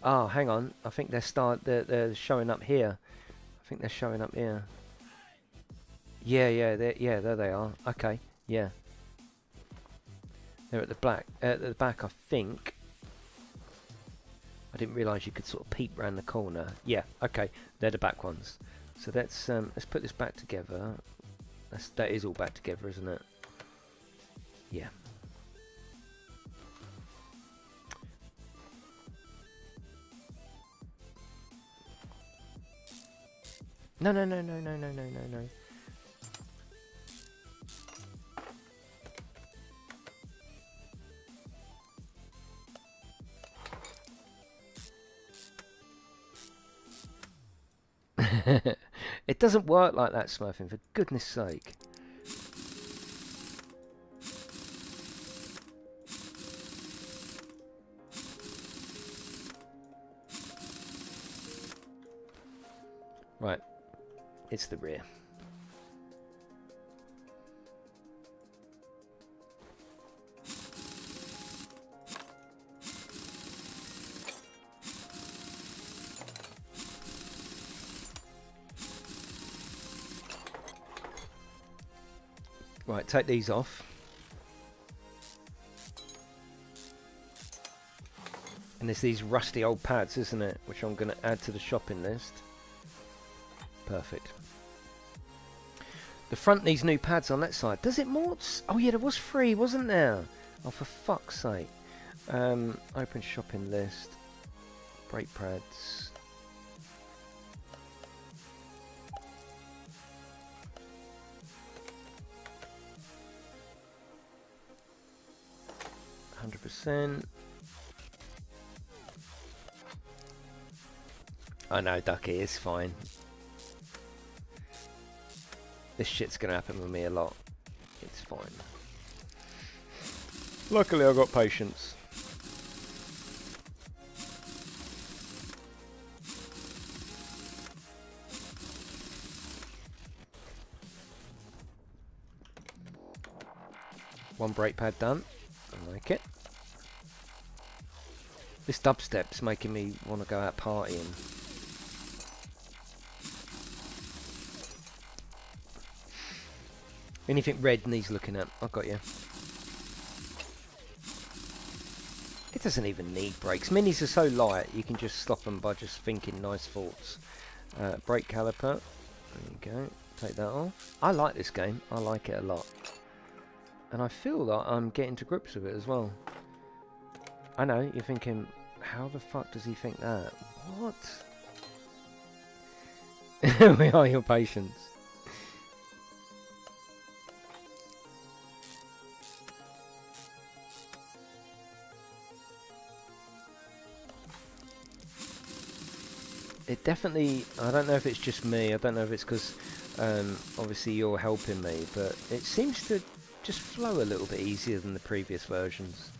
Oh, hang on. I think they're start they're, they're showing up here. I think they're showing up here. Yeah, yeah, they yeah, there they are. Okay, yeah. They're at the black at the back, I think. I didn't realise you could sort of peep round the corner. Yeah, okay, they're the back ones. So let's um, let's put this back together. That's that is all back together, isn't it? Yeah. No, no, no, no, no, no, no, no, no. *laughs* it doesn't work like that, Smurfing, for goodness sake. Right. It's the rear. Right, take these off. And there's these rusty old pads, isn't it? Which I'm going to add to the shopping list. Perfect. The front needs new pads on that side. Does it, Morts? Oh yeah, there was free, wasn't there? Oh, for fuck's sake. Um, open shopping list. Brake pads. Hundred percent. I know, Ducky, it's fine. This shit's gonna happen with me a lot. It's fine. Luckily, I've got patience. One brake pad done. I like it. This dubstep's making me want to go out partying. Anything red needs looking at. I've got you. It doesn't even need brakes. Minis are so light, you can just stop them by just thinking nice thoughts. Uh, brake caliper. There you go. Take that off. I like this game. I like it a lot. And I feel like I'm getting to grips with it as well. I know, you're thinking, how the fuck does he think that? What? *laughs* we are your patience. It definitely, I don't know if it's just me, I don't know if it's because um, obviously you're helping me, but it seems to just flow a little bit easier than the previous versions.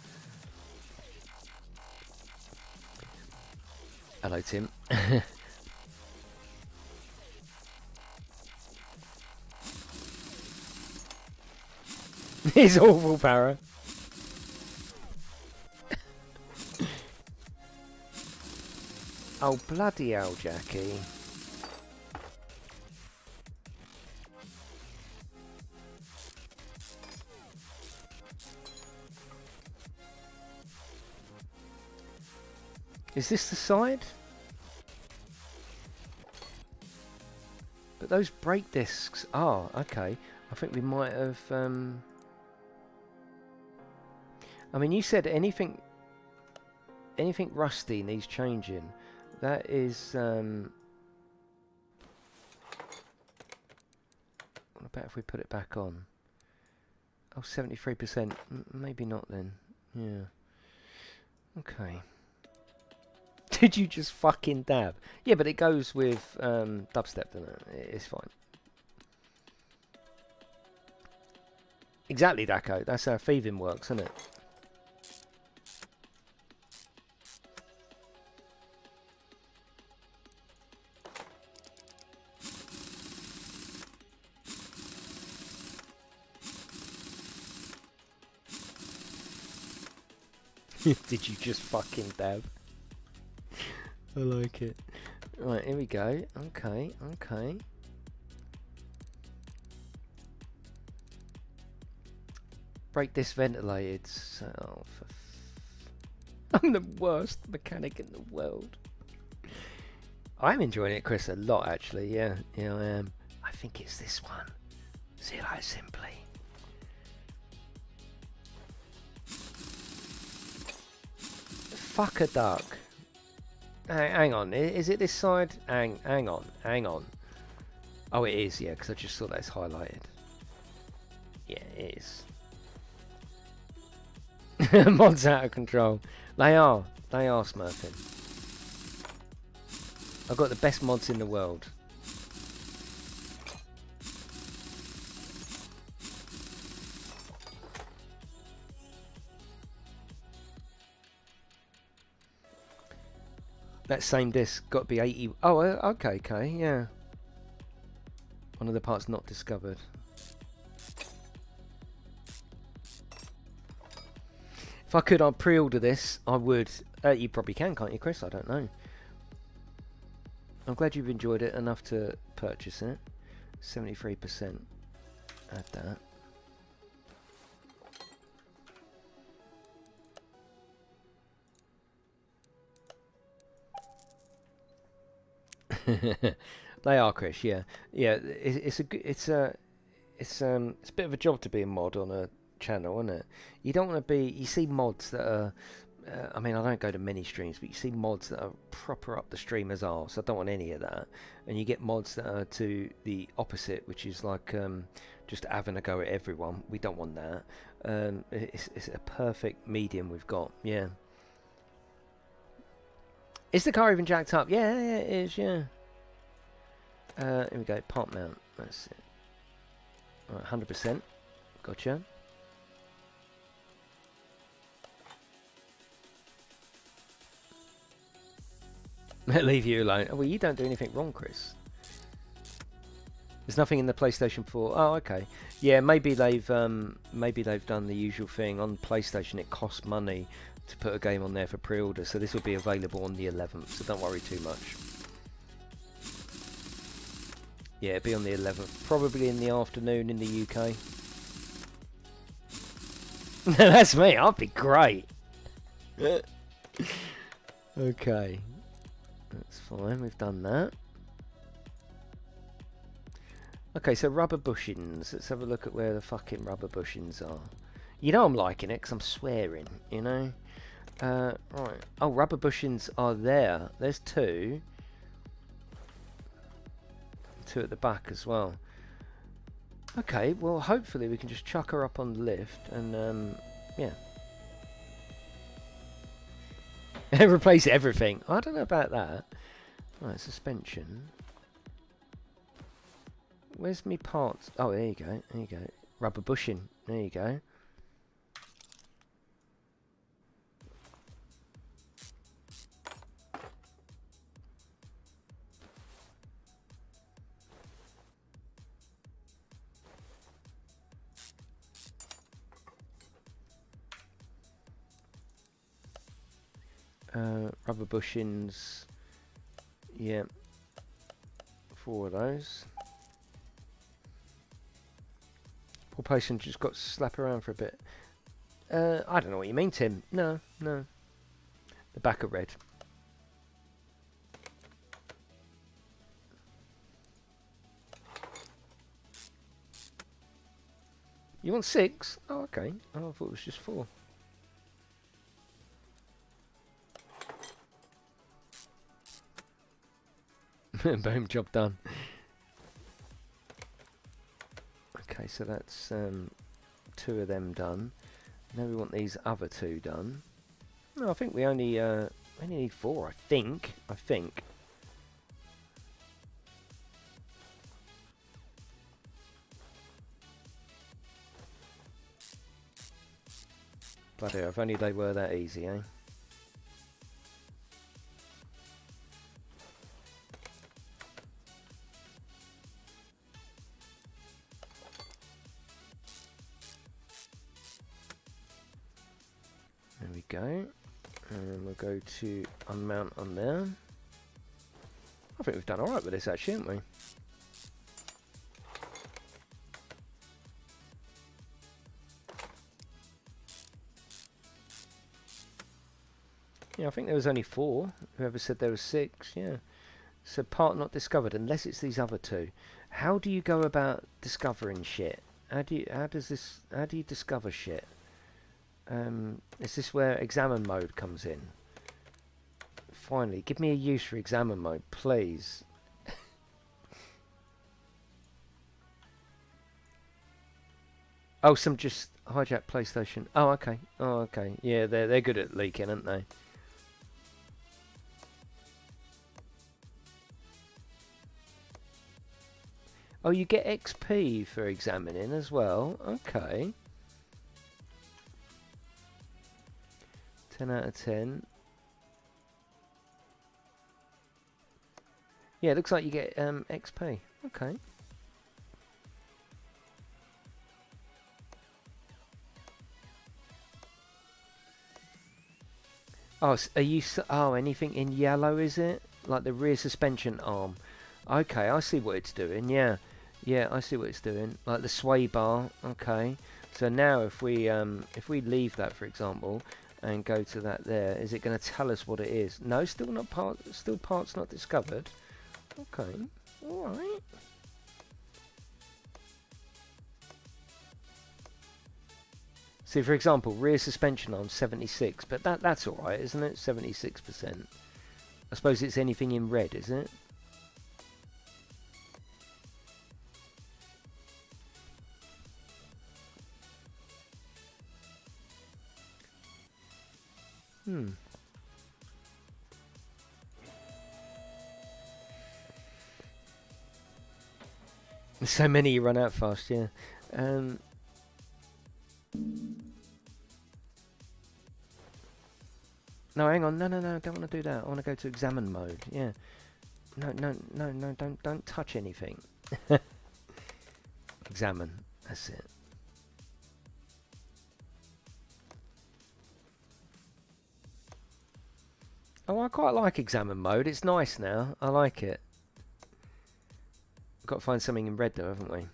Hello Tim. *laughs* He's awful, Para. Oh, bloody hell, Jackie. Is this the side? But those brake discs are, okay. I think we might have... Um, I mean, you said anything anything rusty needs changing. That is... Um, what about if we put it back on? Oh, 73%. M maybe not then. Yeah. Okay. *laughs* Did you just fucking dab? Yeah, but it goes with um, dubstep, doesn't it? It's fine. Exactly, Daco. That's how thieving works, isn't it? *laughs* Did you just fucking dab? I like it. Right, here we go. Okay, okay. Brake disc ventilated. So, *laughs* oh, I'm the worst mechanic in the world. I'm enjoying it, Chris, a lot actually. Yeah, yeah, I am. I think it's this one. See it simply. Fuck a duck. Hang on, is it this side? Hang, hang on, hang on. Oh, it is, yeah, because I just saw that it's highlighted. Yeah, it is. *laughs* Mods out of control. They are. They are smurfing. I've got the best mods in the world. That same disc got to be 80. Oh, uh, okay, okay, yeah. One of the parts not discovered. If I could, I'd pre-order this. I would. Uh, you probably can, can't you, Chris? I don't know. I'm glad you've enjoyed it enough to purchase it. 73%. Add that. They are, Chris. Yeah, yeah. It, it's a it's a it's um it's a bit of a job to be a mod on a channel, isn't it? You don't want to be. You see mods that are. Uh, I mean, I don't go to many streams, but you see mods that are proper up the streamer's arse. I don't want any of that. And you get mods that are to the opposite, which is like um, just having a go at everyone. We don't want that. Um, it's, it's a perfect medium we've got. Yeah. Is the car even jacked up? Yeah, yeah, it is. Yeah. Uh, here we go. Part mount. That's it. Right, 100%. Gotcha. *laughs* Leave you alone. Oh, well, you don't do anything wrong, Chris. There's nothing in the PlayStation 4. Oh, okay. Yeah, maybe they've um, maybe they've done the usual thing on PlayStation. It costs money to put a game on there for pre-order, so this will be available on the 11th. So don't worry too much. Yeah, it'll be on the 11th, probably in the afternoon in the UK. *laughs* That's me. I'd be great. *laughs* okay. That's fine, we've done that. Okay, so rubber bushings. Let's have a look at where the fucking rubber bushings are. You know I'm liking it because I'm swearing, you know? Uh, right. Oh, rubber bushings are there. There's two. Two at the back as well. Okay, well hopefully we can just chuck her up on the lift and, um, yeah. *laughs* Replace everything. I don't know about that. Right, suspension. Where's me parts? Oh, there you go. There you go. Rubber bushing. There you go. Uh, rubber bushings. Yeah. Four of those. Poor patient just got slap around for a bit. Uh, I don't know what you mean, Tim. No, no. The back of red. You want six? Oh, okay. Oh, I thought it was just four. *laughs* Boom, job done. Okay, so that's um, two of them done. Now we want these other two done. No, I think we only uh, only need four. I think. I think. Bloody, if only they were that easy, eh? To unmount on there. I think we've done alright with this actually, haven't we? Yeah, I think there was only four. Whoever said there was six, yeah. So part not discovered, unless it's these other two. How do you go about discovering shit? How do you, how does this, how do you discover shit? Um, is this where examine mode comes in? Finally, give me a use for examine mode, please. oh, some just hijack PlayStation. Oh, okay. Oh, okay. Yeah, they're they're good at leaking, aren't they? Oh, you get XP for examining as well. Okay. 10 out of 10. Yeah, it looks like you get um, XP. Okay. Oh, are you? Oh, anything in yellow? Is it like the rear suspension arm? Okay, I see what it's doing. Yeah, yeah, I see what it's doing. Like the sway bar. Okay. So now, if we um, if we leave that, for example, and go to that there, is it going to tell us what it is? No, still not part, still parts not discovered. Okay. Alright. See, for example, rear suspension on 76, but that that's alright, isn't it? 76%. I suppose it's anything in red, isn't it? Hmm. So many you run out fast, yeah. Um, no, hang on. No, no, no. Don't want to do that. I want to go to examine mode. Yeah. No, no, no, no. Don't, don't touch anything. *laughs* examine. That's it. Oh, I quite like examine mode. It's nice now. I like it. Got to find something in red though, haven't we?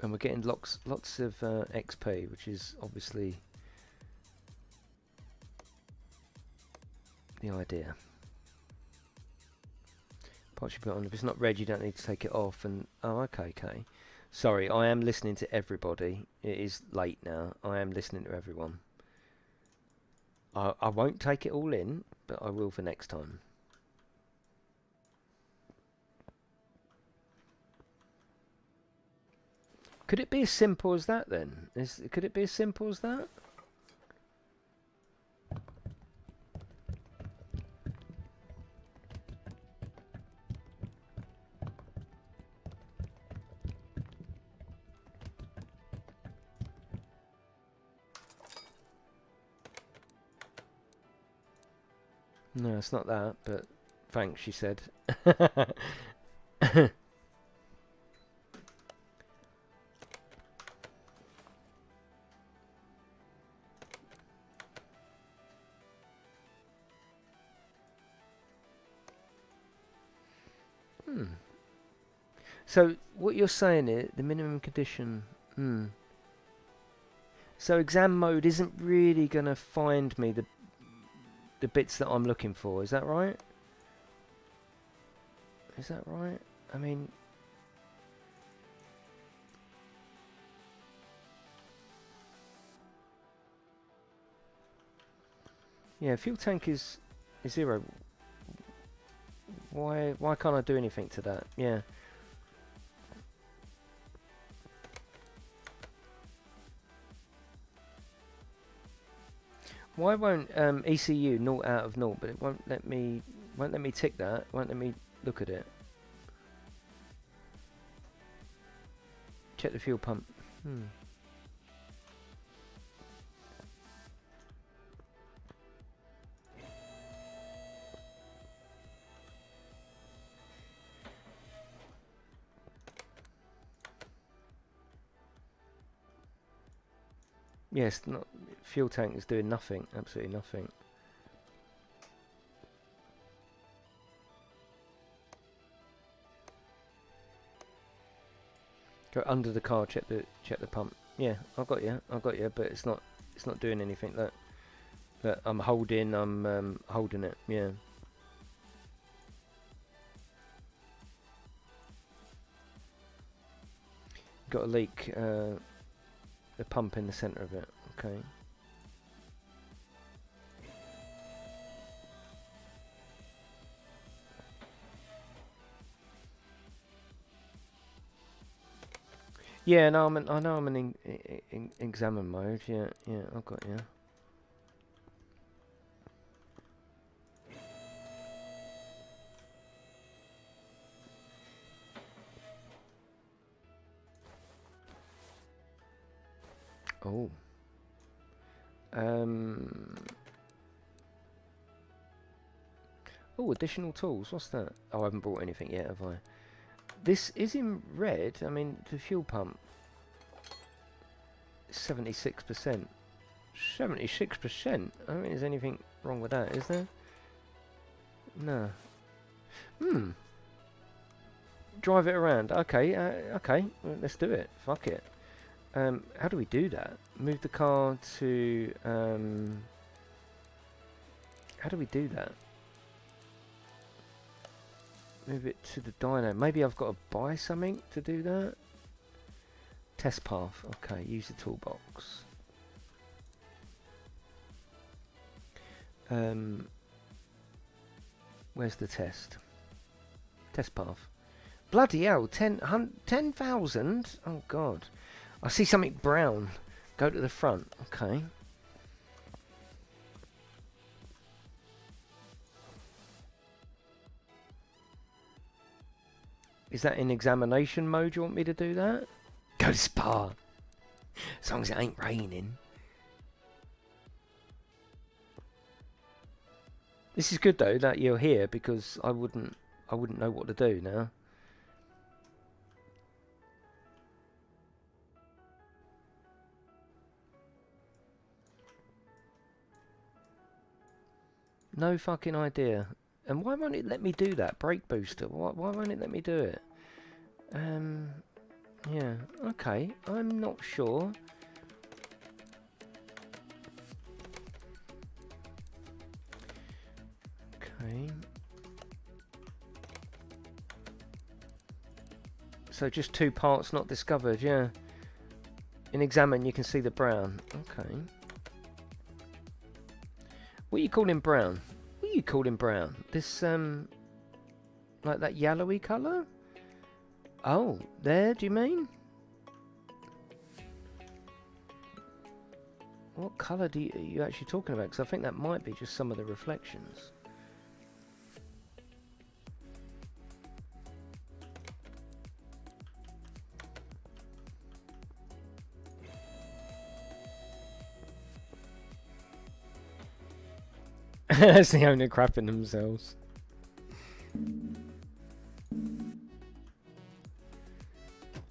And we're getting lots, lots of uh, XP, which is obviously the idea. Parts you put on. If it's not red, you don't need to take it off. And oh, okay, okay. Sorry, I am listening to everybody. It is late now. I am listening to everyone. I, I won't take it all in, but I will for next time. Could it be as simple as that then? Is could it be as simple as that? No, it's not that, but thanks, she said. hmm. So, what you're saying is the minimum condition... Hmm. So exam mode isn't really going to find me the the bits that I'm looking for. Is that right? Is that right? I mean... Yeah, fuel tank is, is zero. Why why can't I do anything to that? Yeah. Why won't um, ECU naught out of naught, but it won't let me won't let me tick that, won't let me look at it. Check the fuel pump. Hmm. Yes, not fuel tank is doing nothing, absolutely nothing. Go under the car, check the check the pump. Yeah, I've got you, I've got you, but it's not it's not doing anything. That that I'm holding, I'm um, holding it. Yeah. Got a leak. Uh, the pump in the center of it. Okay. Yeah, no, I'm in, I know I'm in, in, in examine mode. Yeah, yeah, I've got you. Oh. Um. Oh, additional tools. What's that? Oh, I haven't bought anything yet, have I? This is in red. I mean, the fuel pump. 76%. 76%? I think there's anything wrong with that, is there? No. Hmm. Drive it around. Okay, uh, okay. Well, let's do it. Fuck it. Um, how do we do that? Move the car to... Um, how do we do that? Move it to the dyno. Maybe I've got to buy something to do that? Test path. Okay, use the toolbox. Um, where's the test? Test path. Bloody hell, 10,000? 10, oh god. I see something brown. Go to the front. Okay. Is that in examination mode you want me to do that? Go to spa. As long as it ain't raining. This is good though that you're here because I wouldn't I wouldn't know what to do now. No fucking idea. And why won't it let me do that? Brake booster. Why, why won't it let me do it? Um, yeah, okay. I'm not sure. Okay. So just two parts not discovered, yeah. In examine you can see the brown. Okay. What are you calling brown? You calling brown? This, um, like that yellowy colour? Oh, there, do you mean? What colour do you, are you actually talking about? Because I think that might be just some of the reflections. *laughs* That's the owner crapping themselves.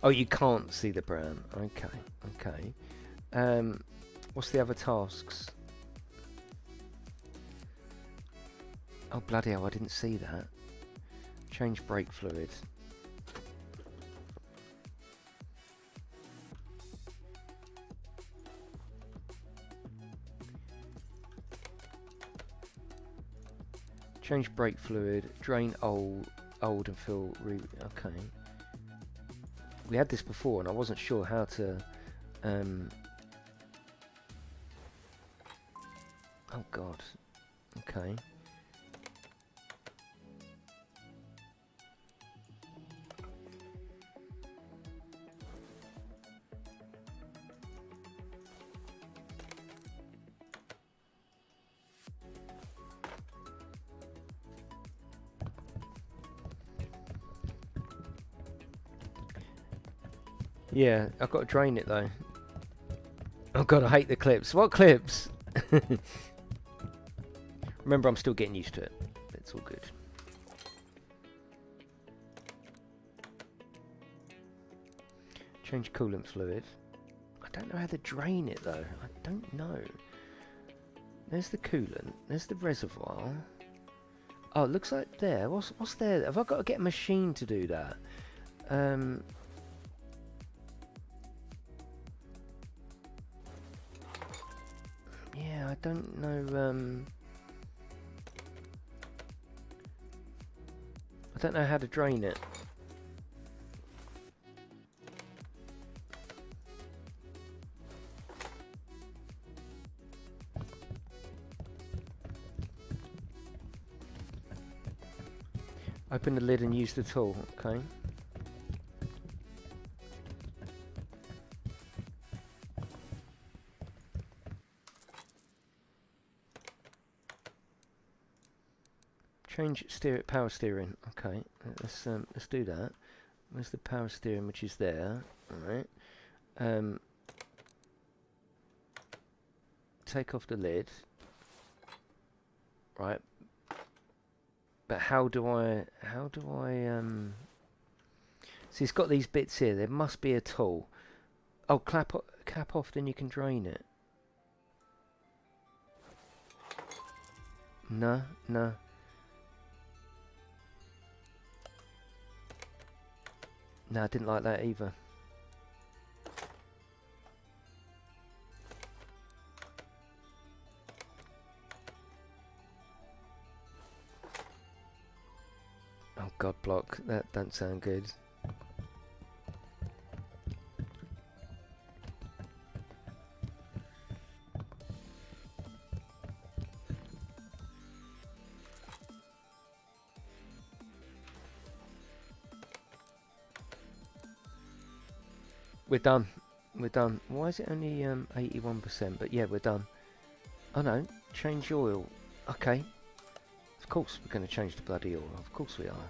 Oh, you can't see the brown. Okay, okay. Um, what's the other tasks? Oh, bloody hell, I didn't see that. Change brake fluid. Change brake fluid, drain old, old and fill re okay. We had this before and I wasn't sure how to um Oh god. Okay. Yeah, I've got to drain it though. Oh god, I hate the clips. What clips? *laughs* Remember, I'm still getting used to it. It's all good. Change coolant fluid. I don't know how to drain it though. I don't know. There's the coolant. There's the reservoir. Oh, it looks like there. What's what's there? Have I got to get a machine to do that? Um, don't know, um... I don't know how to drain it. Open the lid and use the tool, okay. Change steer power steering. Okay, let's um, let's do that. Where's the power steering, which is there? All right. Um, take off the lid. Right. But how do I? How do I? Um. See, it's got these bits here. There must be a tool. Oh, clap cap off, then you can drain it. No, no. No, I didn't like that either. Oh god, block. That don't sound good. We're done. We're done. Why is it only um, 81%? But yeah, we're done. Oh no, change oil. Okay. Of course we're going to change the bloody oil. Of course we are.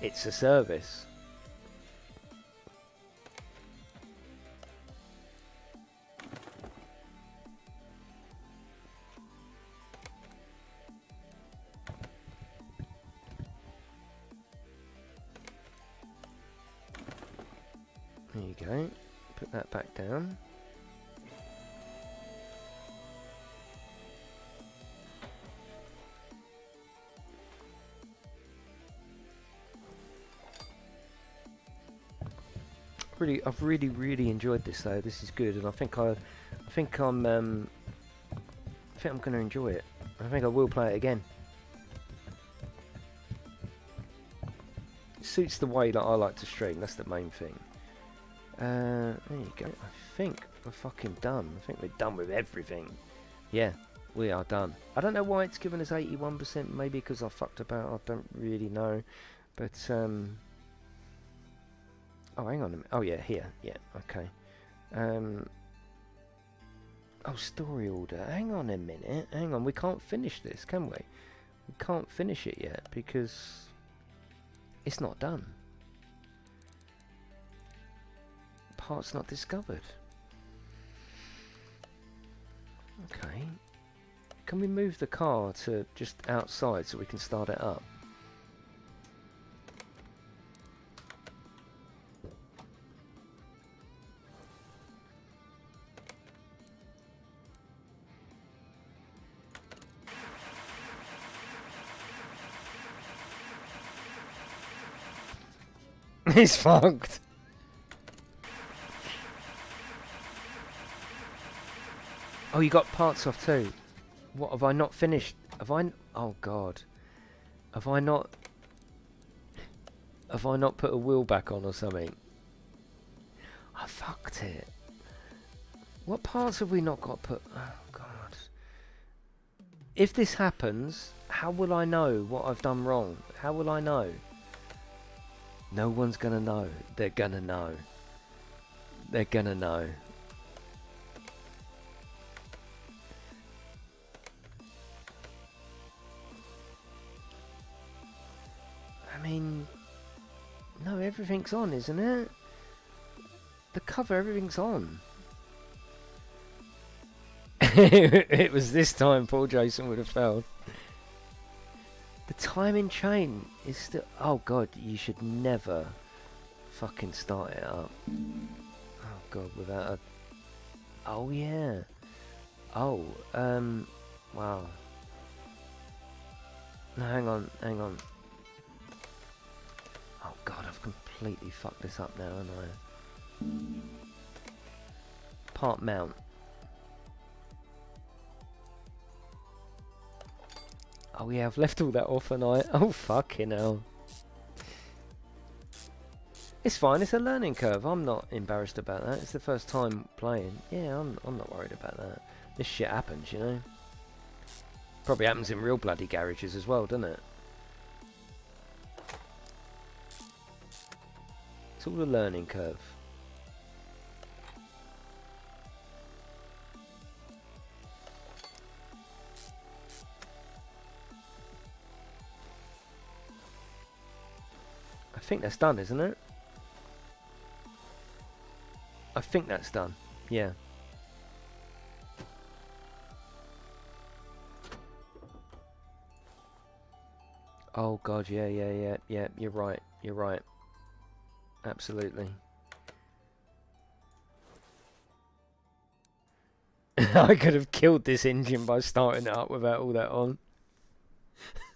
It's a service. Really, I've really, really enjoyed this though. This is good, and I think I, I think I'm, um, I think I'm going to enjoy it. I think I will play it again. It suits the way that I like to stream. That's the main thing. Uh, there you go. I think we're fucking done. I think we're done with everything. Yeah, we are done. I don't know why it's given us 81%. Maybe because I fucked about. I don't really know. But, um... Oh, hang on a minute. Oh, yeah, here. Yeah, okay. Um... Oh, story order. Hang on a minute. Hang on. We can't finish this, can we? We can't finish it yet because it's not done. Parts not discovered. Okay. Can we move the car to just outside so we can start it up? *laughs* He's fucked. Oh, you got parts off too. What have I not finished? Have I? Oh God, have I not? Have I not put a wheel back on or something? I fucked it. What parts have we not got put? Oh God. If this happens, how will I know what I've done wrong? How will I know? No one's gonna know. They're gonna know. They're gonna know. I mean, no, everything's on, isn't it? The cover, everything's on. *laughs* it was this time Paul Jason would have failed. The timing chain is still... Oh god, you should never fucking start it up. Oh god, without a... Oh yeah. Oh, um... Wow. No, hang on, hang on. Oh god, I've completely fucked this up now, haven't I? Part mount. Oh yeah, I've left all that off and I... Oh fucking hell. It's fine, it's a learning curve. I'm not embarrassed about that. It's the first time playing. Yeah, I'm, I'm not worried about that. This shit happens, you know? Probably happens in real bloody garages as well, doesn't it? It's all a learning curve. Think that's done, isn't it? I think that's done. Yeah. Oh god, yeah, yeah, yeah, yeah, you're right, you're right. Absolutely. *laughs* I could have killed this engine by starting it up without all that on. *laughs*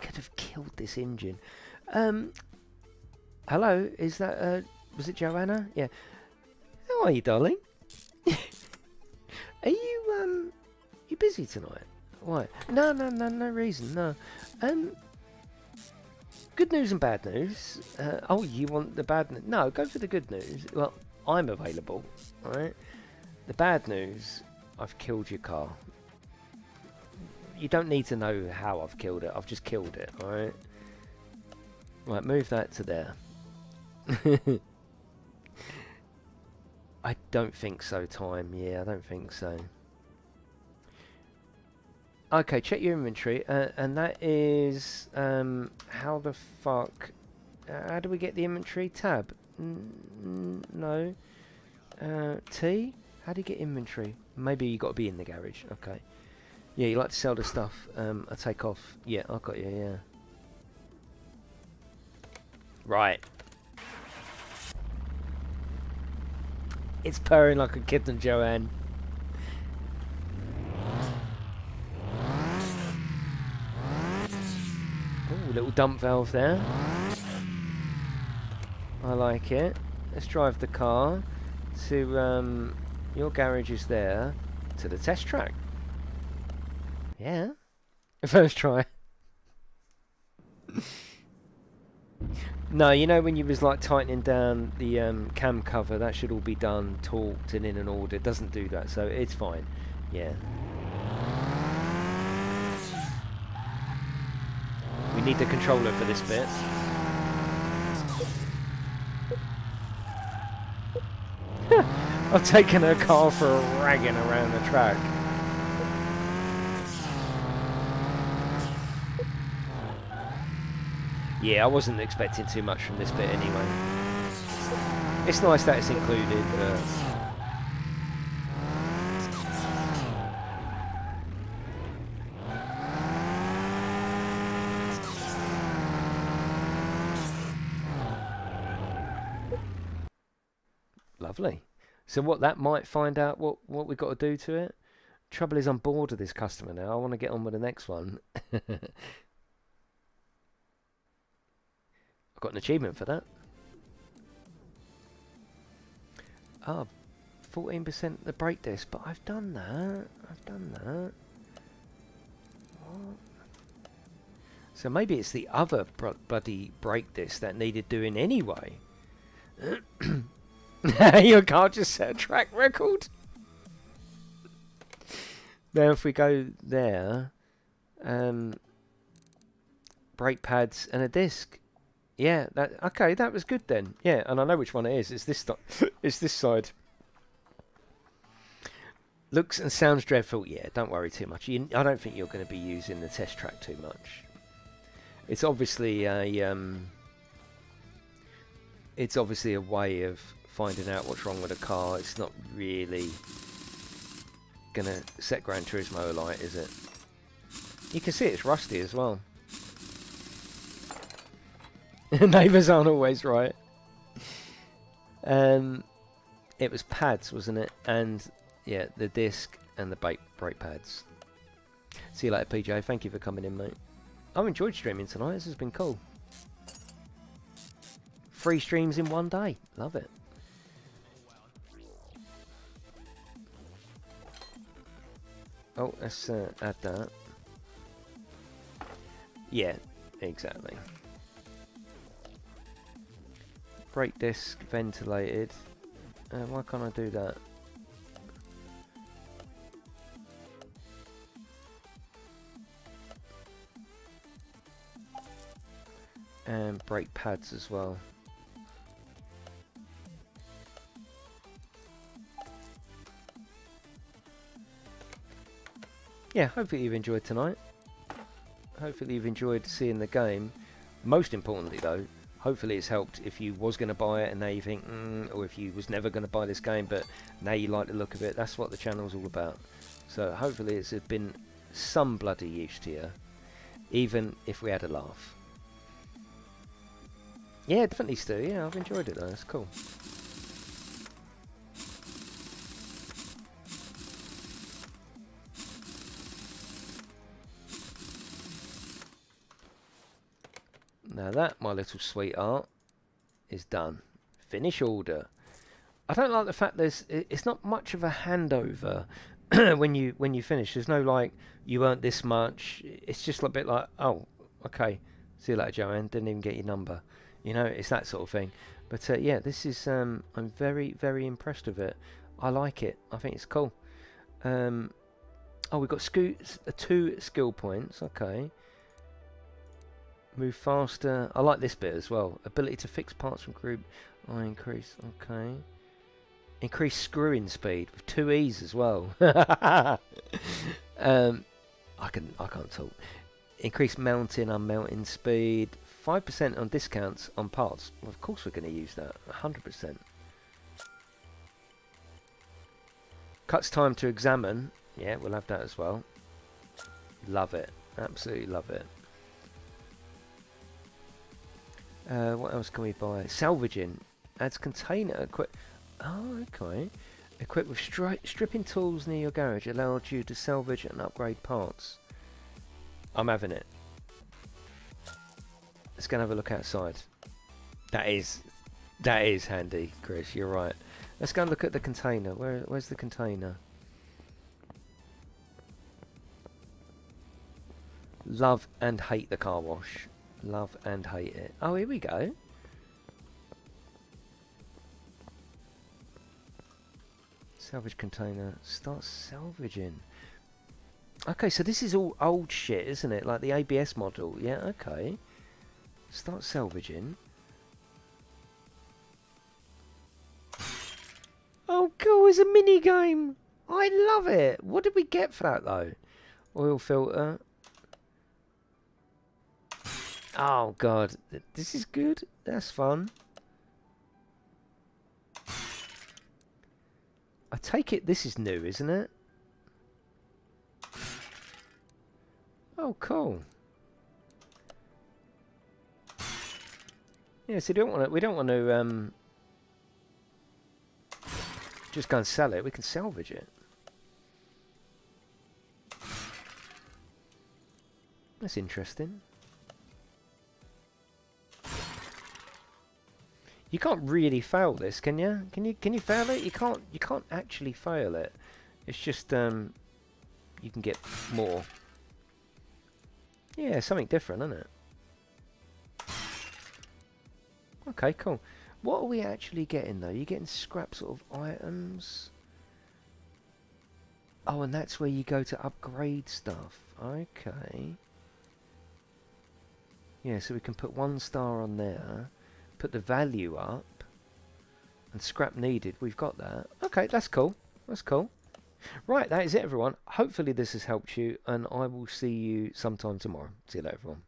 could have killed this engine. Um, hello, is that, uh, was it Joanna? Yeah. How are you, darling? *laughs* are you um, you busy tonight? Why? No, no, no, no reason. No. Um. Good news and bad news. Uh, oh, you want the bad news? No, go for the good news. Well, I'm available. All right. The bad news. I've killed your car. You don't need to know how I've killed it. I've just killed it. All right. Right, move that to there. *laughs* I don't think so, time. Yeah, I don't think so. Okay, check your inventory, uh, and that is um, how the fuck? Uh, how do we get the inventory tab? N no. Uh, T. How do you get inventory? Maybe you got to be in the garage. Okay. Yeah, you like to sell the stuff. Um, I take off. Yeah, I got you. Yeah. Right. It's purring like a kitten, Joanne. Ooh, little dump valve there. I like it. Let's drive the car to um, your garage is there to the test track. Yeah. *laughs* First try. no, you know when you was like tightening down the um, cam cover, that should all be done, torqued and in an order. It doesn't do that, so it's fine. Yeah. We need the controller for this bit. *laughs* I've taken her car for a ragging around the track. Yeah, I wasn't expecting too much from this bit anyway. It's nice that it's included, but... Lovely. So what that might find out what, what we've got to do to it. Trouble is I'm bored of this customer now. I want to get on with the next one. *laughs* I've got an achievement for that. Ah, oh, 14% the brake disc, but I've done that. I've done that. What? So maybe it's the other bloody brake disc that needed doing anyway. *coughs* Your car just set a track record. Now if we go there, um, brake pads and a disc. Yeah, that okay. That was good then. Yeah, and I know which one it is. It's this. *laughs* it's this side. Looks and sounds dreadful. Yeah, don't worry too much. You, I don't think you're going to be using the test track too much. It's obviously a. Um, it's obviously a way of finding out what's wrong with a car. It's not really gonna set Gran Turismo alight, is it? You can see it's rusty as well. *laughs* Neighbours aren't always right. Um, it was pads, wasn't it? And yeah, the disc and the brake brake pads. See you later, PJ. Thank you for coming in, mate. I've enjoyed streaming tonight. This has been cool. Three streams in one day. Love it. Oh, let's uh, add that. Yeah, exactly. Brake disc ventilated. Uh, why can't I do that? And brake pads as well. yeah, hopefully you've enjoyed tonight. Hopefully you've enjoyed seeing the game. Most importantly, though, hopefully it's helped if you was going to buy it and now you think, mm, or if you was never going to buy this game, but now you like the look of it. That's what the channel's all about. So hopefully it's been some bloody use to you, even if we had a laugh. Yeah, definitely, Stu. Yeah, I've enjoyed it though. It's cool. Now that, my little sweetheart, is done. Finish order. I don't like the fact there's it's not much of a handover *clears throat* when you when you finish. There's no like you earned this much. It's just a bit like oh okay, see you later, Joanne. Didn't even get your number. You know, it's that sort of thing. But uh, yeah, this is um, I'm very very impressed with it. I like it. I think it's cool. Um, oh, we've got sco two skill points. Okay. Move faster. I like this bit as well. Ability to fix parts from group. I increase. Okay. Increase screwing speed with two E's as well. *laughs* um, I can I can't talk. Increase mounting, unmounting speed. Five percent on discounts on parts. Well, of course we're going to use that. hundred percent. Cuts time to examine. Yeah, we'll have that as well. Love it. Absolutely love it. Uh, what else can we buy? Salvaging. Adds container equip. Oh, okay. Equipped with stri stripping tools near your garage allows you to salvage and upgrade parts. I'm having it. Let's go and have a look outside. That is, that is handy, Chris. You're right. Let's go and look at the container. Where, where's the container? Love and hate the car wash. Love and hate it. Oh, here we go. Salvage container. Start salvaging. Okay, so this is all old shit, isn't it? Like the ABS model. Yeah, okay. Start salvaging. Oh, cool. It's a mini game. I love it. What did we get for that, though? Oil filter. Oh god, this is good. That's fun. I take it this is new, isn't it? Oh, cool. Yeah, so we don't want to. We don't want to um, just go and sell it. We can salvage it. That's interesting. You can't really fail this, can you? Can you can you fail it? You can't you can't actually fail it. It's just um you can get more. Yeah, something different, isn't it? Okay, cool. What are we actually getting though? You're getting scrap sort of items. Oh, and that's where you go to upgrade stuff. Okay. Yeah, so we can put one star on there put the value up. And scrap needed, we've got that. Okay, that's cool. That's cool. Right, that is it, everyone. Hopefully this has helped you, and I will see you sometime tomorrow. See you later, everyone.